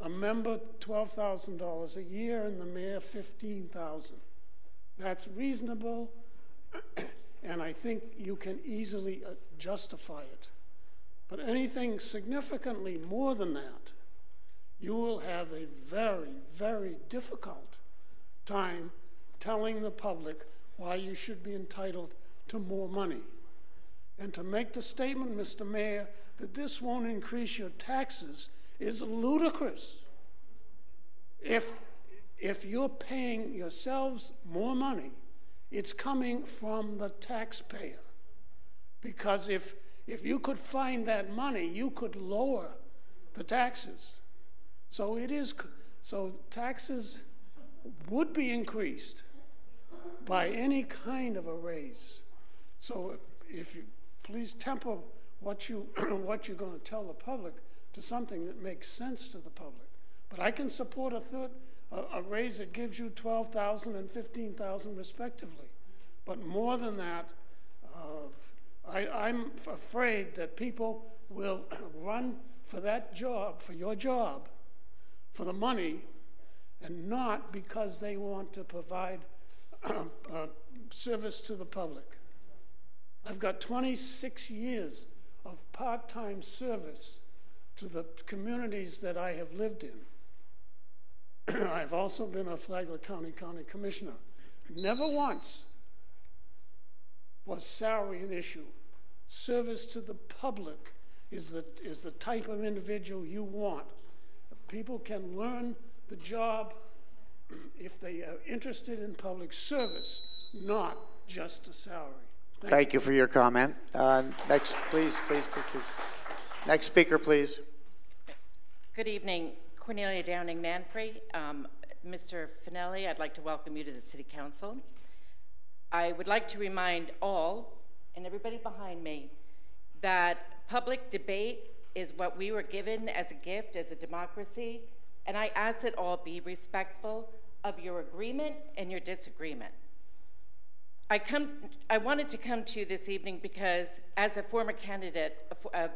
a member $12,000 a year and the mayor 15,000. That's reasonable and I think you can easily uh, justify it. But anything significantly more than that, you will have a very, very difficult time telling the public why you should be entitled to more money. And to make the statement, Mr. Mayor, that this won't increase your taxes is ludicrous. If, if you're paying yourselves more money, it's coming from the taxpayer. Because if, if you could find that money, you could lower the taxes. So it is, so taxes would be increased by any kind of a raise. So if you, please temper what, you, what you're going to tell the public to something that makes sense to the public. But I can support a, third, a, a raise that gives you 12,000 and 15,000 respectively. But more than that, uh, I, I'm afraid that people will run for that job, for your job, for the money, and not because they want to provide uh, service to the public. I've got 26 years of part time service to the communities that I have lived in. I've also been a Flagler County County Commissioner. Never once was salary an issue. Service to the public is the, is the type of individual you want. People can learn the job if they are interested in public service, not just a salary. Thank, Thank you. you. for your comment. Uh, next, please, please, please, please. Next speaker, please. Good evening, Cornelia Downing Manfre. Um, Mr. Fanelli, I'd like to welcome you to the City Council. I would like to remind all, and everybody behind me, that public debate is what we were given as a gift, as a democracy, and I ask that all be respectful of your agreement and your disagreement. I, come, I wanted to come to you this evening because as a former candidate uh,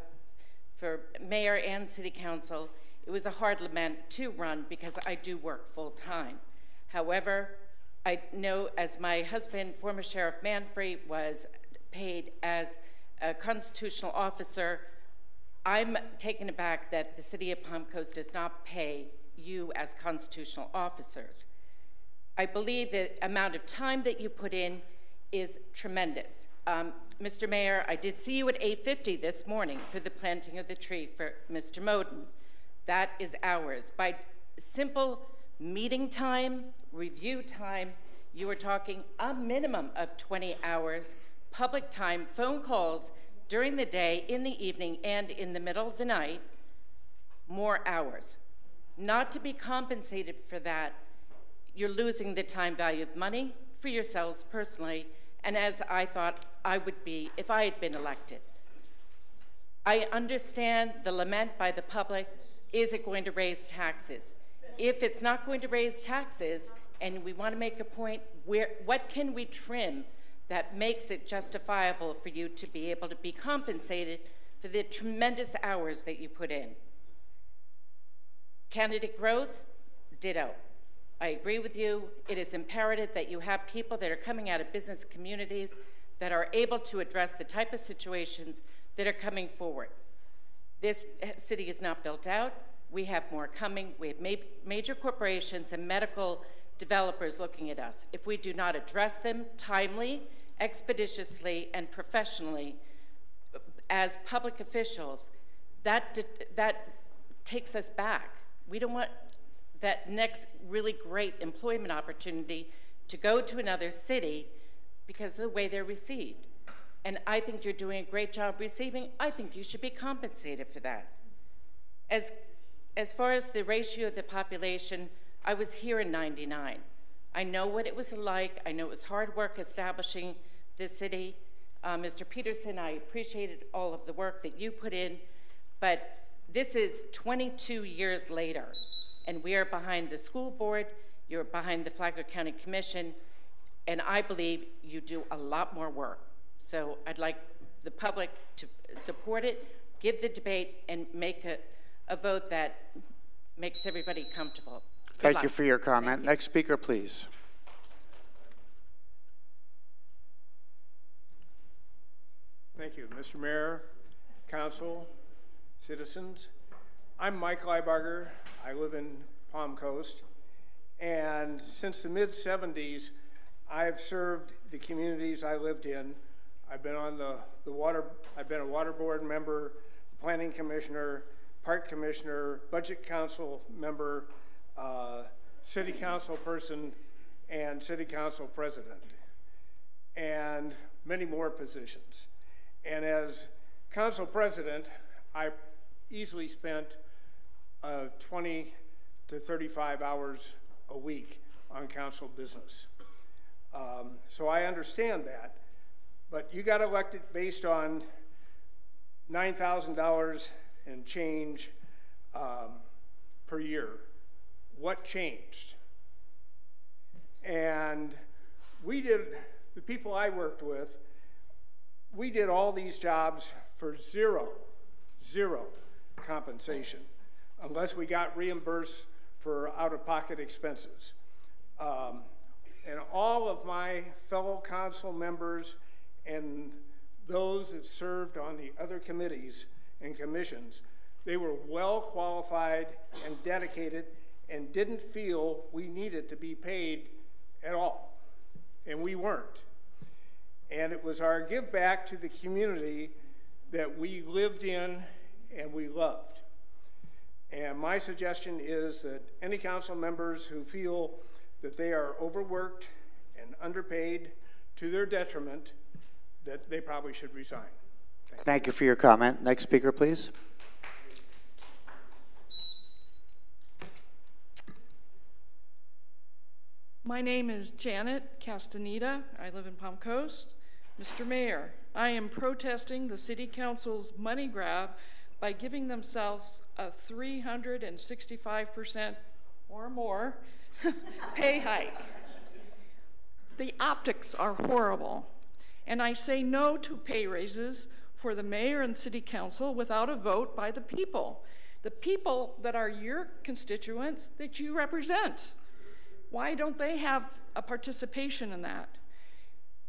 for mayor and city council, it was a hard lament to run because I do work full time. However, I know as my husband, former Sheriff Manfre, was paid as a constitutional officer, I'm taken aback that the city of Palm Coast does not pay you as constitutional officers. I believe the amount of time that you put in is tremendous. Um, Mr. Mayor, I did see you at 8.50 this morning for the planting of the tree for Mr. Moden. That is ours. By simple meeting time, review time, you are talking a minimum of 20 hours, public time, phone calls during the day, in the evening, and in the middle of the night, more hours. Not to be compensated for that you're losing the time value of money for yourselves personally, and as I thought I would be if I had been elected. I understand the lament by the public is it going to raise taxes? If it's not going to raise taxes, and we want to make a point, where, what can we trim that makes it justifiable for you to be able to be compensated for the tremendous hours that you put in? Candidate growth, ditto. I agree with you. It is imperative that you have people that are coming out of business communities that are able to address the type of situations that are coming forward. This eh, city is not built out. We have more coming. We have ma major corporations and medical developers looking at us. If we do not address them timely, expeditiously, and professionally as public officials, that, that takes us back. We don't want that next really great employment opportunity to go to another city because of the way they're received. And I think you're doing a great job receiving. I think you should be compensated for that. As, as far as the ratio of the population, I was here in 99. I know what it was like. I know it was hard work establishing this city. Uh, Mr. Peterson, I appreciated all of the work that you put in, but this is 22 years later and we are behind the school board, you're behind the Flagler County Commission, and I believe you do a lot more work. So I'd like the public to support it, give the debate, and make a, a vote that makes everybody comfortable. Good Thank luck. you for your comment. Next speaker, please. Thank you, Mr. Mayor, Council, citizens. I'm Mike Leibarger. I live in Palm Coast. And since the mid 70s, I've served the communities I lived in. I've been on the, the water, I've been a water board member, planning commissioner, park commissioner, budget council member, uh, city council person, and city council president, and many more positions. And as council president, I easily spent uh, 20 to 35 hours a week on council business. Um, so I understand that. But you got elected based on $9,000 and change um, per year. What changed? And we did, the people I worked with, we did all these jobs for zero, zero compensation, unless we got reimbursed for out-of-pocket expenses. Um, and all of my fellow council members and those that served on the other committees and commissions, they were well qualified and dedicated and didn't feel we needed to be paid at all. And we weren't. And it was our give back to the community that we lived in and we loved. And my suggestion is that any council members who feel that they are overworked and underpaid to their detriment, that they probably should resign. Thank, you for your comment. Next speaker, please. My name is Janet Castaneda. I live in Palm Coast. Mr. Mayor, I am protesting the City Council's money grab by giving themselves a 365% or more pay hike. The optics are horrible, and I say no to pay raises for the mayor and city council without a vote by the people, the people that are your constituents that you represent. Why don't they have a participation in that?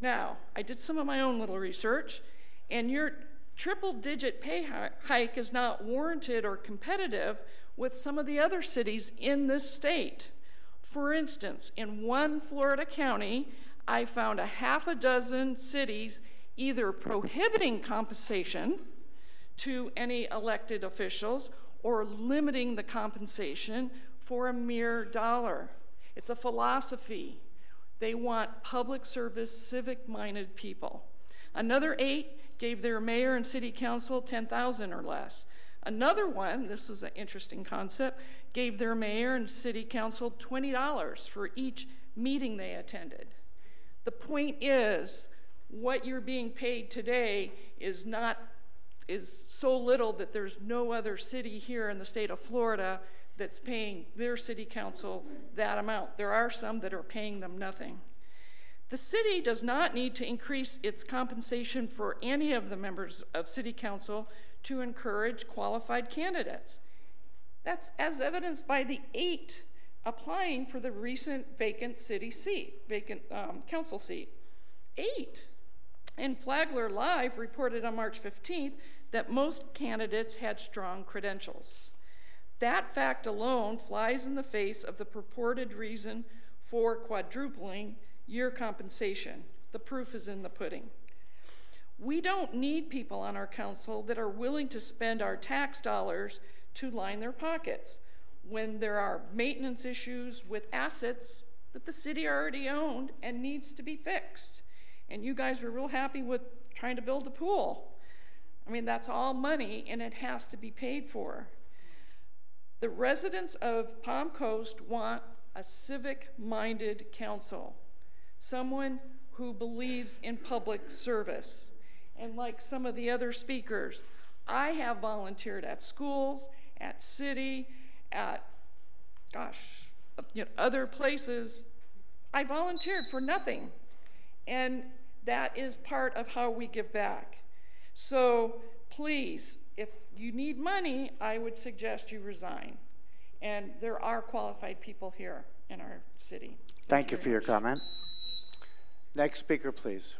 Now, I did some of my own little research, and your triple digit pay hike is not warranted or competitive with some of the other cities in this state. For instance, in one Florida county, I found a half a dozen cities either prohibiting compensation to any elected officials or limiting the compensation for a mere dollar. It's a philosophy. They want public service, civic minded people. Another eight gave their mayor and city council 10,000 or less. Another one, this was an interesting concept, gave their mayor and city council $20 for each meeting they attended. The point is, what you're being paid today is not is so little that there's no other city here in the state of Florida that's paying their city council that amount. There are some that are paying them nothing. The city does not need to increase its compensation for any of the members of city council to encourage qualified candidates. That's as evidenced by the eight applying for the recent vacant city seat, vacant um, council seat. Eight. And Flagler Live reported on March 15th that most candidates had strong credentials. That fact alone flies in the face of the purported reason for quadrupling your compensation. The proof is in the pudding. We don't need people on our council that are willing to spend our tax dollars to line their pockets when there are maintenance issues with assets that the city already owned and needs to be fixed. And you guys were real happy with trying to build a pool. I mean, that's all money and it has to be paid for. The residents of Palm Coast want a civic minded council, someone who believes in public service. And like some of the other speakers, I have volunteered at schools, at city, at, gosh, you know, other places. I volunteered for nothing. And that is part of how we give back. So please, if you need money, I would suggest you resign. And there are qualified people here in our city. Thank, Thank you, you for your comment. Next speaker, please.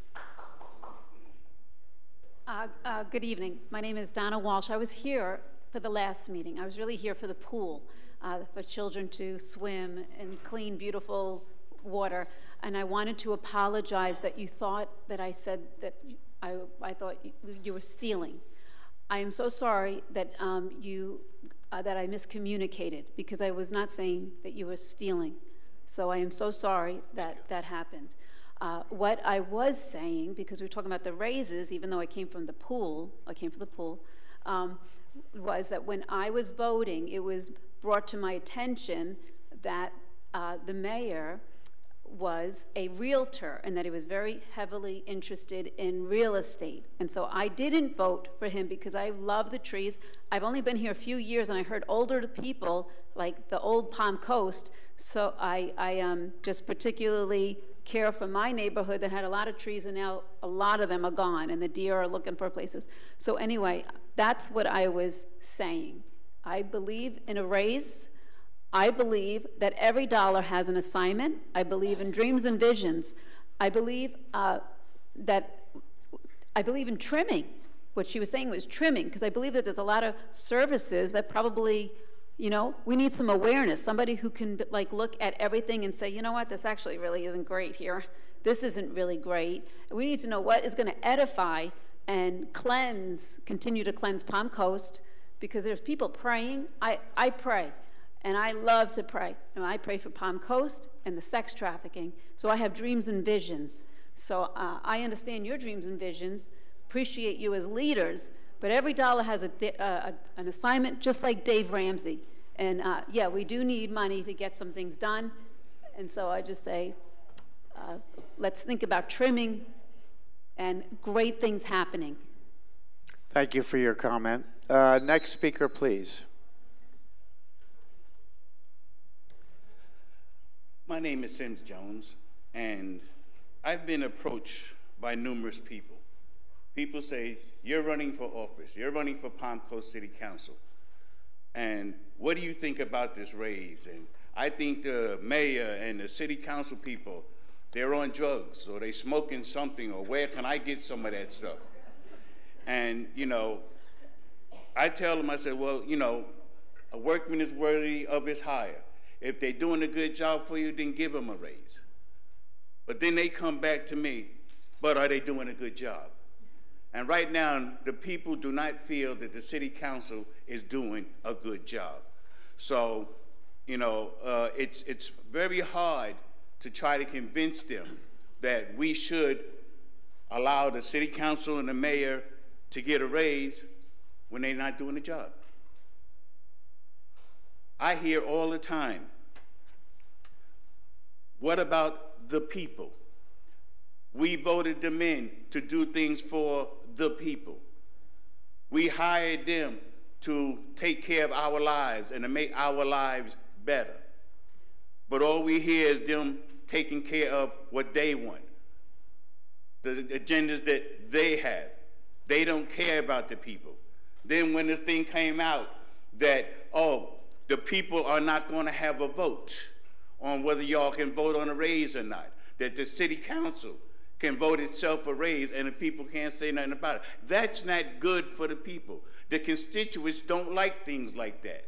Uh, uh, good evening. My name is Donna Walsh. I was here for the last meeting. I was really here for the pool, uh, for children to swim in clean, beautiful water. And I wanted to apologize that you thought that I said that I, I thought you, you were stealing. I am so sorry that um, you uh, that I miscommunicated because I was not saying that you were stealing. So I am so sorry that that happened. Uh, what I was saying, because we were talking about the raises, even though I came from the pool, I came from the pool, um, was that when I was voting, it was brought to my attention that uh, the mayor was a realtor and that he was very heavily interested in real estate. And so I didn't vote for him because I love the trees. I've only been here a few years and I heard older people like the old Palm Coast. So I, I um, just particularly care for my neighborhood that had a lot of trees and now a lot of them are gone and the deer are looking for places. So anyway, that's what I was saying. I believe in a raise. I believe that every dollar has an assignment. I believe in dreams and visions. I believe uh, that I believe in trimming. What she was saying was trimming, because I believe that there's a lot of services that probably, you know, we need some awareness. Somebody who can like look at everything and say, you know what, this actually really isn't great here. This isn't really great. we need to know what is going to edify and cleanse, continue to cleanse Palm Coast, because there's people praying. I, I pray. And I love to pray. And I pray for Palm Coast and the sex trafficking. So I have dreams and visions. So uh, I understand your dreams and visions, appreciate you as leaders, but every dollar has a, uh, an assignment, just like Dave Ramsey. And uh, yeah, we do need money to get some things done. And so I just say, uh, let's think about trimming and great things happening. Thank you for your comment. Uh, next speaker, please. My name is Sims Jones, and I've been approached by numerous people. People say, You're running for office, you're running for Palm Coast City Council. And what do you think about this raise? And I think the mayor and the city council people, they're on drugs or they smoking something or where can I get some of that stuff? And, you know, I tell them, I said, well, you know, a workman is worthy of his hire. If they're doing a good job for you, then give them a raise. But then they come back to me, but are they doing a good job? And right now, the people do not feel that the city council is doing a good job. So, you know, uh, it's, it's very hard to try to convince them that we should allow the city council and the mayor to get a raise when they're not doing the job. I hear all the time, what about the people? We voted them in to do things for the people. We hired them to take care of our lives and to make our lives better. But all we hear is them taking care of what they want, the agendas that they have. They don't care about the people. Then when this thing came out that, oh, the people are not going to have a vote on whether y'all can vote on a raise or not. That the city council can vote itself a raise and the people can't say nothing about it. That's not good for the people. The constituents don't like things like that.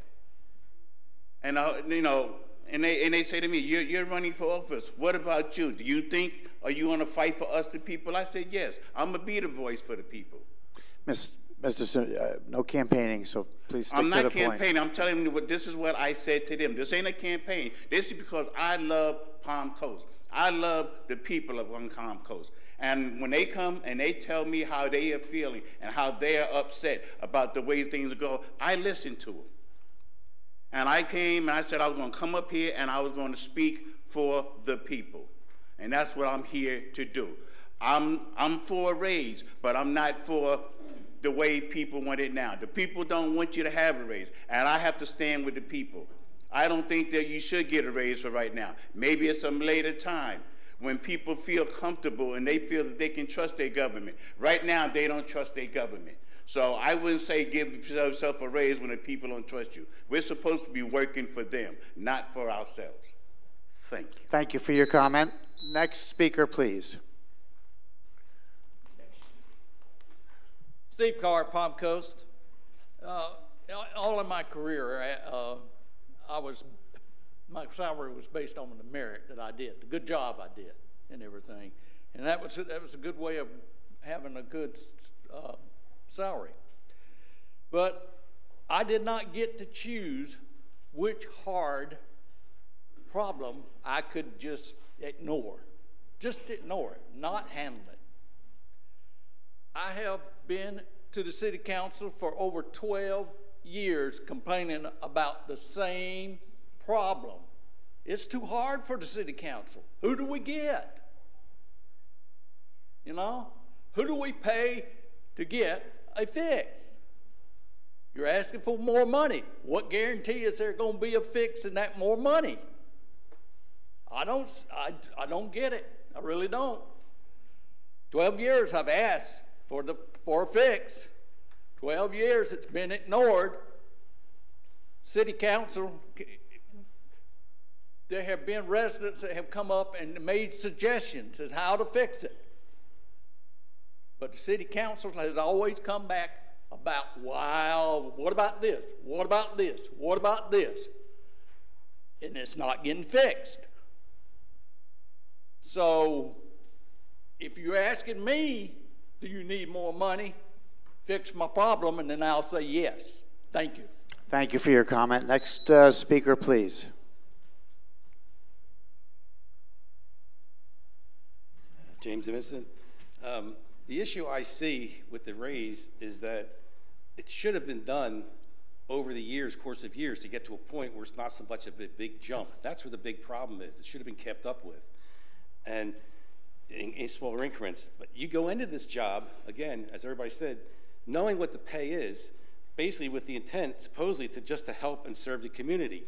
And, uh, you know, and they, and they say to me, you're, you're running for office. What about you? Do you think, are you going to fight for us, the people? I said, yes. I'm going to be the voice for the people. Ms. Mr. uh, no campaigning, so please stick I'm to the not point. campaigning. I'm telling you what this is what I said to them. This ain't a campaign. This is because I love Palm Coast. I love the people of Palm Coast. And when they come and they tell me how they are feeling and how they are upset about the way things go, I listen to them. And I came and I said I was going to come up here and I was going to speak for the people. And that's what I'm here to do. I'm, I'm for a raise, but I'm not for the way people want it now. The people don't want you to have a raise, and I have to stand with the people. I don't think that you should get a raise for right now. Maybe at some later time when people feel comfortable and they feel that they can trust their government. Right now, they don't trust their government. So I wouldn't say give yourself a raise when the people don't trust you. We're supposed to be working for them, not for ourselves. Thank you. Thank you for your comment. Next speaker, please. Steve Carr, Palm Coast. Uh, all of my career, uh, I was my salary was based on the merit that I did, the good job I did, and everything. And that was that was a good way of having a good uh, salary. But I did not get to choose which hard problem I could just ignore. Just ignore it, not handle it. I have been to the city council for over 12 years complaining about the same problem. It's too hard for the city council. Who do we get? You know? Who do we pay to get a fix? You're asking for more money. What guarantee is there going to be a fix in that more money? I don't, I, I don't get it. I really don't. 12 years I've asked for, the, for a fix. 12 years it's been ignored. City council, there have been residents that have come up and made suggestions as how to fix it. But the city council has always come back about, wow, what about this? What about this? What about this? And it's not getting fixed. So if you're asking me, do you need more money? Fix my problem, and then I'll say yes. Thank you. Thank you for your comment. Next uh, speaker, please. James Vincent. Um, the issue I see with the raise is that it should have been done over the years, course of years, to get to a point where it's not so much of a big jump. That's where the big problem is. It should have been kept up with. And in, in smaller increments. But you go into this job, again, as everybody said, knowing what the pay is, basically with the intent, supposedly, to just to help and serve the community.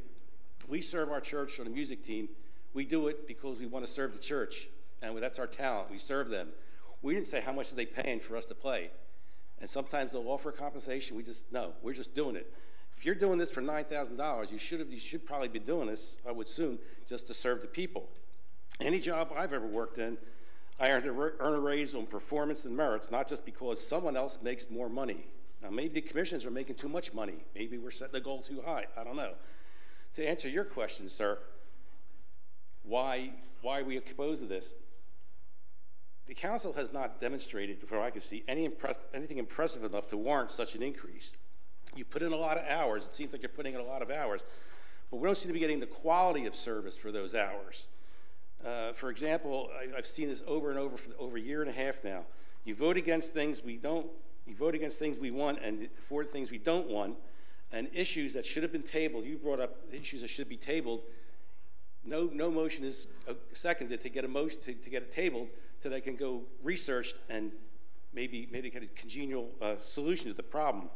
We serve our church on the music team. We do it because we want to serve the church, and that's our talent. We serve them. We didn't say how much are they paying for us to play. And sometimes they'll offer compensation. We just no, we're just doing it. If you're doing this for nine thousand dollars, you should have you should probably be doing this, I would assume, just to serve the people. Any job I've ever worked in, I earn a raise on performance and merits, not just because someone else makes more money. Now, maybe the commissions are making too much money. Maybe we're setting the goal too high. I don't know. To answer your question, sir, why, why are we opposed to this? The council has not demonstrated, what I can see, any impress, anything impressive enough to warrant such an increase. You put in a lot of hours. It seems like you're putting in a lot of hours, but we don't seem to be getting the quality of service for those hours. Uh, for example, I, have seen this over and over for over a year and a half now. You vote against things we don't, you vote against things we want and for things we don't want, and issues that should have been tabled. You brought up issues that should be tabled. No, no motion is uh, seconded to get a motion to, to get it tabled so that I can go research and maybe maybe get a congenial uh, solution to the problem.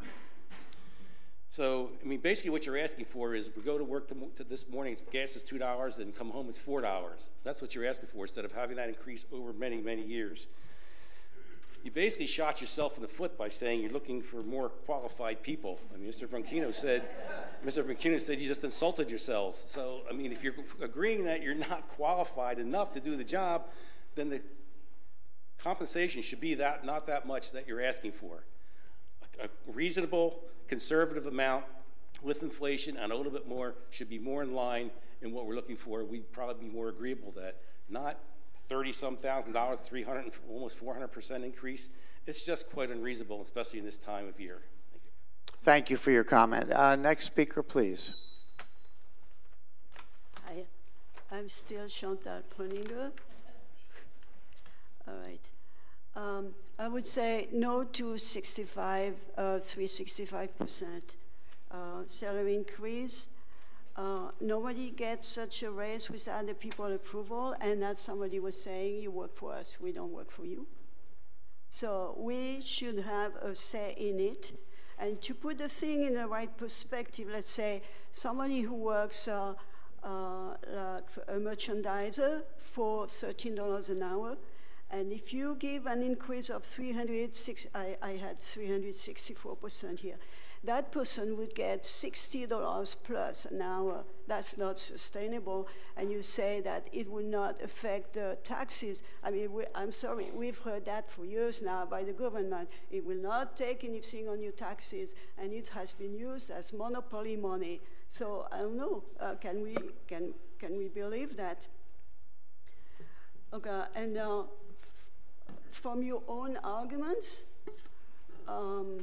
So, I mean, basically what you're asking for is we go to work to, to this morning, gas is $2, and come home it's $4. That's what you're asking for instead of having that increase over many, many years. You basically shot yourself in the foot by saying you're looking for more qualified people. I mean, Mr. Branquinho said, Mr. Branquinho said you just insulted yourselves. So, I mean, if you're agreeing that you're not qualified enough to do the job, then the compensation should be that, not that much that you're asking for. A reasonable conservative amount with inflation and a little bit more should be more in line in what we're looking for. We'd probably be more agreeable to that. Not 30 some thousand dollars, 300, almost 400% increase. It's just quite unreasonable, especially in this time of year. Thank you, Thank you for your comment. Uh, next speaker, please. Hi, I'm still Chantal Proniger. All right. Um, I would say no to 65, uh, 365% uh, salary increase. Uh, nobody gets such a raise without the people approval, and as somebody was saying, you work for us, we don't work for you. So we should have a say in it. And to put the thing in the right perspective, let's say somebody who works uh, uh, like a merchandiser for $13 an hour, and if you give an increase of 306, I, I had 364% here, that person would get $60 plus an hour. That's not sustainable. And you say that it will not affect the taxes. I mean, we, I'm sorry, we've heard that for years now by the government. It will not take anything on your taxes, and it has been used as monopoly money. So I don't know, uh, can, we, can, can we believe that? Okay, and uh, from your own arguments. Um,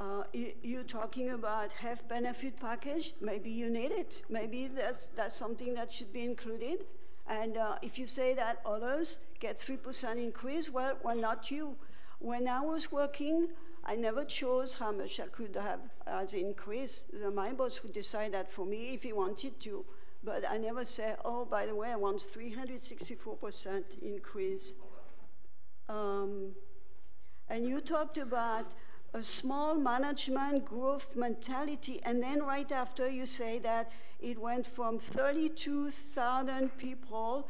uh, you, you're talking about health benefit package. Maybe you need it. Maybe that's that's something that should be included. And uh, if you say that others get three percent increase, well, why not you? When I was working, I never chose how much I could have as increase. My boss would decide that for me if he wanted to. But I never say, oh, by the way, I want 364% increase. Um, and you talked about a small management growth mentality, and then right after you say that it went from 32,000 people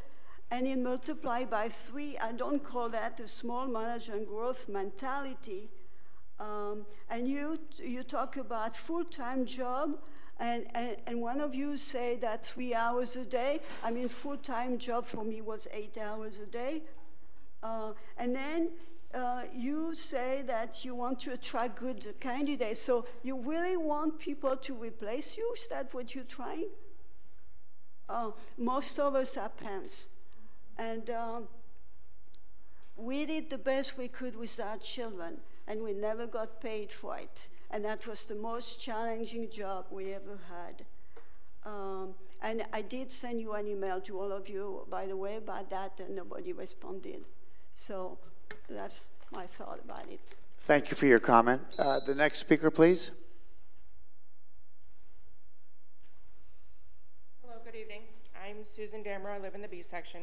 and it multiplied by three. I don't call that a small management growth mentality. Um, and you, you talk about full-time job, and, and, and, one of you say that three hours a day. I mean, full-time job for me was eight hours a day. Uh, and then uh, you say that you want to attract good candidates. So you really want people to replace you? Is that what you're trying? Uh, most of us are parents. And um, we did the best we could with our children, and we never got paid for it. And that was the most challenging job we ever had. Um, and I did send you an email to all of you, by the way, about that, and nobody responded. So that's my thought about it. Thank you for your comment. Uh, the next speaker, please. Hello, good evening. I'm Susan Dammer. I live in the B section.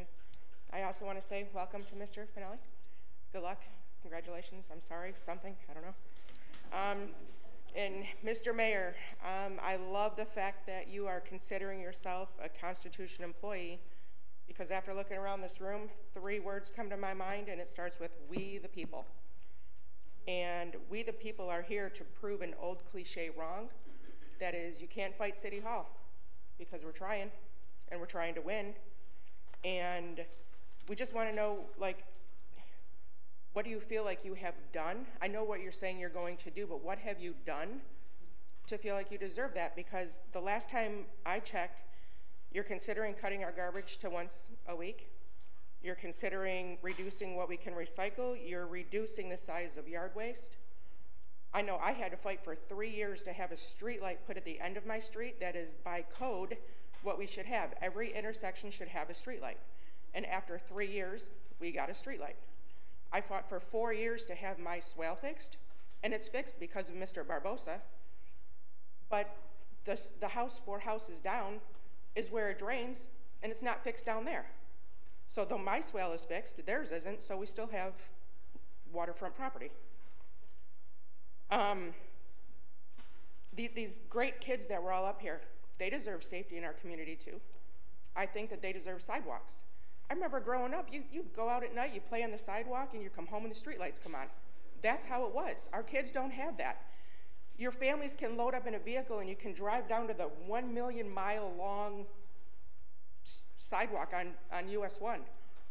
I also want to say welcome to Mr. Fanelli. Good luck. Congratulations. I'm sorry. Something. I don't know. Um, and Mr. Mayor, um, I love the fact that you are considering yourself a Constitution employee because after looking around this room, three words come to my mind, and it starts with we the people. And we the people are here to prove an old cliche wrong. That is, you can't fight City Hall because we're trying, and we're trying to win. And we just want to know, like, what do you feel like you have done? I know what you're saying you're going to do, but what have you done to feel like you deserve that? Because the last time I checked, you're considering cutting our garbage to once a week. You're considering reducing what we can recycle. You're reducing the size of yard waste. I know I had to fight for three years to have a street light put at the end of my street. That is by code what we should have. Every intersection should have a street light. And after three years, we got a street light. I fought for four years to have my swale fixed, and it's fixed because of Mr. Barbosa. But the, the house four houses down is where it drains, and it's not fixed down there. So though my swale is fixed, theirs isn't, so we still have waterfront property. Um, the, these great kids that were all up here, they deserve safety in our community too. I think that they deserve sidewalks. I remember growing up, you, you go out at night, you play on the sidewalk, and you come home and the streetlights come on. That's how it was. Our kids don't have that. Your families can load up in a vehicle and you can drive down to the one million mile long sidewalk on, on US 1.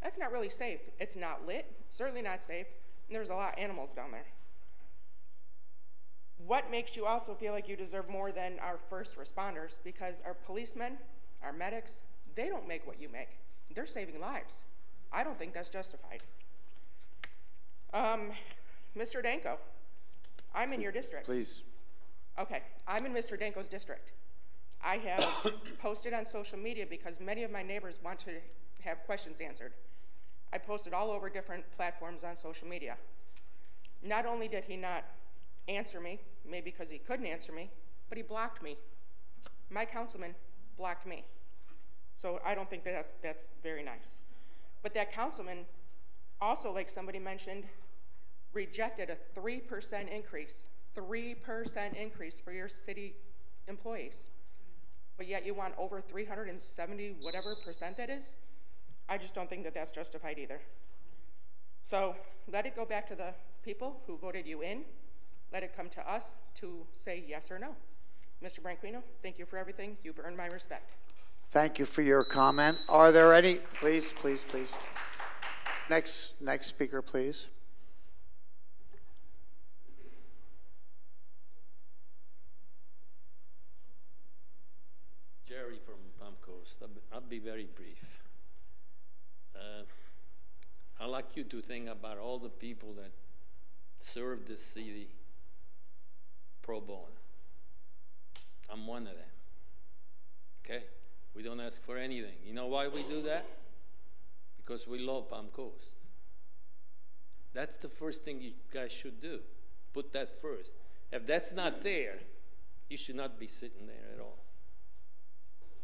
That's not really safe. It's not lit, certainly not safe, and there's a lot of animals down there. What makes you also feel like you deserve more than our first responders? Because our policemen, our medics, they don't make what you make. They're saving lives. I don't think that's justified. Um, Mr. Danko, I'm in your district. Please. Okay, I'm in Mr. Danko's district. I have posted on social media because many of my neighbors want to have questions answered. I posted all over different platforms on social media. Not only did he not answer me, maybe because he couldn't answer me, but he blocked me. My councilman blocked me. So I don't think that that's, that's very nice. But that councilman also, like somebody mentioned, rejected a 3% increase, 3% increase for your city employees. But yet you want over 370 whatever percent that is? I just don't think that that's justified either. So let it go back to the people who voted you in. Let it come to us to say yes or no. Mr. Branquinho, thank you for everything. You've earned my respect. Thank you for your comment. Are there any? Please, please, please. Next, next speaker, please. Jerry from Palm Coast. I'll be very brief. Uh, I'd like you to think about all the people that serve this city pro bono. I'm one of them. Okay? We don't ask for anything. You know why we do that? Because we love Palm Coast. That's the first thing you guys should do. Put that first. If that's not there, you should not be sitting there at all.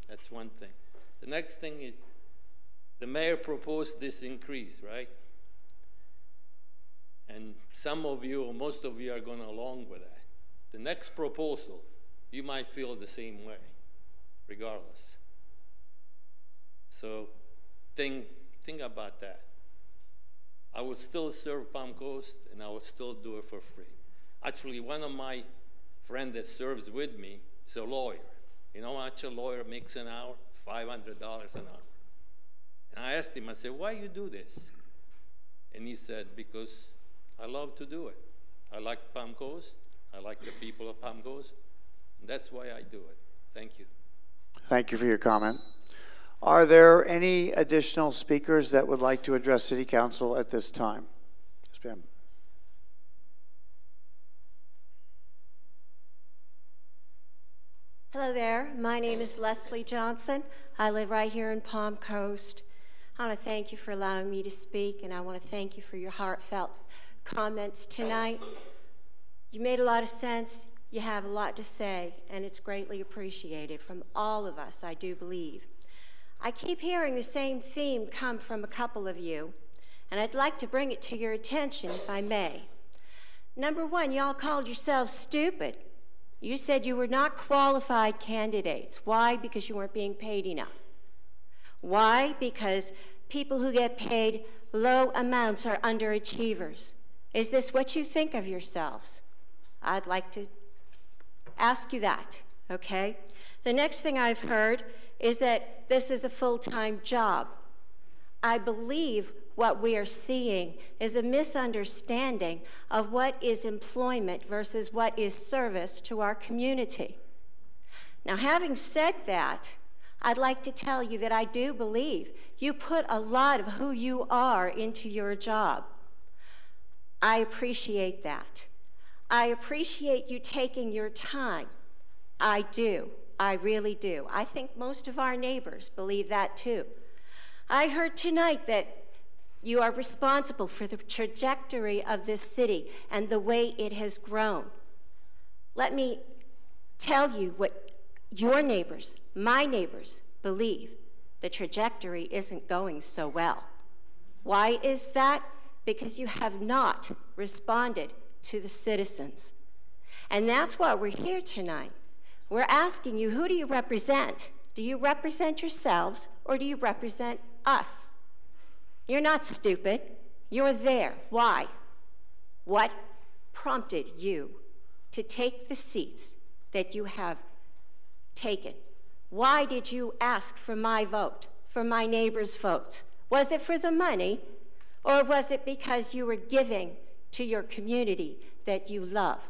That's one thing. The next thing is the mayor proposed this increase, right? And some of you, or most of you, are going along with that. The next proposal, you might feel the same way, regardless. So think, think about that. I would still serve Palm Coast and I would still do it for free. Actually, one of my friends that serves with me is a lawyer. You know how much a lawyer makes an hour? $500 an hour. And I asked him, I said, why you do this? And he said, because I love to do it. I like Palm Coast. I like the people of Palm Coast. And that's why I do it. Thank you. Thank you for your comment. Are there any additional speakers that would like to address City Council at this time? Yes, ma'am. Hello there. My name is Leslie Johnson. I live right here in Palm Coast. I want to thank you for allowing me to speak, and I want to thank you for your heartfelt comments tonight. You made a lot of sense. You have a lot to say, and it's greatly appreciated from all of us, I do believe. I keep hearing the same theme come from a couple of you, and I'd like to bring it to your attention if I may. Number one, y'all called yourselves stupid. You said you were not qualified candidates. Why? Because you weren't being paid enough. Why? Because people who get paid low amounts are underachievers. Is this what you think of yourselves? I'd like to ask you that, okay? The next thing I've heard is that this is a full time job. I believe what we are seeing is a misunderstanding of what is employment versus what is service to our community. Now, having said that, I'd like to tell you that I do believe you put a lot of who you are into your job. I appreciate that. I appreciate you taking your time. I do. I really do. I think most of our neighbors believe that too. I heard tonight that you are responsible for the trajectory of this city and the way it has grown. Let me tell you what your neighbors, my neighbors, believe. The trajectory isn't going so well. Why is that? Because you have not responded to the citizens. And that's why we're here tonight. We're asking you who do you represent? Do you represent yourselves or do you represent us? You're not stupid. You're there. Why? What prompted you to take the seats that you have taken? Why did you ask for my vote, for my neighbor's votes? Was it for the money, or was it because you were giving to your community that you love?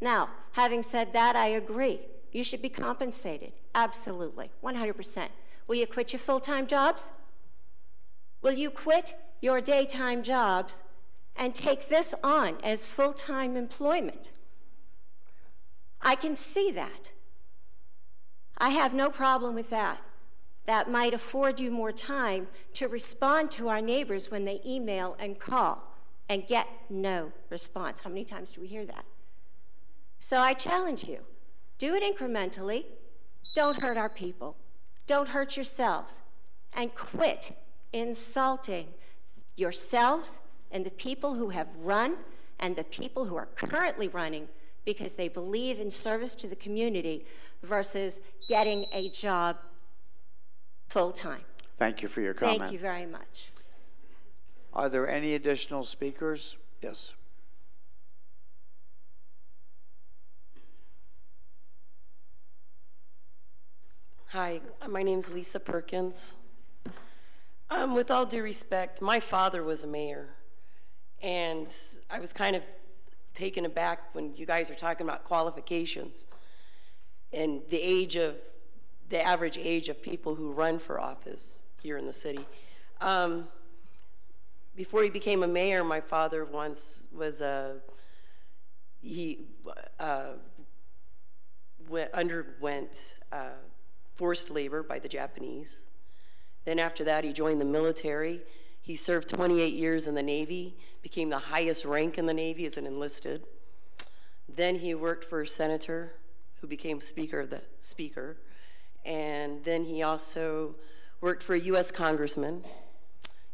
Now, having said that, I agree. You should be compensated. Absolutely. 100%. Will you quit your full time jobs? Will you quit your daytime jobs and take this on as full time employment? I can see that. I have no problem with that. That might afford you more time to respond to our neighbors when they email and call and get no response. How many times do we hear that? So I challenge you do it incrementally. Don't hurt our people. Don't hurt yourselves. And quit insulting yourselves and the people who have run and the people who are currently running because they believe in service to the community versus getting a job full time. Thank you for your comment. Thank you very much. Are there any additional speakers? Yes. Hi, my name is Lisa Perkins. Um, with all due respect, my father was a mayor, and I was kind of taken aback when you guys are talking about qualifications and the age of the average age of people who run for office here in the city. Um, before he became a mayor, my father once was a, he uh, went, underwent uh, forced labor by the Japanese. Then after that, he joined the military. He served 28 years in the Navy, became the highest rank in the Navy as an enlisted. Then he worked for a senator who became Speaker of the Speaker. And then he also worked for a U.S. congressman.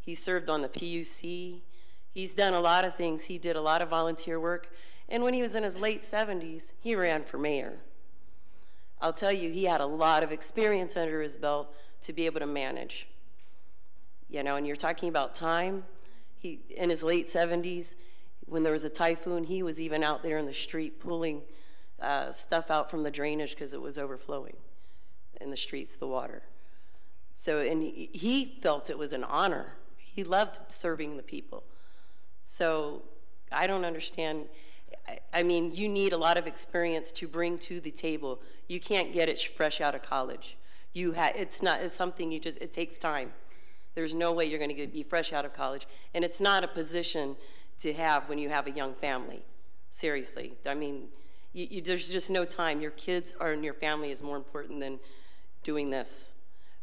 He served on the PUC. He's done a lot of things. He did a lot of volunteer work. And when he was in his late 70s, he ran for mayor. I'll tell you, he had a lot of experience under his belt to be able to manage. You know, and you're talking about time. He, in his late 70s, when there was a typhoon, he was even out there in the street pulling uh, stuff out from the drainage because it was overflowing in the streets, the water. So, and he, he felt it was an honor. He loved serving the people. So, I don't understand. I, mean, you need a lot of experience to bring to the table. You can't get it fresh out of college. You ha- it's not, it's something you just, it takes time. There's no way you're going to be fresh out of college. And it's not a position to have when you have a young family. Seriously. I mean, you, you, there's just no time. Your kids and your family is more important than doing this.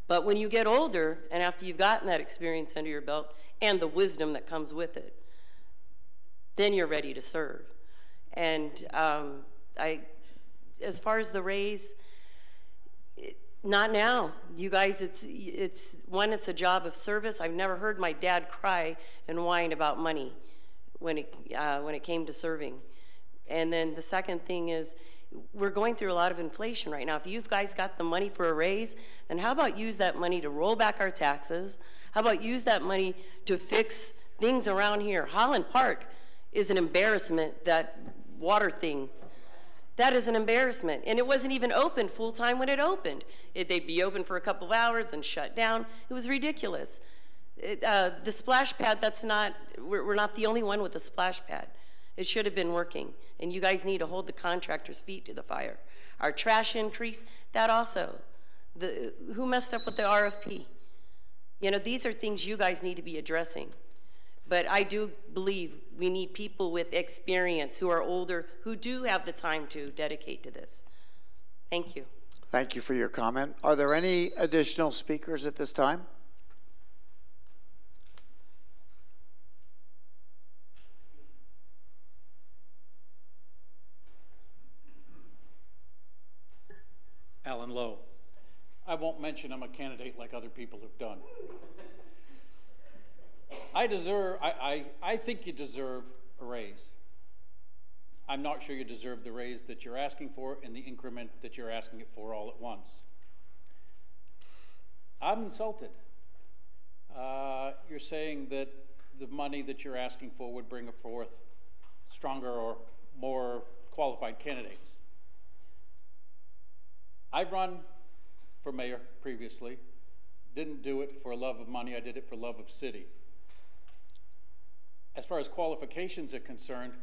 But when you get older, and after you've gotten that experience under your belt and the wisdom that comes with it, then you're ready to serve. And um, I, as far as the raise, it, not now. You guys, it's, it's, one, it's a job of service. I've never heard my dad cry and whine about money when it, uh, when it came to serving. And then the second thing is, we're going through a lot of inflation right now. If you guys got the money for a raise, then how about use that money to roll back our taxes? How about use that money to fix things around here? Holland Park is an embarrassment, that water thing. That is an embarrassment. And it wasn't even open full time when it opened. It, they'd be open for a couple of hours and shut down. It was ridiculous. It, uh, the splash pad, that's not, we're, we're not the only one with a splash pad. It should have been working. And you guys need to hold the contractor's feet to the fire. Our trash increase, that also. The, who messed up with the RFP? You know, these are things you guys need to be addressing. But I do believe we need people with experience who are older, who do have the time to dedicate to this. Thank you. Thank you for your comment. Are there any additional speakers at this time? Alan Lowe. I won't mention I'm a candidate like other people have done. I deserve, I, I, I think you deserve a raise. I'm not sure you deserve the raise that you're asking for and the increment that you're asking it for all at once. I'm insulted. Uh, you're saying that the money that you're asking for would bring forth stronger or more qualified candidates. I've run for mayor previously. Didn't do it for love of money, I did it for love of city. As far as qualifications are concerned,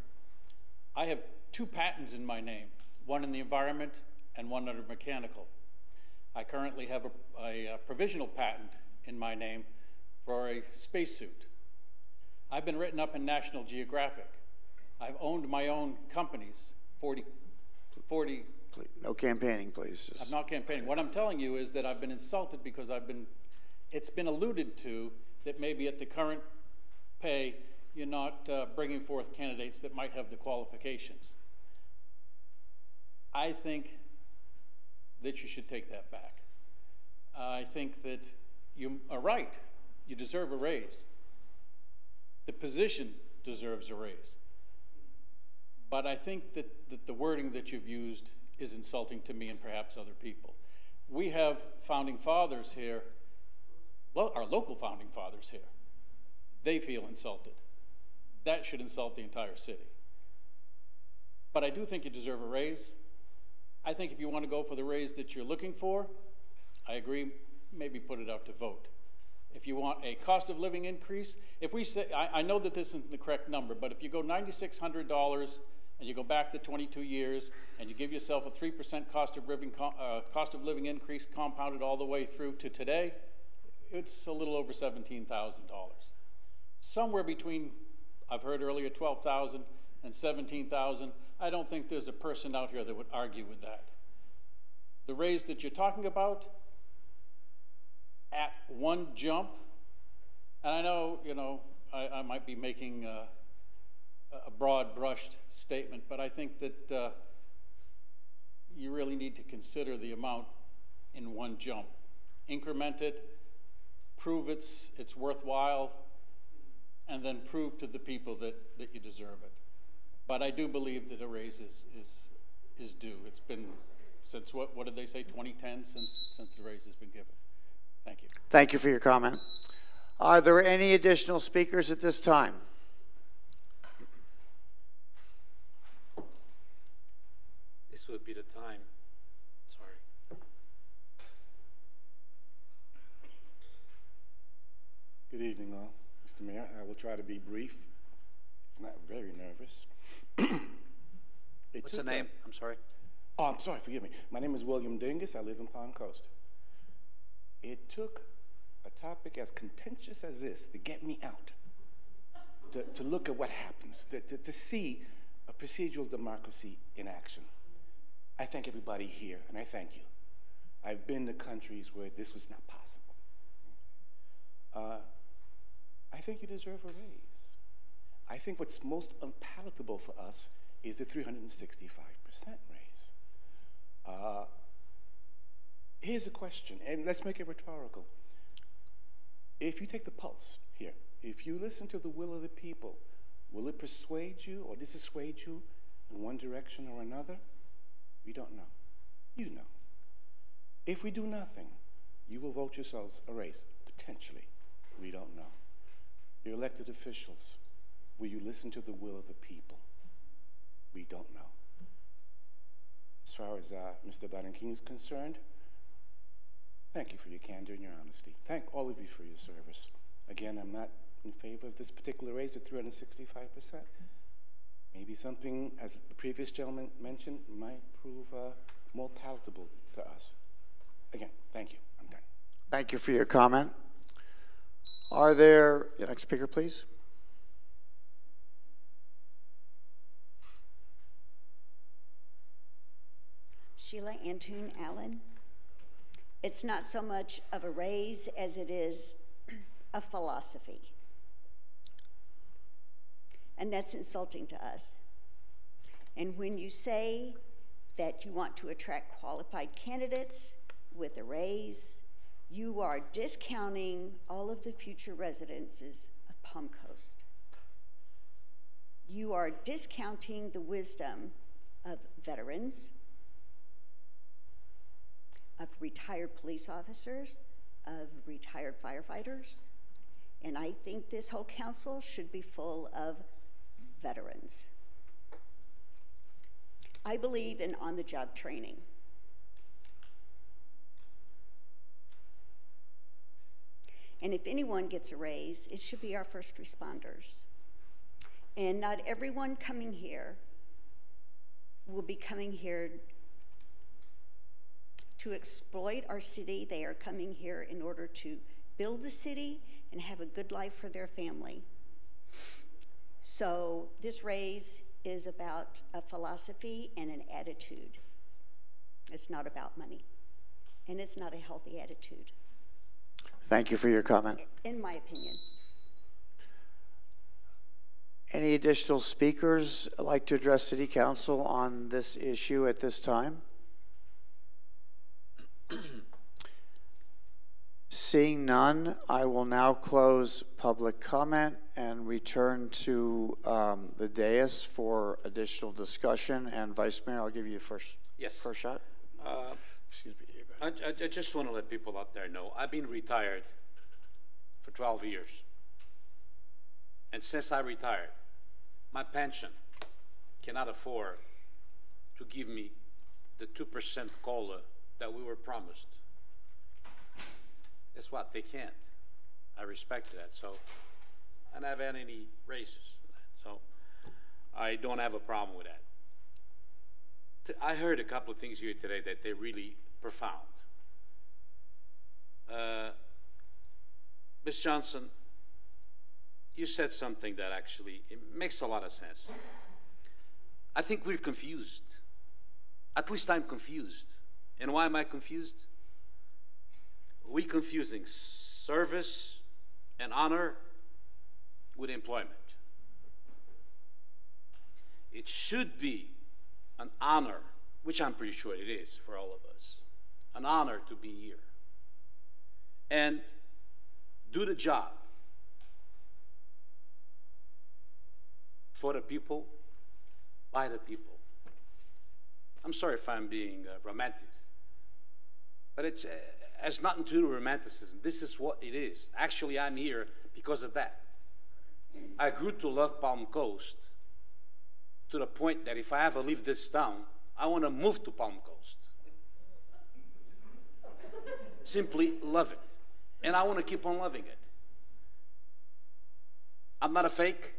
I have two patents in my name, one in the environment and one under mechanical. I currently have a, a, a provisional patent in my name for a spacesuit. I've been written up in National Geographic. I've owned my own companies, 40, 40 Please, no campaigning, please. Just- I'm not campaigning. What I'm telling you is that I've been insulted because I've been, it's been alluded to that maybe at the current pay, you're not uh, bringing forth candidates that might have the qualifications. I think that you should take that back. I think that you are right. You deserve a raise. The position deserves a raise. But I think that, that the wording that you've used is insulting to me and perhaps other people. We have founding fathers here, well, our local founding fathers here. They feel insulted. That should insult the entire city. But I do think you deserve a raise. I think if you want to go for the raise that you're looking for, I agree, maybe put it out to vote. If you want a cost of living increase, if we say, I, I know that this isn't the correct number, but if you go $9,600 and you go back the 22 years and you give yourself a 3% cost of living, uh, cost of living increase compounded all the way through to today, it's a little over $17,000. somewhere between, I've heard earlier, 12,000 and 17,000. I don't think there's a person out here that would argue with that. The raise that you're talking about, at one jump, and I know, you know, I, I might be making a broad brushed statement, but I think that uh, you really need to consider the amount in one jump. Increment it, prove it's, it's worthwhile, and then prove to the people that, that you deserve it. But I do believe that a raise is, is, is due. It's been since what, what did they say, 2010, since, since the raise has been given. Thank you. Thank you for your comment. Are there any additional speakers at this time? This would be the time. Sorry. Good evening, all. Mr. Mayor, I will try to be brief, if not very nervous. What's the name? i I'm sorry. Oh, I'm sorry, forgive me. My name is William Dingus. I live in Palm Coast. It took a topic as contentious as this to get me out, to, to look at what happens, to, to, to see a procedural democracy in action. I thank everybody here, and I thank you. I've been to countries where this was not possible. Uh, I think you deserve a raise. I think what's most unpalatable for us is the 365% raise. Uh, here's a question, and let's make it rhetorical. If you take the pulse here, if you listen to the will of the people, will it persuade you or dissuade you in one direction or another? We don't know. You know. If we do nothing, you will vote yourselves a raise, potentially. We don't know. Your elected officials, will you listen to the will of the people? We don't know. As far as uh, Mr. Branquinho is concerned, thank you for your candor and your honesty. Thank all of you for your service. Again, I'm not in favor of this particular raise at 365%. Maybe something, as the previous gentleman mentioned, might prove uh, more palatable to us. Again, thank you. I'm done. Thank you for your comment. Are there, next speaker, please? Sheila Antoon Allen. It's not so much of a raise as it is a philosophy. And that's insulting to us. And when you say that you want to attract qualified candidates with a raise, you are discounting all of the future residences of Palm Coast. You are discounting the wisdom of veterans, of retired police officers, of retired firefighters, and I think this whole council should be full of veterans. I believe in on the job training. And if anyone gets a raise, it should be our first responders. And not everyone coming here will be coming here to exploit our city. They are coming here in order to build the city and have a good life for their family. So this raise is about a philosophy and an attitude. It's not about money. And it's not a healthy attitude. Thank you for your comment. In my opinion. Any additional speakers like to address City Council on this issue at this time? Seeing none, I will now close public comment and return to um, the dais for additional discussion. And Vice Mayor, I'll give you first, yes. first shot. Uh, Excuse me. I, I, just want to let people out there know I've been retired for 12 years. And since I retired, my pension cannot afford to give me the 2% COLA that we were promised. Guess what? They can't. I respect that. So I don't have any raises. So I don't have a problem with that. I heard a couple of things here today that they're really profound. Uh, Ms. Johnson, you said something that actually makes a lot of sense. I think we're confused. At least I'm confused. And why am I confused? We confusing service and honor with employment. It should be an honor, which I'm pretty sure it is for all of us, an honor to be here and do the job for the people, by the people. I'm sorry if I'm being uh, romantic, but it's, uh, has nothing to do with romanticism. This is what it is. Actually, I'm here because of that. I grew to love Palm Coast to the point that if I ever leave this town, I want to move to Palm Coast. Simply love it. And I want to keep on loving it. I'm not a fake.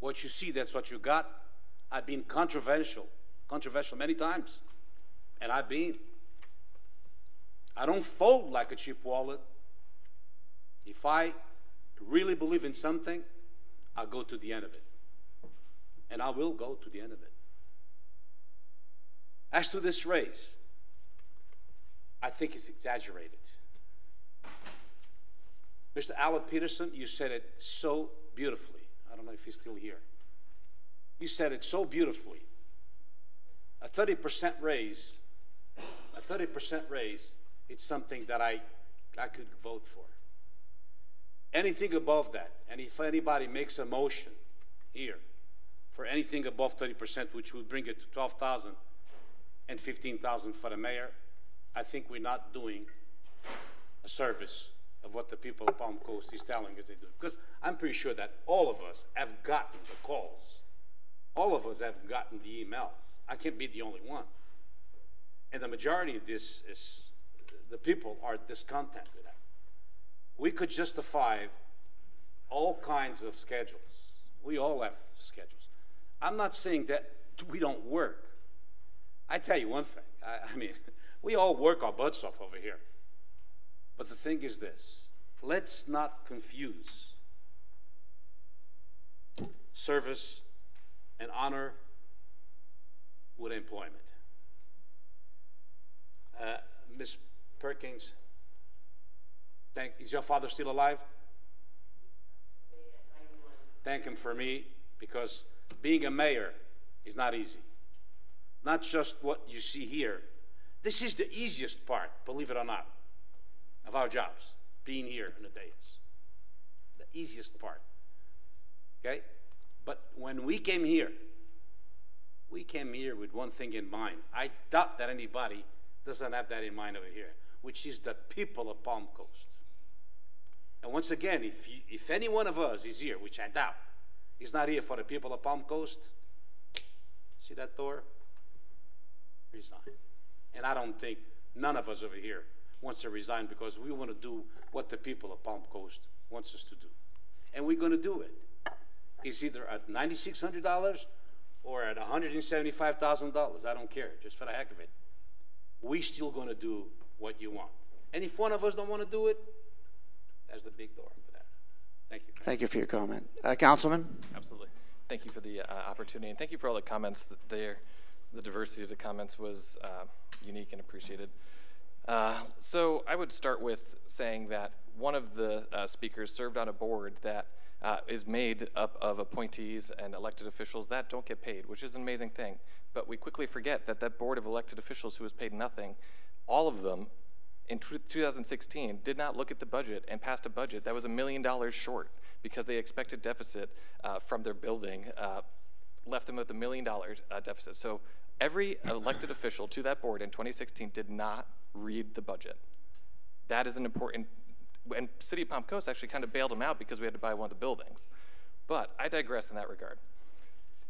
What you see, that's what you got. I've been controversial, controversial many times. And I've been. I don't fold like a cheap wallet. If I really believe in something, I'll go to the end of it. And I will go to the end of it. As to this race, I think it's exaggerated. Mr. Alan Peterson, you said it so beautifully. I don't know if he's still here. You said it so beautifully. A 30% raise, a 30% raise, it's something that I, I could vote for. Anything above that, and if anybody makes a motion here for anything above 30%, which would bring it to 12,000 and 15,000 for the mayor, I think we're not doing a service of what the people of Palm Coast is telling us they do. Because I'm pretty sure that all of us have gotten the calls. All of us have gotten the emails. I can't be the only one. And the majority of this is the people are discontent with that. We could justify all kinds of schedules. We all have schedules. I'm not saying that we don't work. I tell you one thing. I, I mean, we all work our butts off over here. But the thing is this let's not confuse service and honor with employment. Uh, Ms. Perkins, thank, is your father still alive? Thank him for me because being a mayor is not easy. Not just what you see here. This is the easiest part, believe it or not of our jobs, being here in the dais. The easiest part. Okay? But when we came here, we came here with one thing in mind. I doubt that anybody doesn't have that in mind over here, which is the people of Palm Coast. And once again, if, you, if any one of us is here, which I doubt, is not here for the people of Palm Coast, see that door? Resign. And I don't think none of us over here wants to resign because we want to do what the people of Palm Coast wants us to do. And we're going to do it. It's either at $9,600 or at $175,000. I don't care, just for the heck of it. We're still going to do what you want. And if one of us don't want to do it, that's the big door for that. Thank you. Thank you for your comment. Uh, Councilman? Absolutely. Thank you for the uh, opportunity, and thank you for all the comments there. The diversity of the comments was uh, unique and appreciated. Uh, so I would start with saying that one of the uh, speakers served on a board that uh, is made up of appointees and elected officials that don't get paid, which is an amazing thing. But we quickly forget that that board of elected officials who was paid nothing, all of them in 2016 did not look at the budget and passed a budget that was a million dollars short because they expected deficit uh, from their building uh, left them with a million dollar deficit. So every elected official to that board in 2016 did not read the budget. That is an important, and City of Palm Coast actually kind of bailed them out because we had to buy one of the buildings. But I digress in that regard.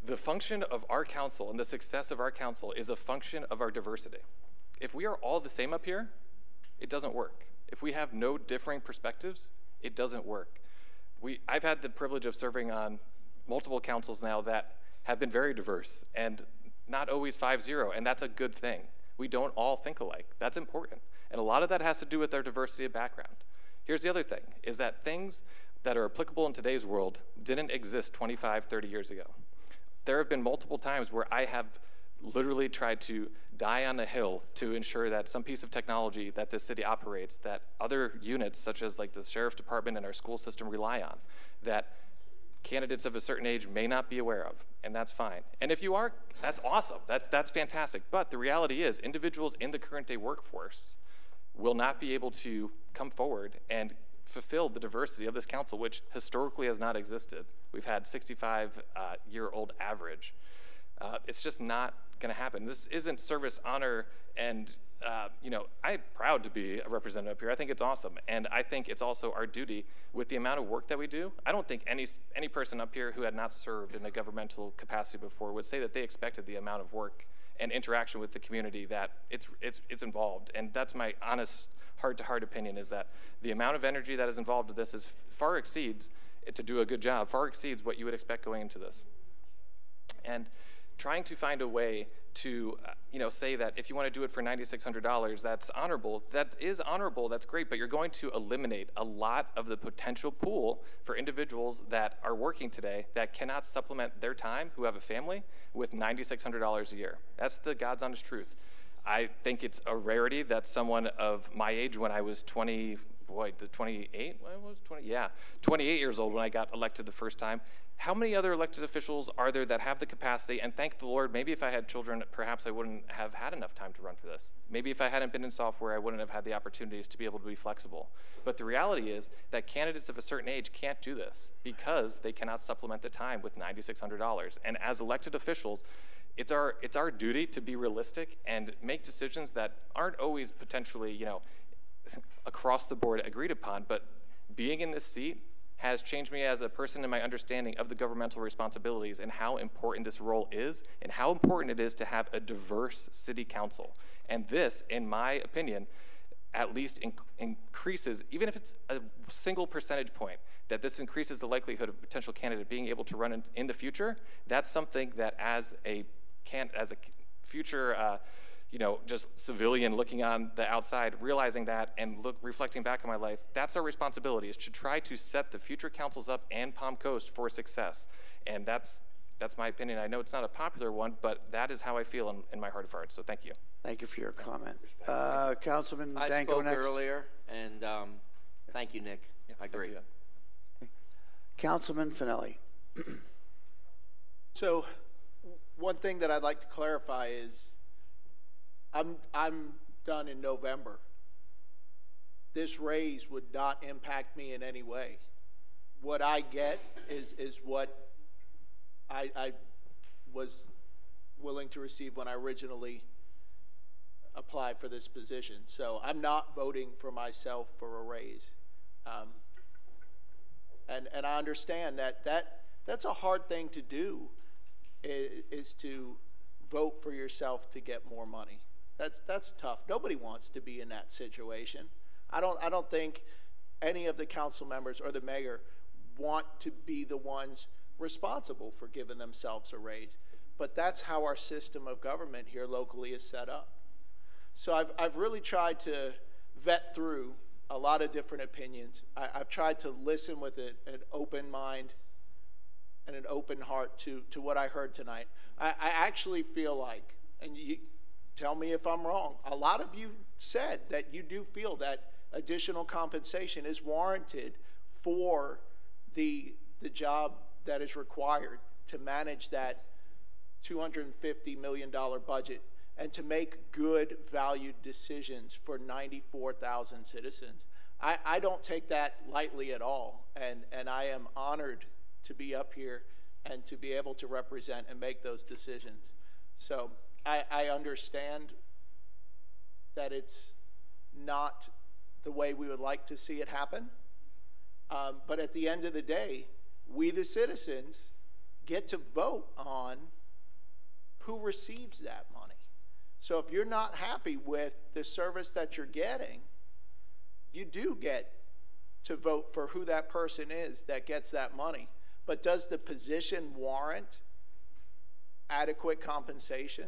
The function of our council and the success of our council is a function of our diversity. If we are all the same up here, it doesn't work. If we have no differing perspectives, it doesn't work. We, I've had the privilege of serving on multiple councils now that have been very diverse and not always 5-0, and that's a good thing. We don't all think alike. That's important. And a lot of that has to do with our diversity of background. Here's the other thing, is that things, that are applicable in today's world didn't exist 25, 30 years ago. There have been multiple times where I have literally tried to die on a hill to ensure that some piece of technology that this city operates that other units such as like the sheriff department and our school system rely on that candidates of a certain age may not be aware of and that's fine. And if you are that's awesome. That's that's fantastic. But the reality is individuals in the current day workforce will not be able to come forward and fulfill the diversity of this council which historically has not existed. We've had 65 uh, year old average. Uh, it's just not going to happen. This isn't service, honor, and uh, you know, I'm proud to be a representative up here. I think it's awesome, and I think it's also our duty with the amount of work that we do. I don't think any any person up here who had not served in a governmental capacity before would say that they expected the amount of work and interaction with the community that it's it's it's involved. And that's my honest, heart-to-heart opinion: is that the amount of energy that is involved in this is far exceeds it to do a good job, far exceeds what you would expect going into this. And trying to find a way to uh, you know say that if you want to do it for $9600 that's honorable that is honorable that's great but you're going to eliminate a lot of the potential pool for individuals that are working today that cannot supplement their time who have a family with $9600 a year. That's the god's honest truth. I think it's a rarity that someone of my age when i was 20 boy the 28 I was 20 yeah 28 years old when i got elected the first time how many other elected officials are there that have the capacity? And thank the Lord, maybe if I had children, perhaps I wouldn't have had enough time to run for this. Maybe if I hadn't been in software, I wouldn't have had the opportunities to be able to be flexible. But the reality is that candidates of a certain age can't do this because they cannot supplement the time with $9,600. And as elected officials, it's our, it's our duty to be realistic and make decisions that aren't always potentially, you know, across the board agreed upon, but being in this seat has changed me as a person in my understanding of the governmental responsibilities and how important this role is and how important it is to have a diverse city council. And this, in my opinion, at least increases, even if it's a single percentage point, that this increases the likelihood of a potential candidate being able to run in, in the future. That's something that as a can as a future uh, you know, just civilian looking on the outside, realizing that and look, reflecting back on my life, that's our responsibility is to try to set the future councils up and Palm Coast for success. And that's, that's my opinion. I know it's not a popular one, but that is how I feel in, in my heart of hearts. So thank you. Thank you for your comment. Uh, Councilman I Danko spoke next. earlier, and um, thank you, Nick. I agree. Councilman Fanelli. So, one thing that I'd like to clarify is I'm, I'm done in November. This raise would not impact me in any way. What I get is, is what I, I was willing to receive when I originally applied for this position. So I'm not voting for myself for a raise. Um, and, and I understand that, that that's a hard thing to do is, is to vote for yourself to get more money. That's, that's tough. Nobody wants to be in that situation. I don't, I don't think any of the council members or the mayor want to be the ones responsible for giving themselves a raise. But that's how our system of government here locally is set up. So I've, I've really tried to vet through a lot of different opinions. I, have tried to listen with a, an open mind and an open heart to, to what I heard tonight. I, I actually feel like, and you, tell me if I'm wrong. A lot of you said that you do feel that additional compensation is warranted for the, the job that is required to manage that $250 million budget and to make good, valued decisions for 94,000 citizens. I, I don't take that lightly at all, and, and I am honored to be up here and to be able to represent and make those decisions. So I, I understand that it's not the way we would like to see it happen. Um, but at the end of the day, we, the citizens, get to vote on who receives that money. So if you're not happy with the service that you're getting, you do get to vote for who that person is that gets that money. But does the position warrant adequate compensation?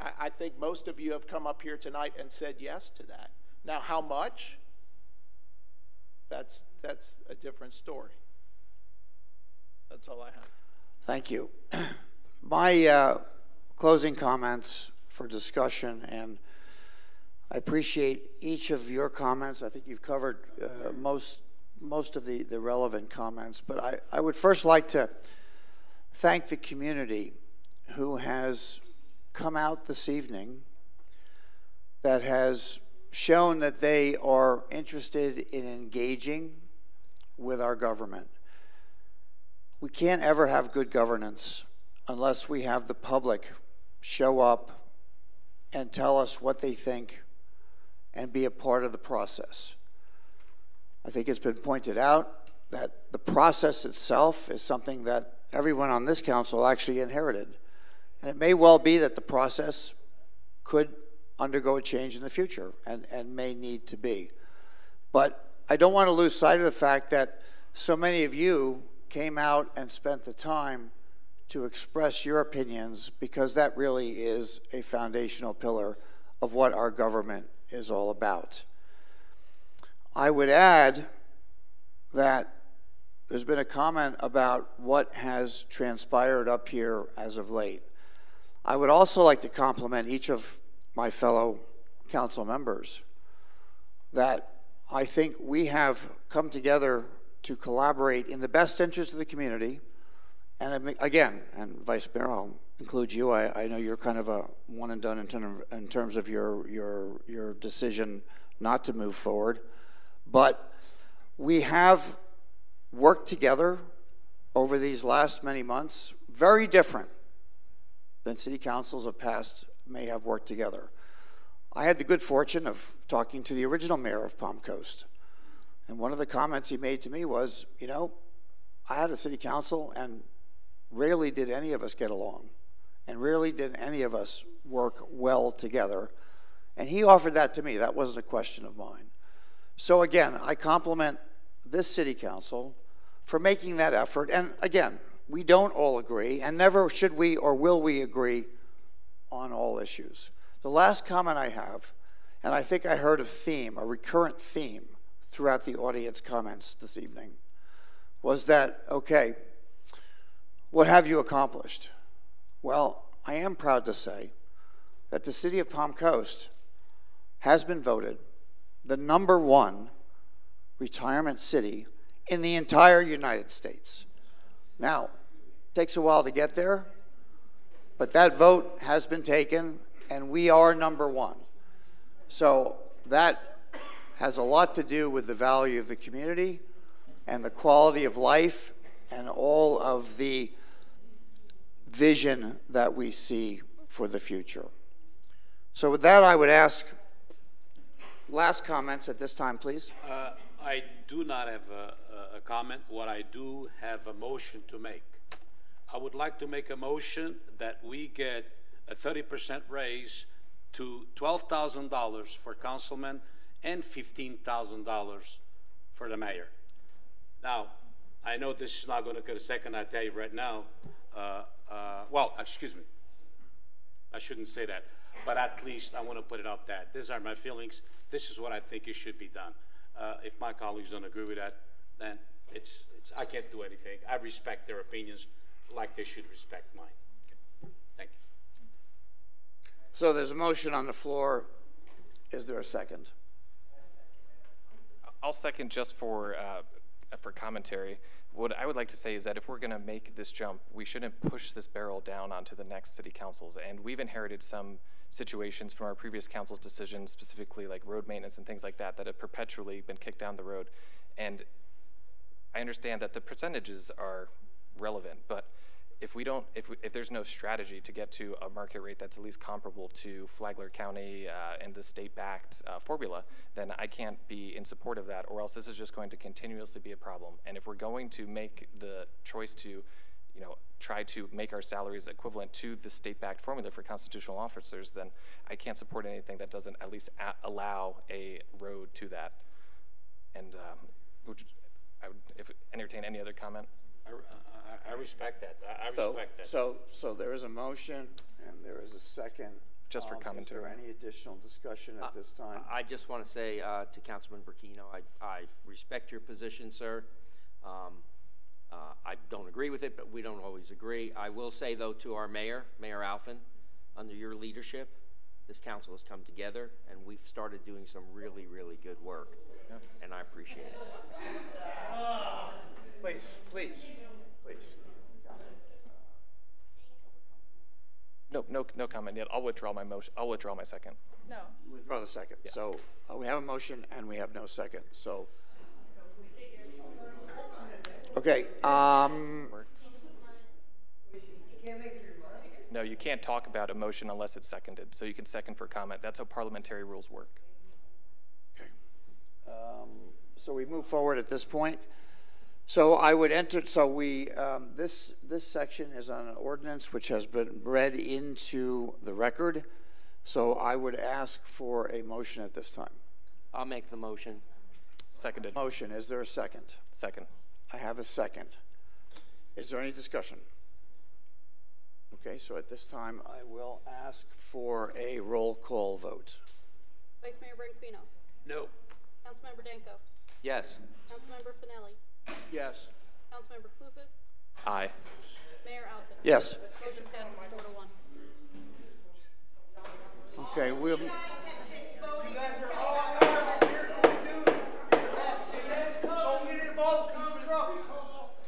I, I think most of you have come up here tonight and said yes to that. Now, how much? that's, that's a different story. That's all I have. Thank you. My uh, closing comments for discussion, and I appreciate each of your comments. I think you've covered uh, most most of the, the relevant comments, but I, I would first like to thank the community who has come out this evening that has shown that they are interested in engaging with our government. We can't ever have good governance unless we have the public show up and tell us what they think and be a part of the process. I think it's been pointed out that the process itself is something that everyone on this council actually inherited. And it may well be that the process could undergo a change in the future and, and may need to be. But I don't want to lose sight of the fact that so many of you came out and spent the time to express your opinions because that really is a foundational pillar of what our government is all about. I would add that there's been a comment about what has transpired up here as of late. I would also like to compliment each of my fellow council members that I think we have come together to collaborate in the best interest of the community. And again, and Vice Mayor, I'll include you. I, I know you're kind of a one and done in, in terms of your, your, your decision not to move forward. But we have worked together over these last many months, very different than city councils of past may have worked together. I had the good fortune of talking to the original mayor of Palm Coast. And one of the comments he made to me was, you know, I had a city council and rarely did any of us get along. And rarely did any of us work well together. And he offered that to me. That wasn't a question of mine. So again, I compliment this city council for making that effort. And again, we don't all agree, and never should we or will we agree on all issues. The last comment I have, and I think I heard a theme, a recurrent theme throughout the audience comments this evening, was that, okay, what have you accomplished? Well, I am proud to say that the city of Palm Coast has been voted the number one retirement city in the entire United States. Now, it takes a while to get there, but that vote has been taken, and we are number one. So that has a lot to do with the value of the community and the quality of life and all of the vision that we see for the future. So with that, I would ask last comments at this time, please. Uh, I do not have a, a, comment. What I do have a motion to make. I would like to make a motion that we get a 30% raise to $12,000 for councilmen and $15,000 for the mayor. Now, I know this is not going to get a second, I tell you right now. Uh, uh, well, excuse me. I shouldn't say that, but at least I want to put it out that these are my feelings. This is what I think it should be done. Uh, if my colleagues don't agree with that, then it's, it's, I can't do anything. I respect their opinions like they should respect mine. Okay. Thank you. So there's a motion on the floor. Is there a second? I'll second just for uh, for commentary. What I would like to say is that if we're going to make this jump, we shouldn't push this barrel down onto the next city councils. And we've inherited some situations from our previous council's decisions, specifically like road maintenance and things like that, that have perpetually been kicked down the road. And I understand that the percentages are relevant, but if we don't, if, we, if there's no strategy to get to a market rate that's at least comparable to Flagler County uh, and the state-backed uh, formula, then I can't be in support of that, or else this is just going to continuously be a problem. And if we're going to make the choice to, you know, try to make our salaries equivalent to the state-backed formula for constitutional officers, then I can't support anything that doesn't at least allow a road to that. And um, would you, I would if, entertain any other comment. I, I, I respect that. I, I so, respect that. So, so there is a motion and there is a second Just for Um, commentary. Is there any additional discussion at this time? I just want to say uh, to Councilman Branquinho, I, I respect your position, sir. Um, uh, I don't agree with it, but we don't always agree. I will say, though, to our mayor, Mayor Alfin, under your leadership, this council has come together and we've started doing some really, really good work. And I appreciate it. Please, please, please. No, no, no comment yet. I'll withdraw my motion. I'll withdraw my second. No. Withdraw the second. So uh, we have a motion and we have no second, so. Okay, um, No, you can't talk about a motion unless it's seconded. So you can second for comment. That's how parliamentary rules work. um, so we move forward at this point. So I would enter, so we, um, this, this section is on an ordinance which has been read into the record. So I would ask for a motion at this time. I'll make the motion. Seconded. Motion, is there a second? Second. I have a second. Is there any discussion? Okay, so at this time, I will ask for a roll call vote. Vice Mayor Branquinho. No. Councilmember Danko. Yes. Councilmember Fanelli. Yes. Councilmember Klufas. Aye. Mayor Alfin. Yes. Motion passes four to one. Okay, we'll,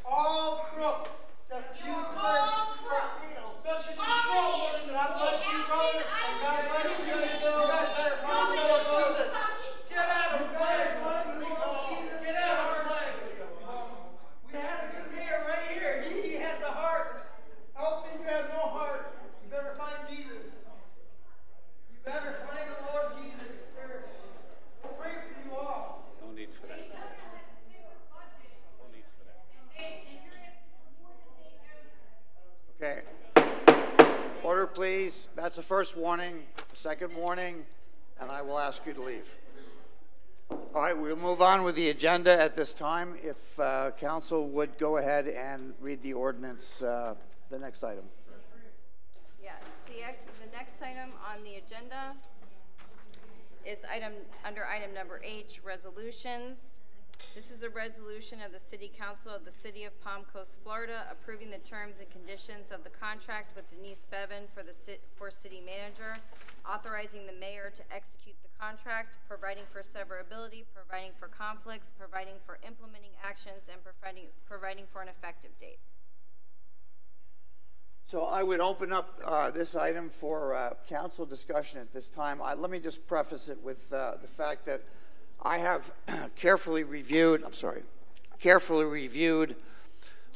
All crooks. Except you, all crooks. Especially the small one. God bless you, brother. And God bless you. You guys better follow Jesus. Get out of play. Get out of play. We had a good mayor right here. He has a heart. Helping you have no heart. You better find Jesus. You better find the Lord Jesus, sir. We'll pray for you all. No need for that. No need for that. okay. Order, please. That's the first warning, the second warning, and I will ask you to leave. All right, we'll move on with the agenda at this time. If uh, council would go ahead and read the ordinance, uh, the next item. Yes, the, the next item on the agenda is item, under item number H, resolutions. This is a resolution of the City Council of the City of Palm Coast, Florida, approving the terms and conditions of the contract with Denise Bevan for the, for city manager, authorizing the mayor to execute the contract, providing for severability, providing for conflicts, providing for implementing actions, and providing, providing for an effective date. So I would open up uh, this item for uh, council discussion at this time. I, let me just preface it with uh, the fact that I have carefully reviewed, I'm sorry, carefully reviewed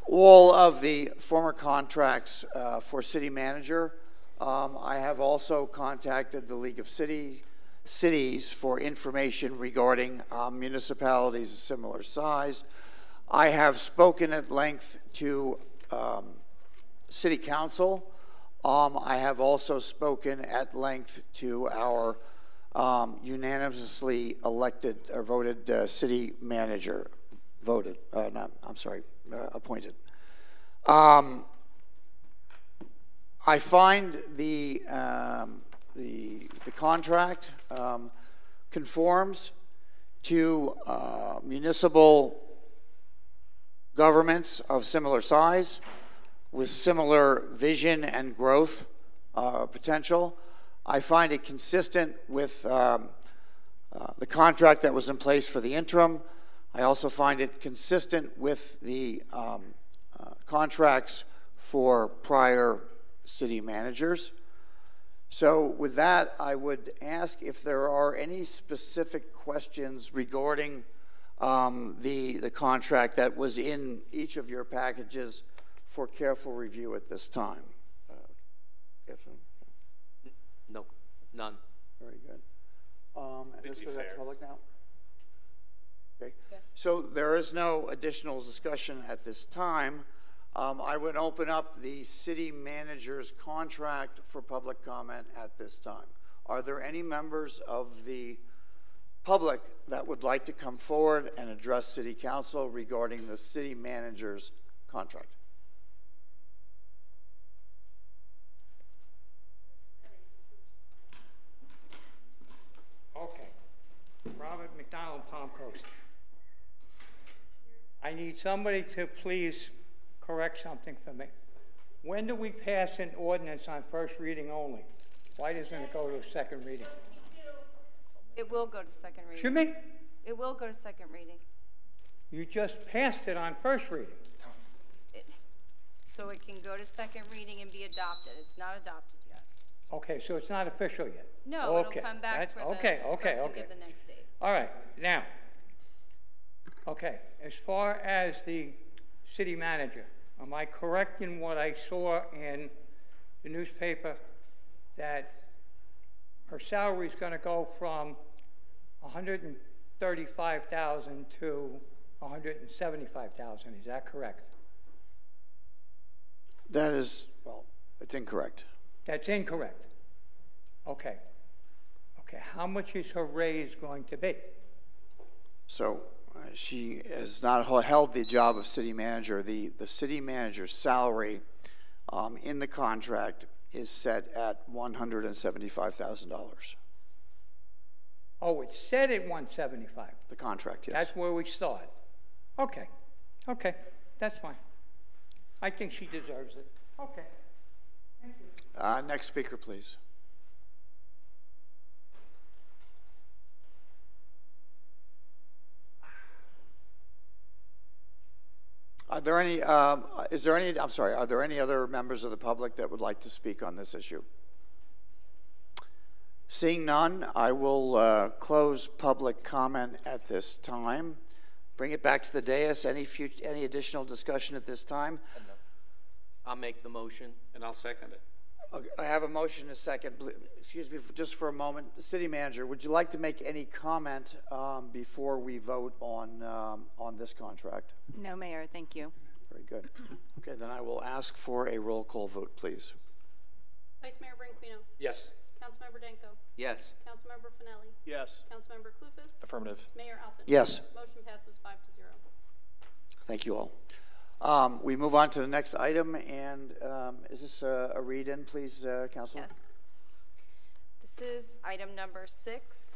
all of the former contracts uh, for city manager. Um, I have also contacted the League of City, Cities for information regarding um, municipalities of similar size. I have spoken at length to um, City Council. Um, I have also spoken at length to our um, unanimously elected or voted uh, city manager, voted, uh, not, I'm sorry, uh, appointed. Um, I find the, um, the, the contract um, conforms to uh, municipal governments of similar size with similar vision and growth uh, potential. I find it consistent with um, uh, the contract that was in place for the interim. I also find it consistent with the um, uh, contracts for prior city managers. So with that, I would ask if there are any specific questions regarding um, the, the contract that was in each of your packages for careful review at this time. Uh, none. Very good. Um, and this be goes out to fair. public now? Okay. Yes. So there is no additional discussion at this time. Um, I would open up the city manager's contract for public comment at this time. Are there any members of the public that would like to come forward and address city council regarding the city manager's contract? Robert McDonald, Palm Coast. I need somebody to please correct something for me. When do we pass an ordinance on first reading only? Why doesn't it go to second reading? It will go to second reading. Excuse me? It will go to second reading. You just passed it on first reading. It, so it can go to second reading and be adopted. It's not adopted yet. Okay, so it's not official yet. No, okay. it'll come back That's, for okay, okay, okay. the next day. All right, now, okay, as far as the city manager, am I correct in what I saw in the newspaper that her salary is gonna go from hundred and thirty-five thousand to hundred and seventy-five thousand, is that correct? That is, well, it's incorrect. That's incorrect. Okay. Okay, how much is her raise going to be? So uh, she has not held the job of city manager. The, the city manager's salary um, in the contract is set at $175,000. Oh, it's set at one seventy-five. The contract, yes. That's where we start. Okay, okay, that's fine. I think she deserves it. Okay. Thank you. Uh, next speaker, please. Are there any, um, is there any, I'm sorry, are there any other members of the public that would like to speak on this issue? Seeing none, I will uh, close public comment at this time. Bring it back to the dais. Any future, any additional discussion at this time? I'll make the motion. And I'll second it. Okay, I have a motion, a second. Excuse me for- just for a moment. City Manager, would you like to make any comment um, before we vote on, um, on this contract? No, Mayor, thank you. Very good. Okay, then I will ask for a roll call vote, please. Vice Mayor Branquinho. Yes. Councilmember Danko. Yes. Councilmember Fanelli. Yes. Councilmember Klufas. Affirmative. Mayor Alfin. Yes. Motion passes five to zero. Thank you all. Um, We move on to the next item, and um, is this a a read-in, please, uh, Councilor? Yes. This is item number six.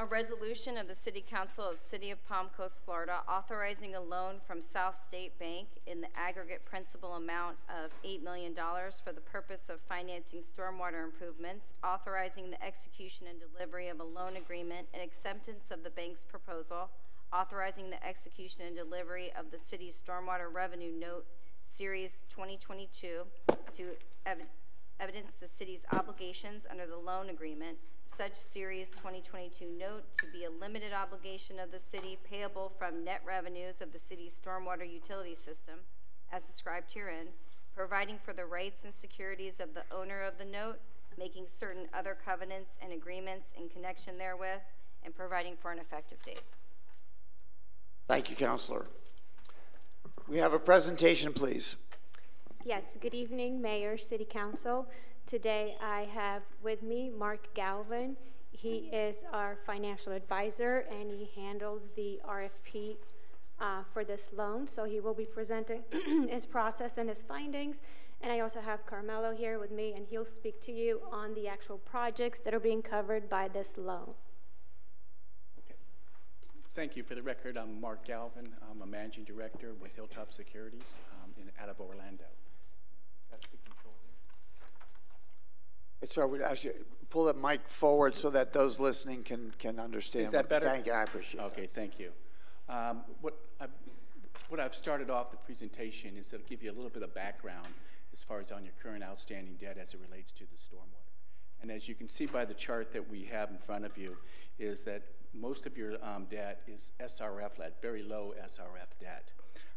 A resolution of the City Council of City of Palm Coast, Florida, authorizing a loan from South State Bank in the aggregate principal amount of $8 million for the purpose of financing stormwater improvements, authorizing the execution and delivery of a loan agreement and acceptance of the bank's proposal, authorizing the execution and delivery of the city's stormwater revenue note, Series 2022, to ev- evidence the city's obligations under the loan agreement, such Series 2022 note to be a limited obligation of the city payable from net revenues of the city's stormwater utility system, as described herein, providing for the rights and securities of the owner of the note, making certain other covenants and agreements in connection therewith, and providing for an effective date. Thank you, Counselor. We have a presentation, please. Yes, good evening, Mayor, City Council. Today I have with me Mark Galvin. He is our financial advisor and he handled the RFP uh, for this loan. So he will be presenting his process and his findings. And I also have Carmelo here with me and he'll speak to you on the actual projects that are being covered by this loan. Okay. Thank you. For the record, I'm Mark Galvin. I'm a managing director with Hilltop Securities um, in, out of Orlando. It's all right, we actually pull the mic forward so that those listening can, can understand. Is that better? Thank you, I appreciate that. Okay, thank you. Um, what, I've, what I've started off the presentation is to give you a little bit of background as far as on your current outstanding debt as it relates to the stormwater. And as you can see by the chart that we have in front of you, is that most of your um, debt is SRF debt, very low SRF debt.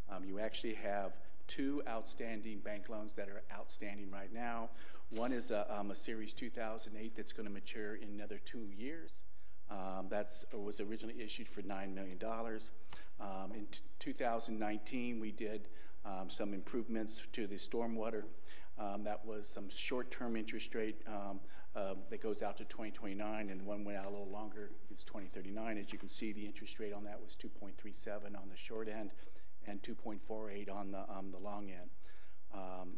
Um, you actually have two outstanding bank loans that are outstanding right now. One is a, um, a Series 2008 that's going to mature in another two years. Um, that's was originally issued for $9 million. Um, in 2019, we did um, some improvements to the stormwater. Um, that was some short-term interest rate um, uh, that goes out to 2029, and one went out a little longer. It's 2039. As you can see, the interest rate on that was 2.37 on the short end and 2.48 on the, um, the long end.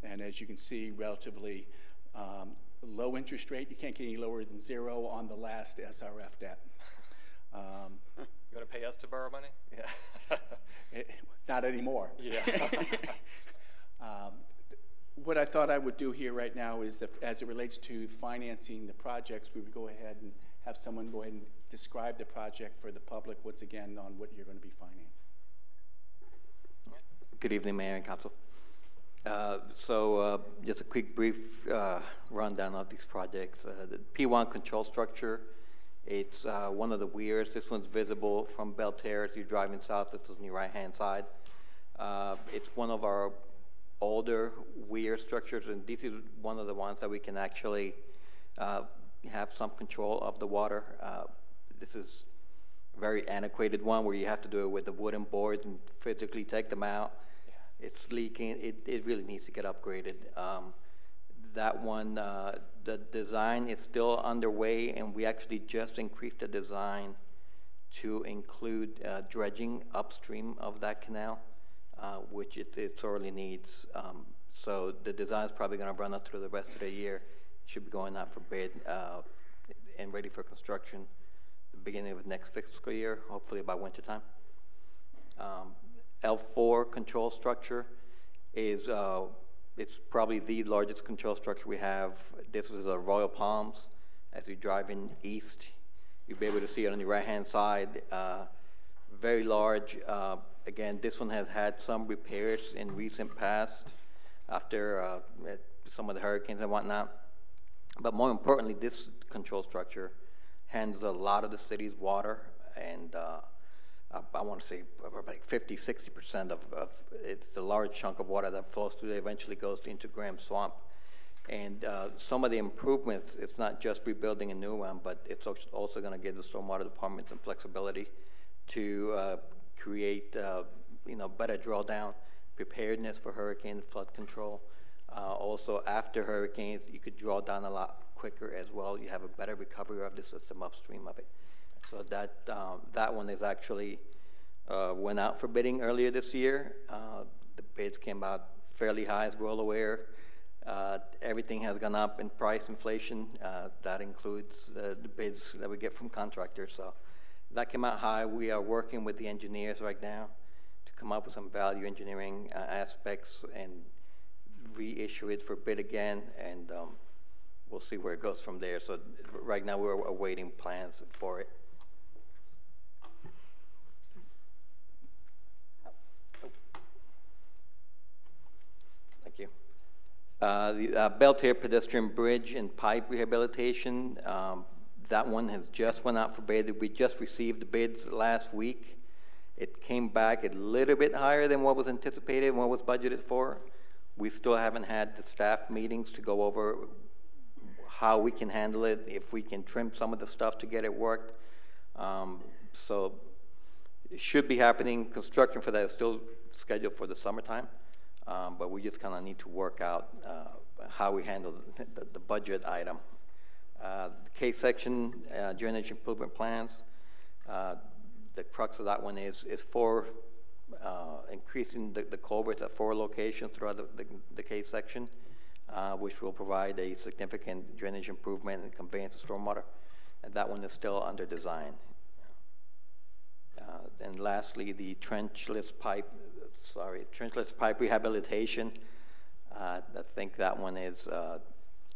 And as you can see, relatively Um, low interest rate, you can't get any lower than zero on the last SRF debt. Um, You want to pay us to borrow money? Yeah. it- not anymore. Yeah. Um, What I thought I would do here right now is that, as it relates to financing the projects, we would go ahead and have someone go ahead and describe the project for the public, once again, on what you're going to be financing. Good evening, Mayor and Council. Uh, So uh, just a quick brief uh, rundown of these projects. Uh, The P1 control structure, it's uh, one of the weirs. This one's visible from Belle Terre. You're driving south, this is on your right-hand side. It's one of our older weir structures, and this is one of the ones that we can actually have some control of the water. This is a very antiquated one where you have to do it with the wooden boards and physically take them out. It's leaking. It, it really needs to get upgraded. Um, that one, uh, the design is still underway, and we actually just increased the design to include uh, dredging upstream of that canal, uh, which it, it sorely needs. Um, so the design is probably going to run us through the rest of the year. Should be going out for bid uh, and ready for construction the beginning of next fiscal year, hopefully by wintertime. Um, L4 control structure is uh, it's probably the largest control structure we have. This is a Royal Palms. As you're driving east, you'll be able to see it on the right-hand side. Uh, very large. Uh, again, this one has had some repairs in recent past after uh, some of the hurricanes and whatnot. But more importantly, this control structure handles a lot of the city's water, and uh, I, want to say like 50, 60% of, of it's a large chunk of water that flows through there, eventually goes into Graham Swamp. And uh, some of the improvements, it's not just rebuilding a new one, but it's also going to give the stormwater department some flexibility to uh, create, uh, you know, better drawdown, preparedness for hurricane flood control. Uh, also, after hurricanes, you could draw down a lot quicker as well. You have a better recovery of the system upstream of it. So that um, that one is actually uh, went out for bidding earlier this year. Uh, the bids came out fairly high, as we're all aware. Uh, everything has gone up in price inflation. Uh, that includes the bids that we get from contractors. So that came out high. We are working with the engineers right now to come up with some value engineering uh, aspects and reissue it for bid again. And um, we'll see where it goes from there. So right now we're awaiting plans for it. Thank you. Uh, The uh, Belle Terre pedestrian bridge and pipe rehabilitation, um, that one has just went out for bid. We just received the bids last week. It came back a little bit higher than what was anticipated and what was budgeted for. We still haven't had the staff meetings to go over how we can handle it, if we can trim some of the stuff to get it worked. Um, So it should be happening. Construction for that is still scheduled for the summertime, um, but we just kind of need to work out uh, how we handle the, the budget item. Uh, the K section uh, drainage improvement plans. Uh, the crux of that one is is for uh, increasing the, the culverts at four locations throughout the, the, the K section, uh, which will provide a significant drainage improvement and conveyance of stormwater. And that one is still under design. And lastly, the trenchless pipe, sorry, trenchless pipe rehabilitation. Uh, I think that one is uh,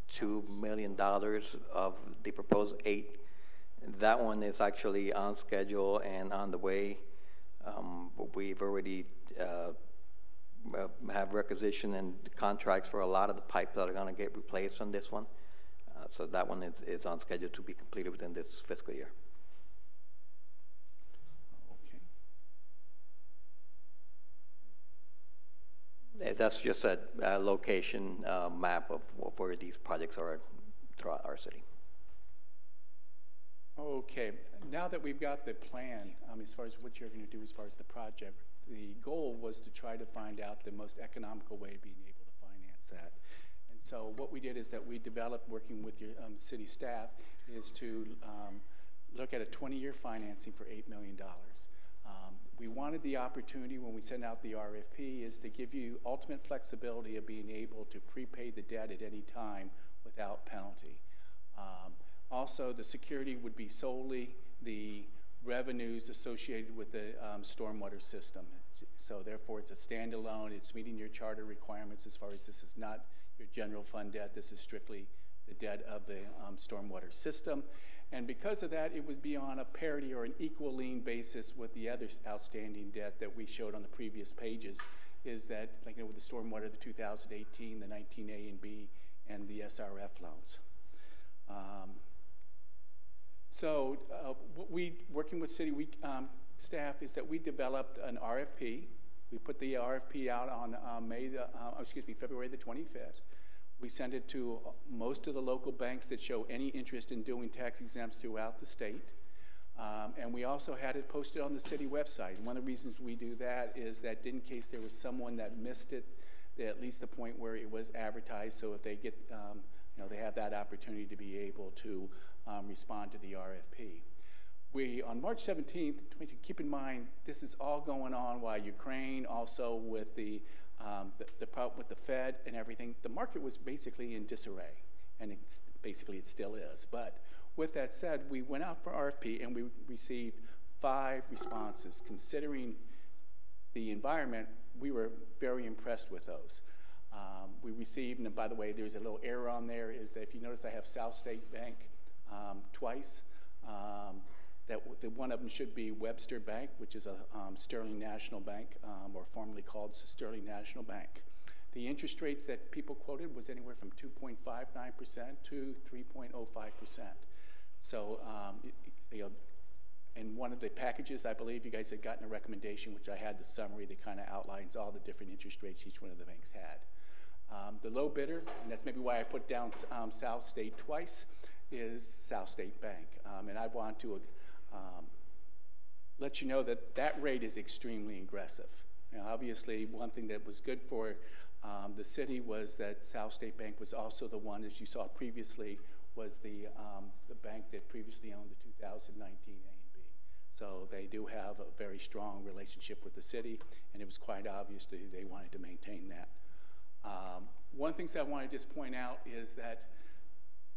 two million dollars of the proposed eight. That one is actually on schedule and on the way. Um, we've already uh, uh, have requisition and contracts for a lot of the pipes that are going to get replaced on this one. Uh, so that one is, is on schedule to be completed within this fiscal year. Uh, That's just a, a location uh, map of, where these projects are throughout our city. Okay, now that we've got the plan, um, as far as what you're gonna do as far as the project, the goal was to try to find out the most economical way of being able to finance that. And so what we did is that we developed, working with your, um, city staff, is to, um, look at a twenty-year financing for eight million dollars. We wanted the opportunity when we sent out the RFP is to give you ultimate flexibility of being able to prepay the debt at any time without penalty. Um, also, the security would be solely the revenues associated with the um, stormwater system. So therefore, it's a standalone. It's meeting your charter requirements as far as this is not your general fund debt. This is strictly the debt of the um, stormwater system. And because of that, it would be on a parity or an equal lien basis with the other outstanding debt that we showed on the previous pages. Is that, like you know, with the stormwater, the 2018, the 19A and B, and the SRF loans. Um, so uh, what we, working with city we, um, staff, is that we developed an RFP. We put the RFP out on uh, May, the, uh, excuse me, February the 25th. We sent it to most of the local banks that show any interest in doing tax exempts throughout the state. Um, and we also had it posted on the city website. One of the reasons we do that is that in case there was someone that missed it, at least the point where it was advertised, so if they get, um, you know, they have that opportunity to be able to um, respond to the RFP. We, on March 17th, keep in mind, this is all going on while Ukraine, also with the, um, the, the problem with the Fed and everything, the market was basically in disarray, and basically it still is. But with that said, we went out for RFP and we received five responses. Considering the environment, we were very impressed with those. Um, we received, and by the way, there's a little error on there, is that if you notice I have South State Bank um, twice. Um, that one of them should be Webster Bank, which is a um, Sterling National Bank, um, or formerly called Sterling National Bank. The interest rates that people quoted was anywhere from 2.59% to 3.05%. So, um, you know, in one of the packages, I believe you guys had gotten a recommendation, which I had the summary that kind of outlines all the different interest rates each one of the banks had. Um, the low bidder, and that's maybe why I put down um, South State twice, is South State Bank. Um, and I want to um, let you know that that rate is extremely aggressive. Now, obviously, one thing that was good for um, the city was that South State Bank was also the one, as you saw previously, was the, um, the bank that previously owned the 2019 A and B. So they do have a very strong relationship with the city, and it was quite obvious that they wanted to maintain that. Um, one thing that I want to just point out is that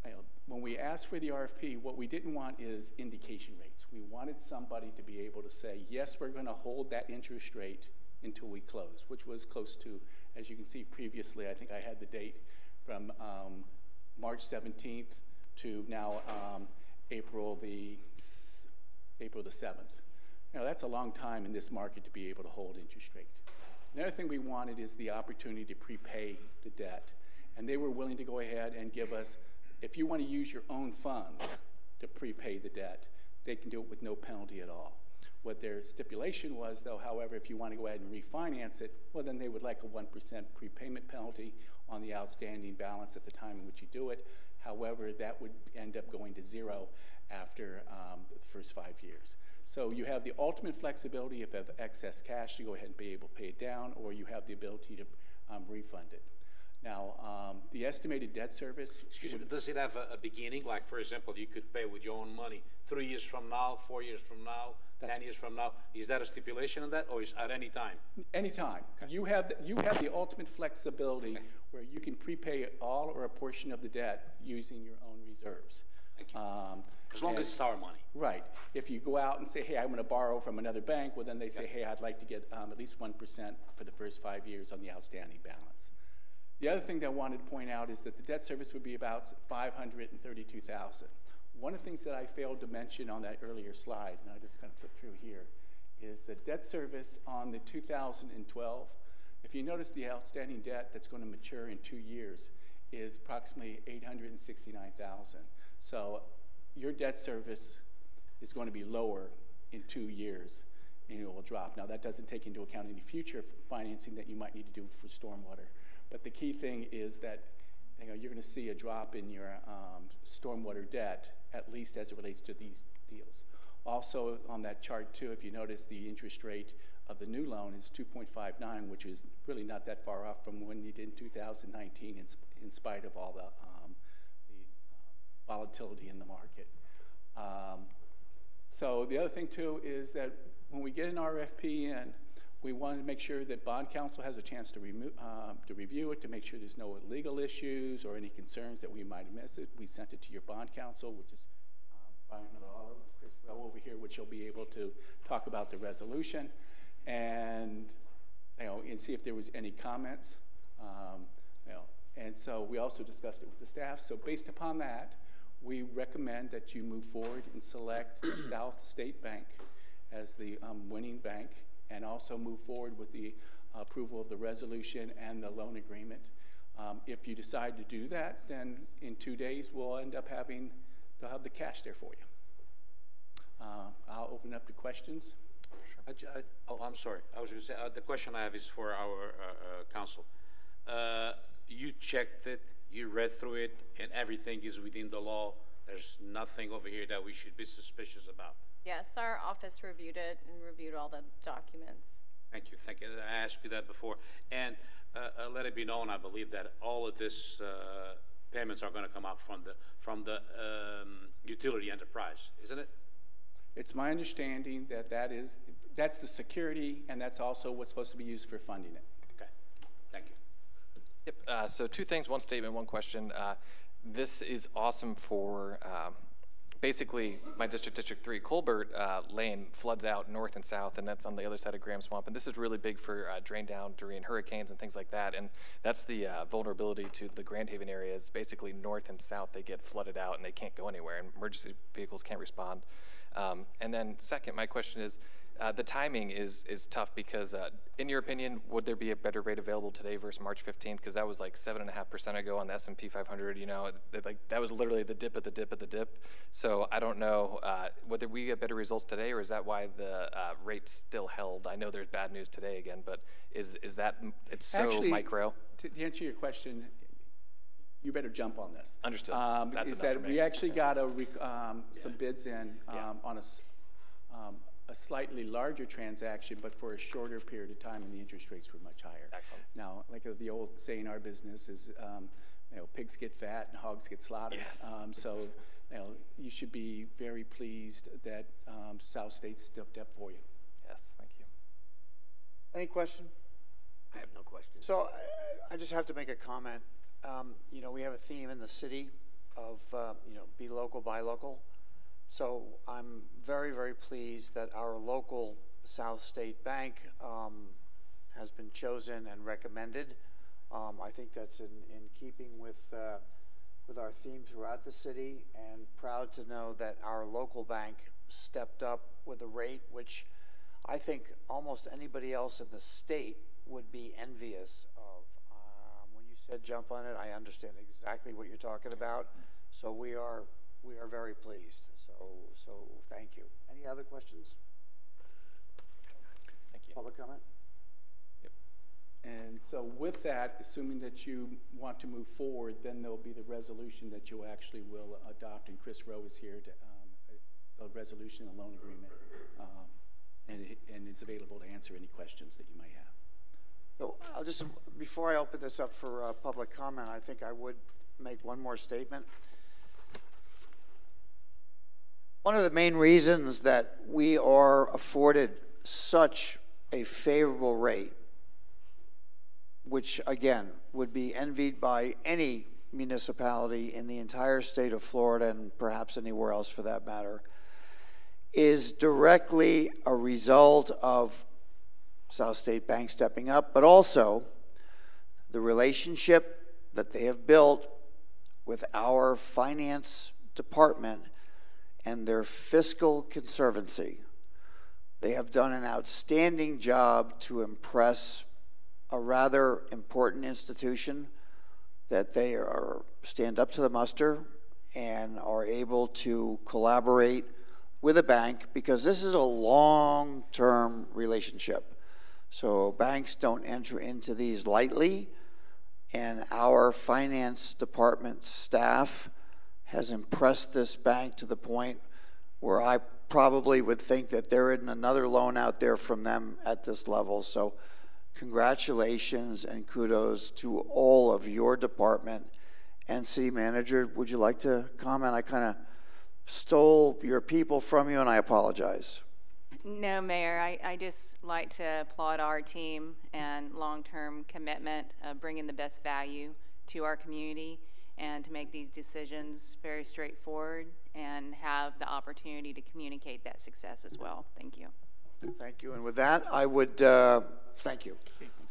you know, when we asked for the RFP, what we didn't want is indication rates. We wanted somebody to be able to say, yes, we're going to hold that interest rate until we close, which was close to, as you can see previously, I think I had the date from um, March 17th to now um, April the April the 7th. Now that's a long time in this market to be able to hold interest rate. Another thing we wanted is the opportunity to prepay the debt. And they were willing to go ahead and give us if you want to use your own funds to prepay the debt, they can do it with no penalty at all. What their stipulation was, though, however, if you want to go ahead and refinance it, well, then they would like a 1% prepayment penalty on the outstanding balance at the time in which you do it. However, that would end up going to zero after um, the first five years. So you have the ultimate flexibility if you have excess cash to go ahead and be able to pay it down, or you have the ability to um, refund it. Now, um, the estimated debt service. Excuse me, does it have a, a, beginning? Like, for example, you could pay with your own money three years from now, four years from now, ten years from now. Is that a stipulation on that, or is at any time? Any time. Okay. You have the, you have the ultimate flexibility okay. where you can prepay all or a portion of the debt using your own reserves. Thank you. Um, as long as it's our money. Right. If you go out and say, hey, I'm going to borrow from another bank, well, then they say, hey, I'd like to get um, at least 1% for the first five years on the outstanding balance. The other thing that I wanted to point out is that the debt service would be about 532,000. One of the things that I failed to mention on that earlier slide, and I just kind of flip through here, is the debt service on the 2012. If you notice the outstanding debt that's going to mature in two years is approximately 869,000. So your debt service is going to be lower in two years and it will drop. Now that doesn't take into account any future financing that you might need to do for stormwater. But the key thing is that you know, you're going to see a drop in your um, stormwater debt, at least as it relates to these deals. Also on that chart too, if you notice the interest rate of the new loan is 2.59, which is really not that far off from when you did in 2019 in, in spite of all the, um, the uh, volatility in the market. Um, so the other thing too is that when we get an RFP in, we wanted to make sure that bond counsel has a chance to, um, to review it, to make sure there's no legal issues or any concerns that we might have missed. It. We sent it to your bond counsel, which is um, Brian Navarro, Chris Rowe over here, which will be able to talk about the resolution and you know and see if there was any comments. Um, you know, and so we also discussed it with the staff. So based upon that, we recommend that you move forward and select South State Bank as the um, winning bank and also move forward with the approval of the resolution and the loan agreement. Um, if you decide to do that, then in two days we'll end up having, they'll have the cash there for you. Uh, I'll open up to questions. I I- Oh, I'm sorry. I was going to say, uh, the question I have is for our uh, uh, council. Uh, You checked it, you read through it, and everything is within the law. There's nothing over here that we should be suspicious about. Yes, our office reviewed it and reviewed all the documents. Thank you, thank you. I asked you that before. And uh, uh, let it be known, I believe that all of this uh, payments are going to come out from the, from the um, utility enterprise, isn't it? It's my understanding that that is, that's the security and that's also what's supposed to be used for funding it. Okay, thank you. Yep. Uh, so two things, one statement, one question. Uh, this is awesome for um, basically my district, District Three. Colbert uh, Lane floods out north and south, and that's on the other side of Graham Swamp. And this is really big for uh, drain down during hurricanes and things like that. And that's the uh, vulnerability to the Grand Haven area is basically north and south. They get flooded out and they can't go anywhere, and emergency vehicles can't respond. Um, and then second, my question is, uh, the timing is is tough because, uh, in your opinion, would there be a better rate available today versus March 15th? Because that was like seven and a half percent ago on the S&P 500. You know, like that was literally the dip of the dip of the dip. So I don't know uh, whether we get better results today, or is that why the uh, rate still held? I know there's bad news today again, but is is that it's so Actually, micro? To, to answer your question, you better jump on this. Understood. Um, That's is that we actually got a um, some bids in um, Yeah. on a um, a slightly larger transaction, but for a shorter period of time, and the interest rates were much higher. Excellent. Now, like the old saying in our business is, um, you know, pigs get fat and hogs get slaughtered. Yes. Um, so, you know, you should be very pleased that um, South State stepped up for you. Yes, thank you. Any question? I have no questions. So I, I just have to make a comment. Um, you know, we have a theme in the city of, uh, you know, be local, buy local. So I'm very, very pleased that our local South State Bank um, has been chosen and recommended. Um, I think that's in, in keeping with, uh, with our theme throughout the city and proud to know that our local bank stepped up with a rate which I think almost anybody else in the state would be envious of. Um, when you said jump on it, I understand exactly what you're talking about. So we are we are very pleased. So so thank you. Any other questions? Thank you. Public comment? Yep. And so with that, assuming that you want to move forward, then there'll be the resolution that you actually will adopt, and Chris Rowe is here to, um, the resolution and loan agreement, um, and, it- and is available to answer any questions that you might have. So I'll just, before I open this up for uh, public comment, I think I would make one more statement. One of the main reasons that we are afforded such a favorable rate, which again would be envied by any municipality in the entire state of Florida and perhaps anywhere else for that matter, is directly a result of South State Bank stepping up, but also the relationship that they have built with our finance department and their fiscal conservancy. They have done an outstanding job to impress a rather important institution that they are stand up to the muster and are able to collaborate with a bank because this is a long-term relationship. So banks don't enter into these lightly, and our finance department staff has impressed this bank to the point where I probably would think that there isn't another loan out there from them at this level. So congratulations and kudos to all of your department. And city manager, would you like to comment? I kind of stole your people from you and I apologize. No, Mayor, I, I just like to applaud our team and long-term commitment of bringing the best value to our community and to make these decisions very straightforward and have the opportunity to communicate that success as well. Thank you. Thank you. And with that, I would, uh, thank you.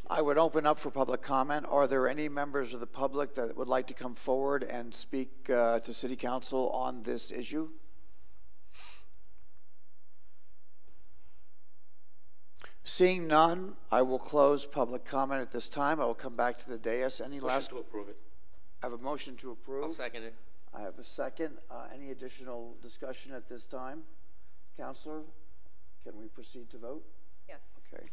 I would open up for public comment. Are there any members of the public that would like to come forward and speak uh, to City Council on this issue? Seeing none, I will close public comment at this time. I will come back to the dais. Any Motion last? to approve it. I have a motion to approve. I'll second it. I have a second. Uh, any additional discussion at this time? Counselor, can we proceed to vote? Yes. Okay.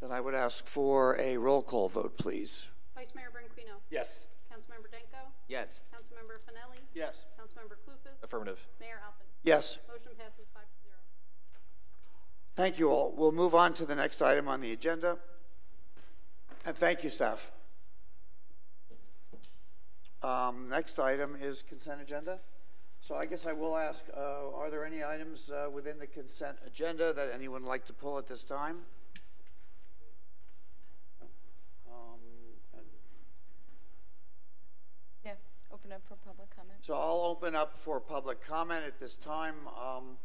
Then I would ask for a roll call vote, please. Vice Mayor Branquinho. Yes. Councilmember Danko. Yes. Councilmember Fanelli. Yes. Councilmember Klufas. Affirmative. Mayor Alfin. Yes. Motion passes five to zero. Thank you all. We'll move on to the next item on the agenda. And thank you, staff. Um, next item is consent agenda. So I guess I will ask, uh, are there any items uh, within the consent agenda that anyone would like to pull at this time? Um, and Yeah, open up for public comment. So I'll open up for public comment at this time. Um,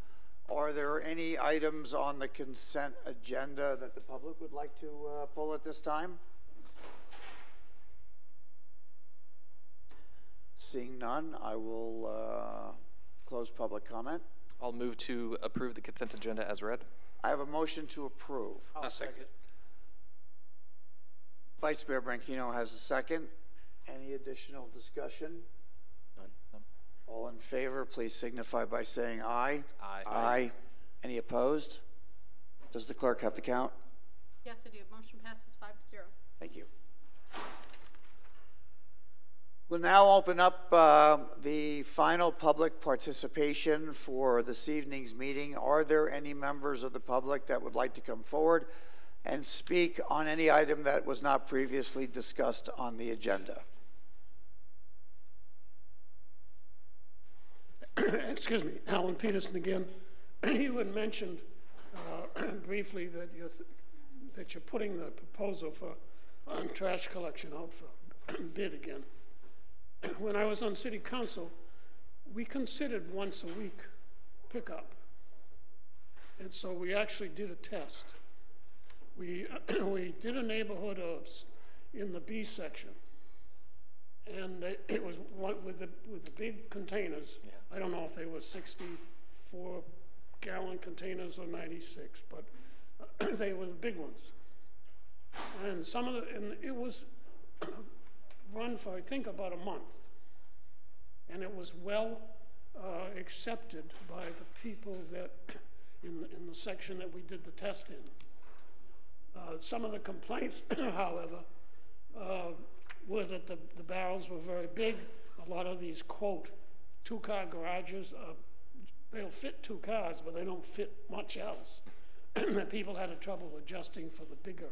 are there any items on the consent agenda that the public would like to uh, pull at this time? Seeing none, I will uh, close public comment. I'll move to approve the consent agenda as read. I have a motion to approve. I'll second. Vice Mayor Branquinho has a second. Any additional discussion? None. All in favor, please signify by saying aye. Aye. Aye. Any opposed? Does the clerk have to count? Yes, I do. Motion passes five to zero. Thank you. We'll now open up uh, the final public participation for this evening's meeting. Are there any members of the public that would like to come forward and speak on any item that was not previously discussed on the agenda? excuse me, Alan Peterson again. you had mentioned uh, briefly that you're, th- that you're putting the proposal for on trash collection out for bid again. When I was on city council, we considered once a week pickup. And so we actually did a test. We, we did a neighborhood of, in the B section. And it- it was one with the, with the big containers. I don't know if they were sixty-four gallon containers or ninety-six, but they were the big ones. And some of the, and it was run for, I think, about a month. And it was well uh, accepted by the people that, in, in the section that we did the test in. Uh, some of the complaints, however, uh, were that the, the barrels were very big. A lot of these, quote, two-car garages, uh, they'll fit two cars, but they don't fit much else. People had a trouble adjusting for the bigger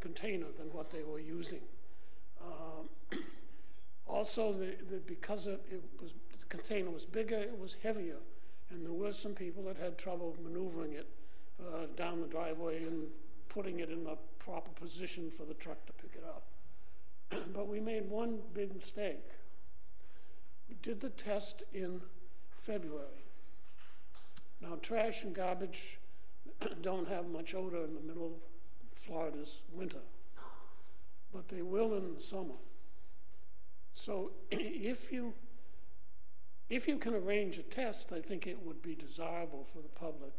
container than what they were using. Um, also, the, the, because it, it was, the container was bigger, it was heavier, and there were some people that had trouble maneuvering it uh, down the driveway and putting it in the proper position for the truck to pick it up. but we made one big mistake. We did the test in February. Now, trash and garbage don't have much odor in the middle of Florida's winter, but they will in the summer. So if you if you can arrange a test, I think it would be desirable for the public.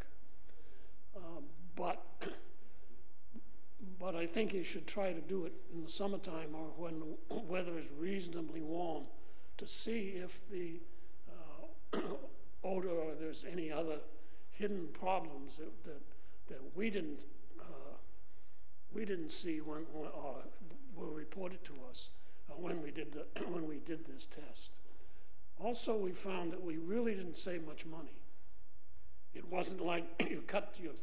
Um, but but I think you should try to do it in the summertime or when the weather is reasonably warm to see if the uh, odor or there's any other hidden problems that, that, that we didn't uh, we didn't see when, or were reported to us when we did the, when we did this test. Also, we found that we really didn't save much money. It wasn't like you cut your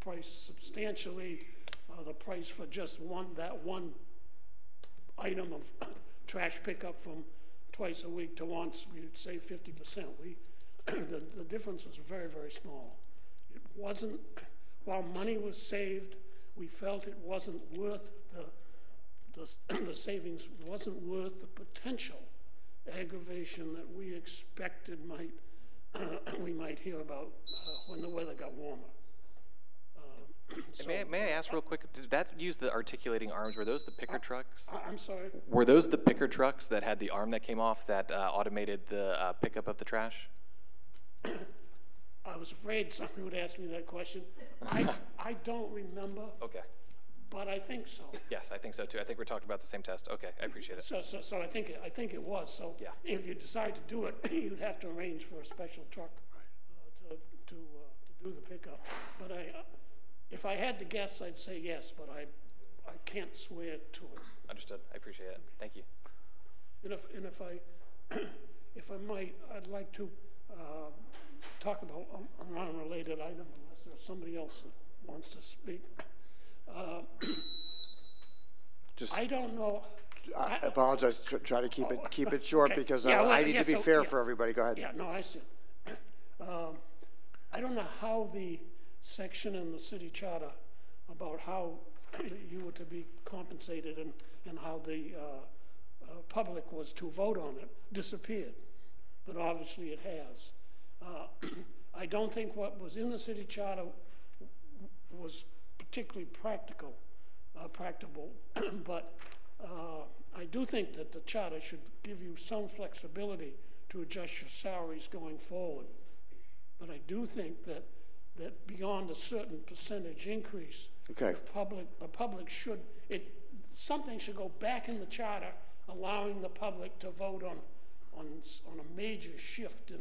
price substantially, uh, the price for just one that one item of trash pickup from twice a week to once, we'd save 50%. We, the, the difference was very, very small. It wasn't while money was saved, we felt it wasn't worth the, the, the savings wasn't worth the potential aggravation that we expected might, we might hear about uh, when the weather got warmer. Uh, And may, I, may I ask real quick, did that use the articulating arms? Were those the picker trucks? I- I'm sorry? Were those the picker trucks that had the arm that came off that uh, automated the uh, pickup of the trash? I was afraid somebody would ask me that question. I, I don't remember, Okay. But I think so. Yes, I think so too. I think we're talking about the same test. Okay, I appreciate it. So, so, so I think, it- I think it was, so yeah. if you decide to do it, you'd have to arrange for a special truck uh, to, to, uh, to do the pickup. But I, uh, if I had to guess, I'd say yes, but I, I can't swear to it. Understood. I appreciate it. Thank you. And if, and if I, if I might, I'd like to uh, talk about an unrelated item unless there's somebody else that wants to speak. Uh, Just- I don't know. I apologize, tr- try to keep it, keep it short Okay. because Yeah, I well, I need yeah, to be so- fair yeah. for everybody. Go ahead. Yeah, no, I see. Um, I don't know how the section in the city charter about how you were to be compensated and, and how the uh, uh, public was to vote on it disappeared, but obviously it has. Uh, I don't think what was in the city charter was particularly practical, uh, practicable, but uh, I do think that the charter should give you some flexibility to adjust your salaries going forward. But I do think that, that beyond a certain percentage increase, Okay. the public, the public should, it, something should go back in the charter allowing the public to vote on, on, on a major shift in,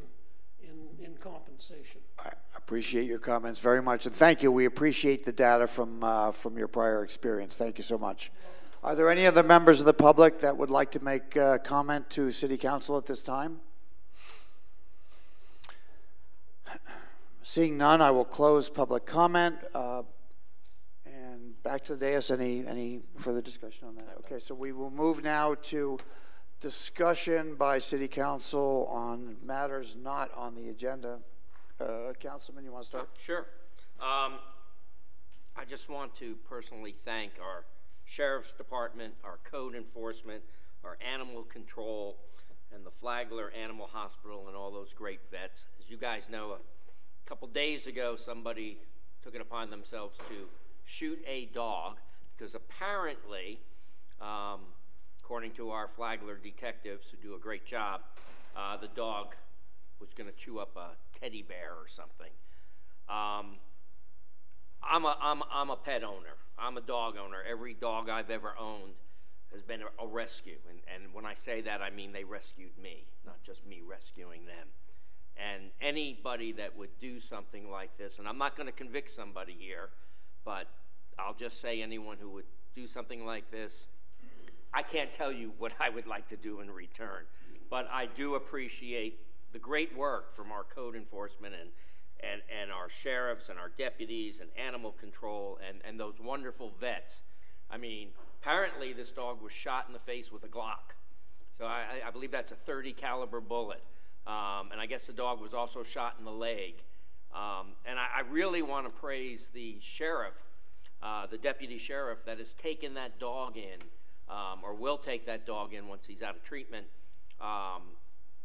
in, in compensation. I appreciate your comments very much, and thank you. We appreciate the data from, uh, from your prior experience. Thank you so much. Are there any other members of the public that would like to make uh, comment to City Council at this time? Seeing none, I will close public comment. uh, And back to the dais, any, any further discussion on that? Okay, so we will move now to discussion by City Council on matters not on the agenda. Uh, Councilman, you want to start? Sure. Um, I just want to personally thank our sheriff's department, our code enforcement, our animal control, and the Flagler Animal Hospital and all those great vets. As you guys know, a couple days ago, somebody took it upon themselves to shoot a dog because apparently, um, according to our Flagler detectives who do a great job, uh, the dog was going to chew up a teddy bear or something. Um, I'm a, I'm, I'm a pet owner. I'm a dog owner. Every dog I've ever owned has been a, a rescue. And, and when I say that, I mean they rescued me, not just me rescuing them. And anybody that would do something like this, and I'm not going to convict somebody here, but I'll just say anyone who would do something like this, I can't tell you what I would like to do in return. But I do appreciate the great work from our code enforcement and, and, and our sheriffs and our deputies and animal control and, and those wonderful vets. I mean, apparently this dog was shot in the face with a Glock. So I, I- believe that's a 30 caliber bullet. Um, and I guess the dog was also shot in the leg. Um, and I, I really want to praise the sheriff, uh, the deputy sheriff that has taken that dog in, um, or will take that dog in once he's out of treatment, um,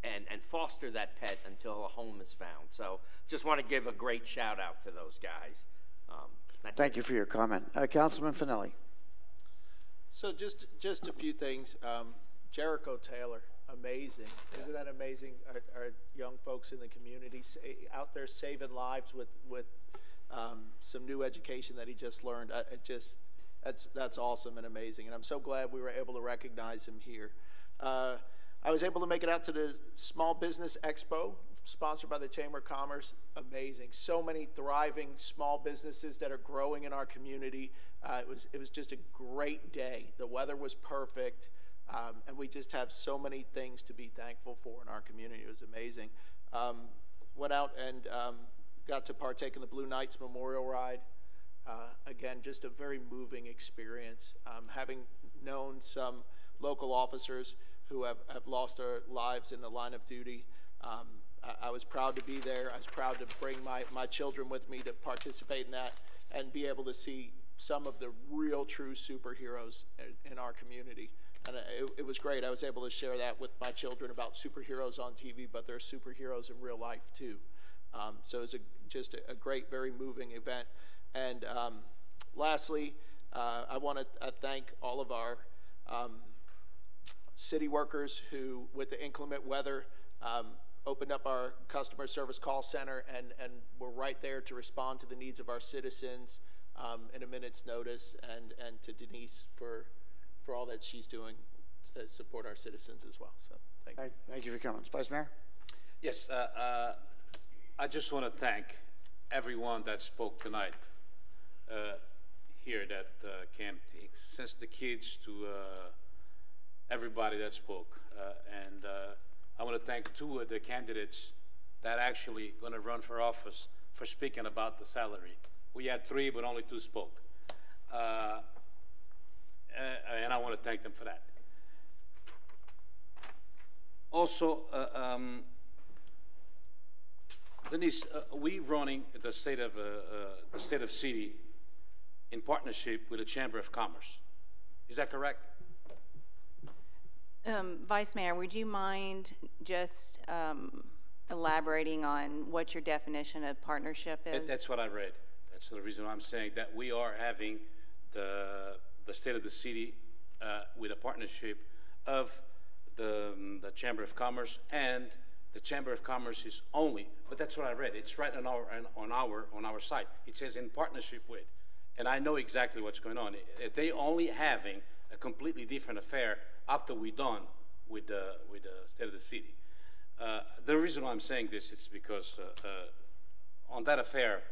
and, and foster that pet until a home is found. So just want to give a great shout out to those guys. Um, that's Thank it. you for your comment. Uh, Councilman Fanelli. So just, just a few things. Um, Jericho Taylor, amazing. Isn't that amazing? Our, our young folks in the community sa- out there saving lives with, with um, some new education that he just learned. I, it just, that's, that's awesome and amazing. And I'm so glad we were able to recognize him here. Uh, I was able to make it out to the Small Business Expo, sponsored by the Chamber of Commerce. Amazing. So many thriving small businesses that are growing in our community. Uh, it, was, it was just a great day. The weather was perfect. Um, and we just have so many things to be thankful for in our community. It was amazing. Um, went out and um, got to partake in the Blue Knights Memorial Ride. Uh, again, just a very moving experience. Um, having known some local officers who have, have lost their lives in the line of duty, um, I, I was proud to be there. I was proud to bring my, my children with me to participate in that. and be able to see some of the real true superheroes in, in our community. And it, it was great. I was able to share that with my children about superheroes on TV, but they're superheroes in real life too. Um, so it was a, just a, a, great, very moving event. And um, lastly, uh, I want to uh, thank all of our um, city workers who, with the inclement weather, um, opened up our customer service call center and, and were right there to respond to the needs of our citizens um, in a minute's notice, and, and to Denise for, for all that she's doing to support our citizens as well. So thank you. Thank you for coming. Vice Mayor? Yes, uh, uh, I just want to thank everyone that spoke tonight here that uh, came, since the kids to uh, everybody that spoke. Uh, and I want to thank two of the candidates that actually going to run for office for speaking about the salary. We had three, but only two spoke. Uh, and I want to thank them for that. Also, uh, um, Denise, uh, we running the state of uh, uh, the state of city in partnership with the Chamber of Commerce. Is that correct? Um, Vice Mayor, would you mind just um, elaborating on what your definition of partnership is? That's what I read. That's the reason I'm saying that we are having the, the state of the city uh, with a partnership of the, um, the Chamber of Commerce and the Chamber of Commerce is only, but that's what I read. It's right on our, on our, on our site. It says in partnership with, and I know exactly what's going on. They only having a completely different affair after we're done with the, with the state of the city. Uh, the reason why I'm saying this is because uh, uh, on that affair,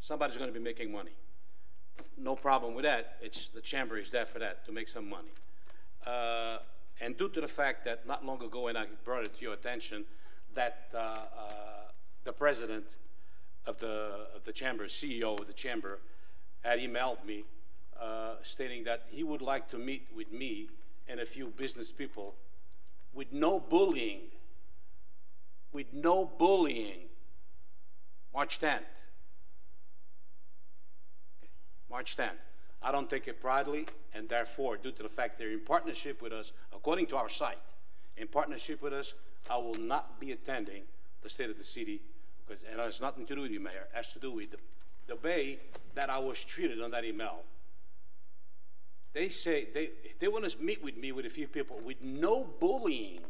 somebody's going to be making money. No problem with that. It's the chamber is there for that to make some money. Uh, and due to the fact that not long ago, and I brought it to your attention, that uh, uh, the president of the of the chamber, CEO of the chamber, had emailed me uh, stating that he would like to meet with me and a few business people with no bullying. With no bullying. March 10th. March 10th. I don't take it proudly, and therefore, due to the fact they're in partnership with us, according to our site, in partnership with us, I will not be attending the State of the City because it has nothing to do with you, Mayor. It has to do with the, the way that I was treated on that email. They say they, they want to meet with me with a few people with no bullying.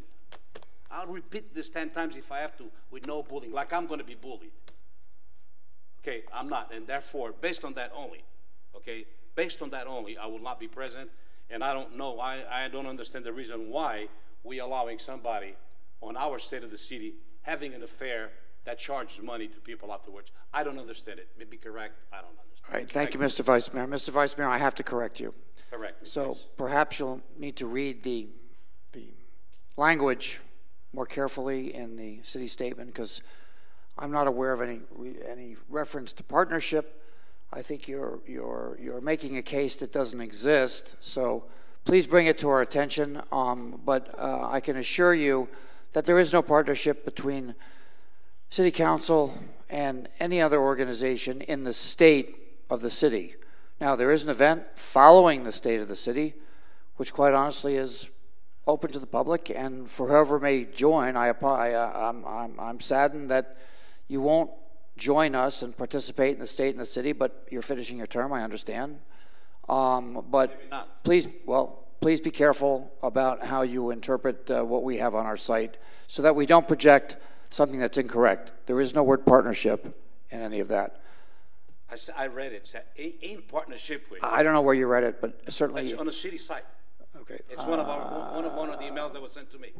I'll repeat this 10 times if I have to, with no bullying, like I'm going to be bullied. Okay, I'm not. And therefore, based on that only, okay, based on that only, I will not be present. And I don't know, I, I don't understand the reason why we allowing somebody on our state of the city having an affair that charges money to people afterwards. I don't understand it. Maybe correct. I don't understand. All right, thank you, Mr. Vice Mayor. Mr. Vice Mayor, I have to correct you. Correct. So perhaps you'll need to read the, the language more carefully in the city statement because I'm not aware of any, any reference to partnership. I think you're, you're, you're making a case that doesn't exist. So please bring it to our attention. Um, but uh, I can assure you that there is no partnership between City Council and any other organization in the state of the city. Now, there is an event following the state of the city, which quite honestly is open to the public, and for whoever may join, I, I, am uh, I'm, I'm, I'm saddened that you won't join us and participate in the state and the city, but you're finishing your term, I understand. Um, but please, well, please be careful about how you interpret uh, what we have on our site so that we don't project something that's incorrect. There is no word partnership in any of that. I, I read it. It's in partnership with. I don't know where you read it, but certainly. It's on the city site. Okay. It's one of our one of one of the emails that was sent to me.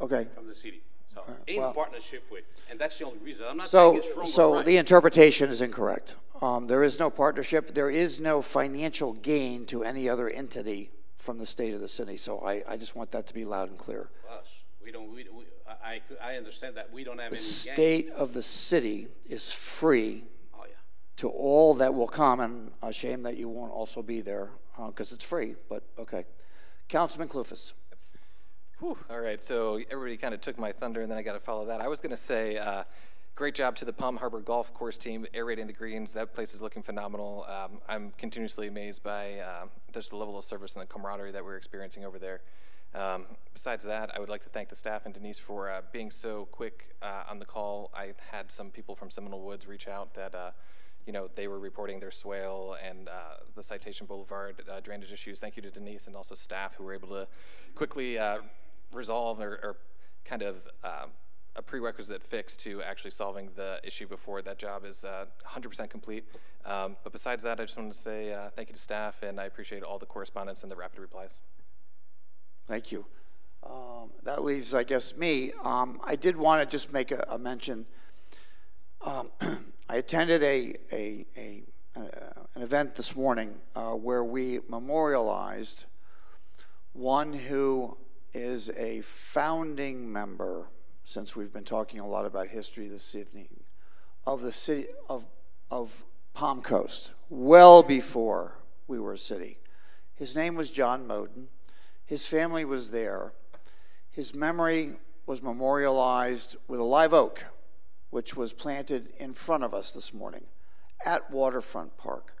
Okay. From the city. So in well, partnership with, and that's the only reason. I'm not so, saying it's wrong So or right. the interpretation is incorrect. Um, there is no partnership. There is no financial gain to any other entity from the state of the city. So I, I just want that to be loud and clear. Us, we don't. We, we, I, I understand that we don't have the any. state gain. of the city is free oh, yeah. to all that will come, and a shame that you won't also be there because uh, it's free. But okay, Councilman Klufas. Whew. All right, so everybody kind of took my thunder, and then I got to follow that. I was going to say, uh, great job to the Palm Harbor Golf Course team aerating the greens. That place is looking phenomenal. Um, I'm continuously amazed by uh, just the level of service and the camaraderie that we're experiencing over there. Um, besides that, I would like to thank the staff and Denise for uh, being so quick uh, on the call. I had some people from Seminole Woods reach out that, uh, you know, they were reporting their swale and uh, the Citation Boulevard uh, drainage issues. Thank you to Denise and also staff who were able to quickly uh, resolve or, or kind of um, a prerequisite fix to actually solving the issue before that job is uh, 100% complete. Um, but besides that, I just wanted to say uh, thank you to staff, and I appreciate all the correspondence and the rapid replies. Thank you. Um, that leaves, I guess, me. Um, I did want to just make a, a mention. Um, I attended a, a, a, a, an event this morning uh, where we memorialized one who is a founding member, since we've been talking a lot about history this evening, of the city of, of Palm Coast, well before we were a city. His name was John Moden. His family was there. His memory was memorialized with a live oak, which was planted in front of us this morning at Waterfront Park.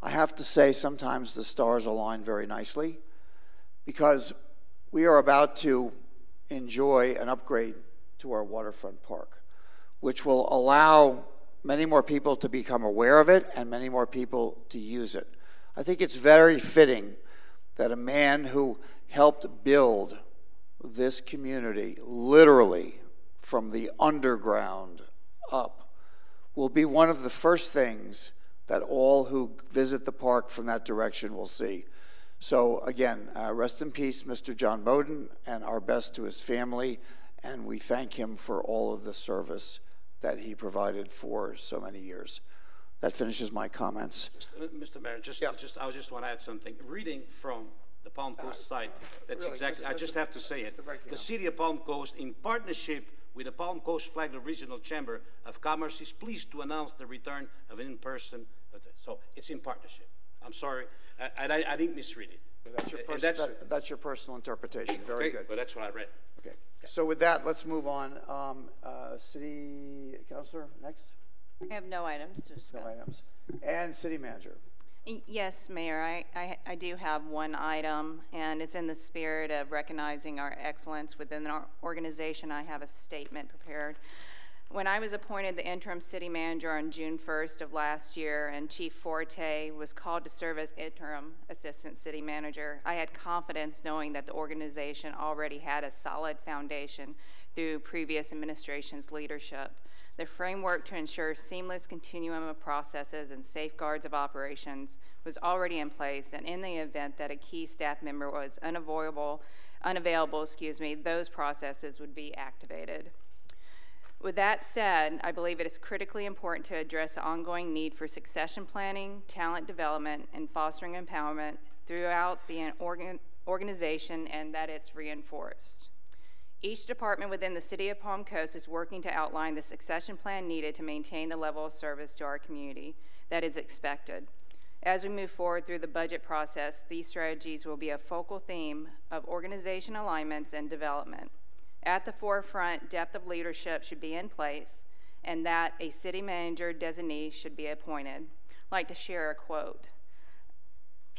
I have to say, sometimes the stars align very nicely because we are about to enjoy an upgrade to our waterfront park, which will allow many more people to become aware of it and many more people to use it. I think it's very fitting that a man who helped build this community literally from the underground up will be one of the first things that all who visit the park from that direction will see. So again, uh, rest in peace, Mr. John Moden, and our best to his family, and we thank him for all of the service that he provided for so many years. That finishes my comments. Mr. Mayor, just, just, I just want to add something. Reading from the Palm Coast site, that's really, exactly, Mr. I just have to say it. The city of Palm Coast, in partnership with the Palm Coast Flagler Regional Chamber of Commerce, is pleased to announce the return of an in-person, so it's in partnership. I'm sorry, I, and I, I didn't misread it. That's your, pers- that- that's your personal interpretation. Very okay, good. But that's what I read. Okay. So with that, let's move on. Um, uh, city councilor next. I have no items to discuss. No items. And city manager. Yes, Mayor, I, I, I do have one item, and it's in the spirit of recognizing our excellence within our organization. I have a statement prepared. When I was appointed the interim city manager on June 1st of last year, and Chief Forte was called to serve as interim assistant city manager, I had confidence knowing that the organization already had a solid foundation through previous administration's leadership. The framework to ensure seamless continuum of processes and safeguards of operations was already in place, and in the event that a key staff member was unavoidable, unavailable, excuse me, those processes would be activated. With that said, I believe it is critically important to address the ongoing need for succession planning, talent development, and fostering empowerment throughout the organ organization and that it's reinforced. Each department within the City of Palm Coast is working to outline the succession plan needed to maintain the level of service to our community that is expected. As we move forward through the budget process, these strategies will be a focal theme of organization alignments and development. At the forefront, depth of leadership should be in place, and that a city manager designee should be appointed. I'd like to share a quote.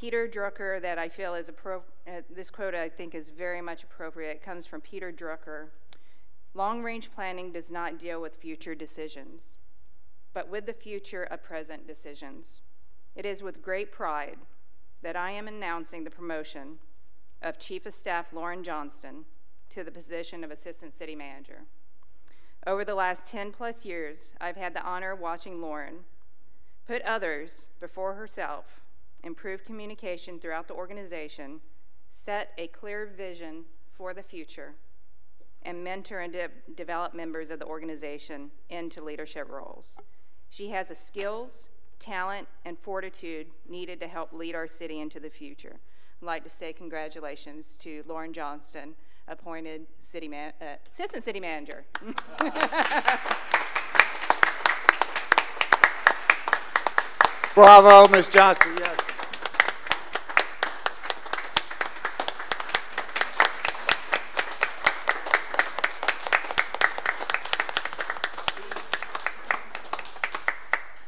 Peter Drucker, that I feel is appro- uh, this quote I think is very much appropriate, it comes from Peter Drucker. Long range planning does not deal with future decisions, but with the future of present decisions. It is with great pride that I am announcing the promotion of Chief of Staff Lauren Johnston to the position of Assistant City Manager. Over the last 10 plus years, I've had the honor of watching Lauren put others before herself, improve communication throughout the organization, set a clear vision for the future, and mentor and de develop members of the organization into leadership roles. She has the skills, talent, and fortitude needed to help lead our city into the future. I'd like to say congratulations to Lauren Johnston, appointed city man, uh, assistant city manager. Bravo, Ms. Johnson, yes.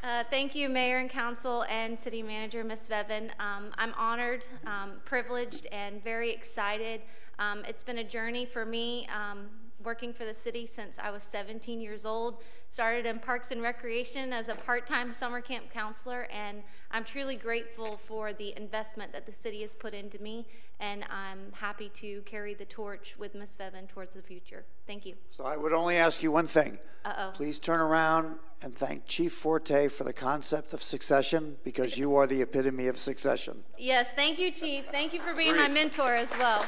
Uh, thank you, Mayor and Council and City Manager, Ms. Bevan. Um, I'm honored, um, privileged, and very excited. Um, it's been a journey for me. Um, working for the city since I was 17 years old. Started in Parks and Recreation as a part-time summer camp counselor, and I'm truly grateful for the investment that the city has put into me, and I'm happy to carry the torch with Ms. Bevan towards the future. Thank you. So I would only ask you one thing. Uh-oh. Please turn around and thank Chief Forte for the concept of succession because you are the epitome of succession. Yes, thank you, Chief. Thank you for being my mentor as well.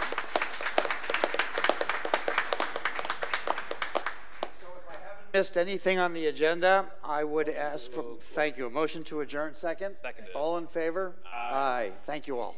Missed anything on the agenda, I would ask for, thank you, a motion to adjourn second? Second. All in favor? Aye. Thank you all.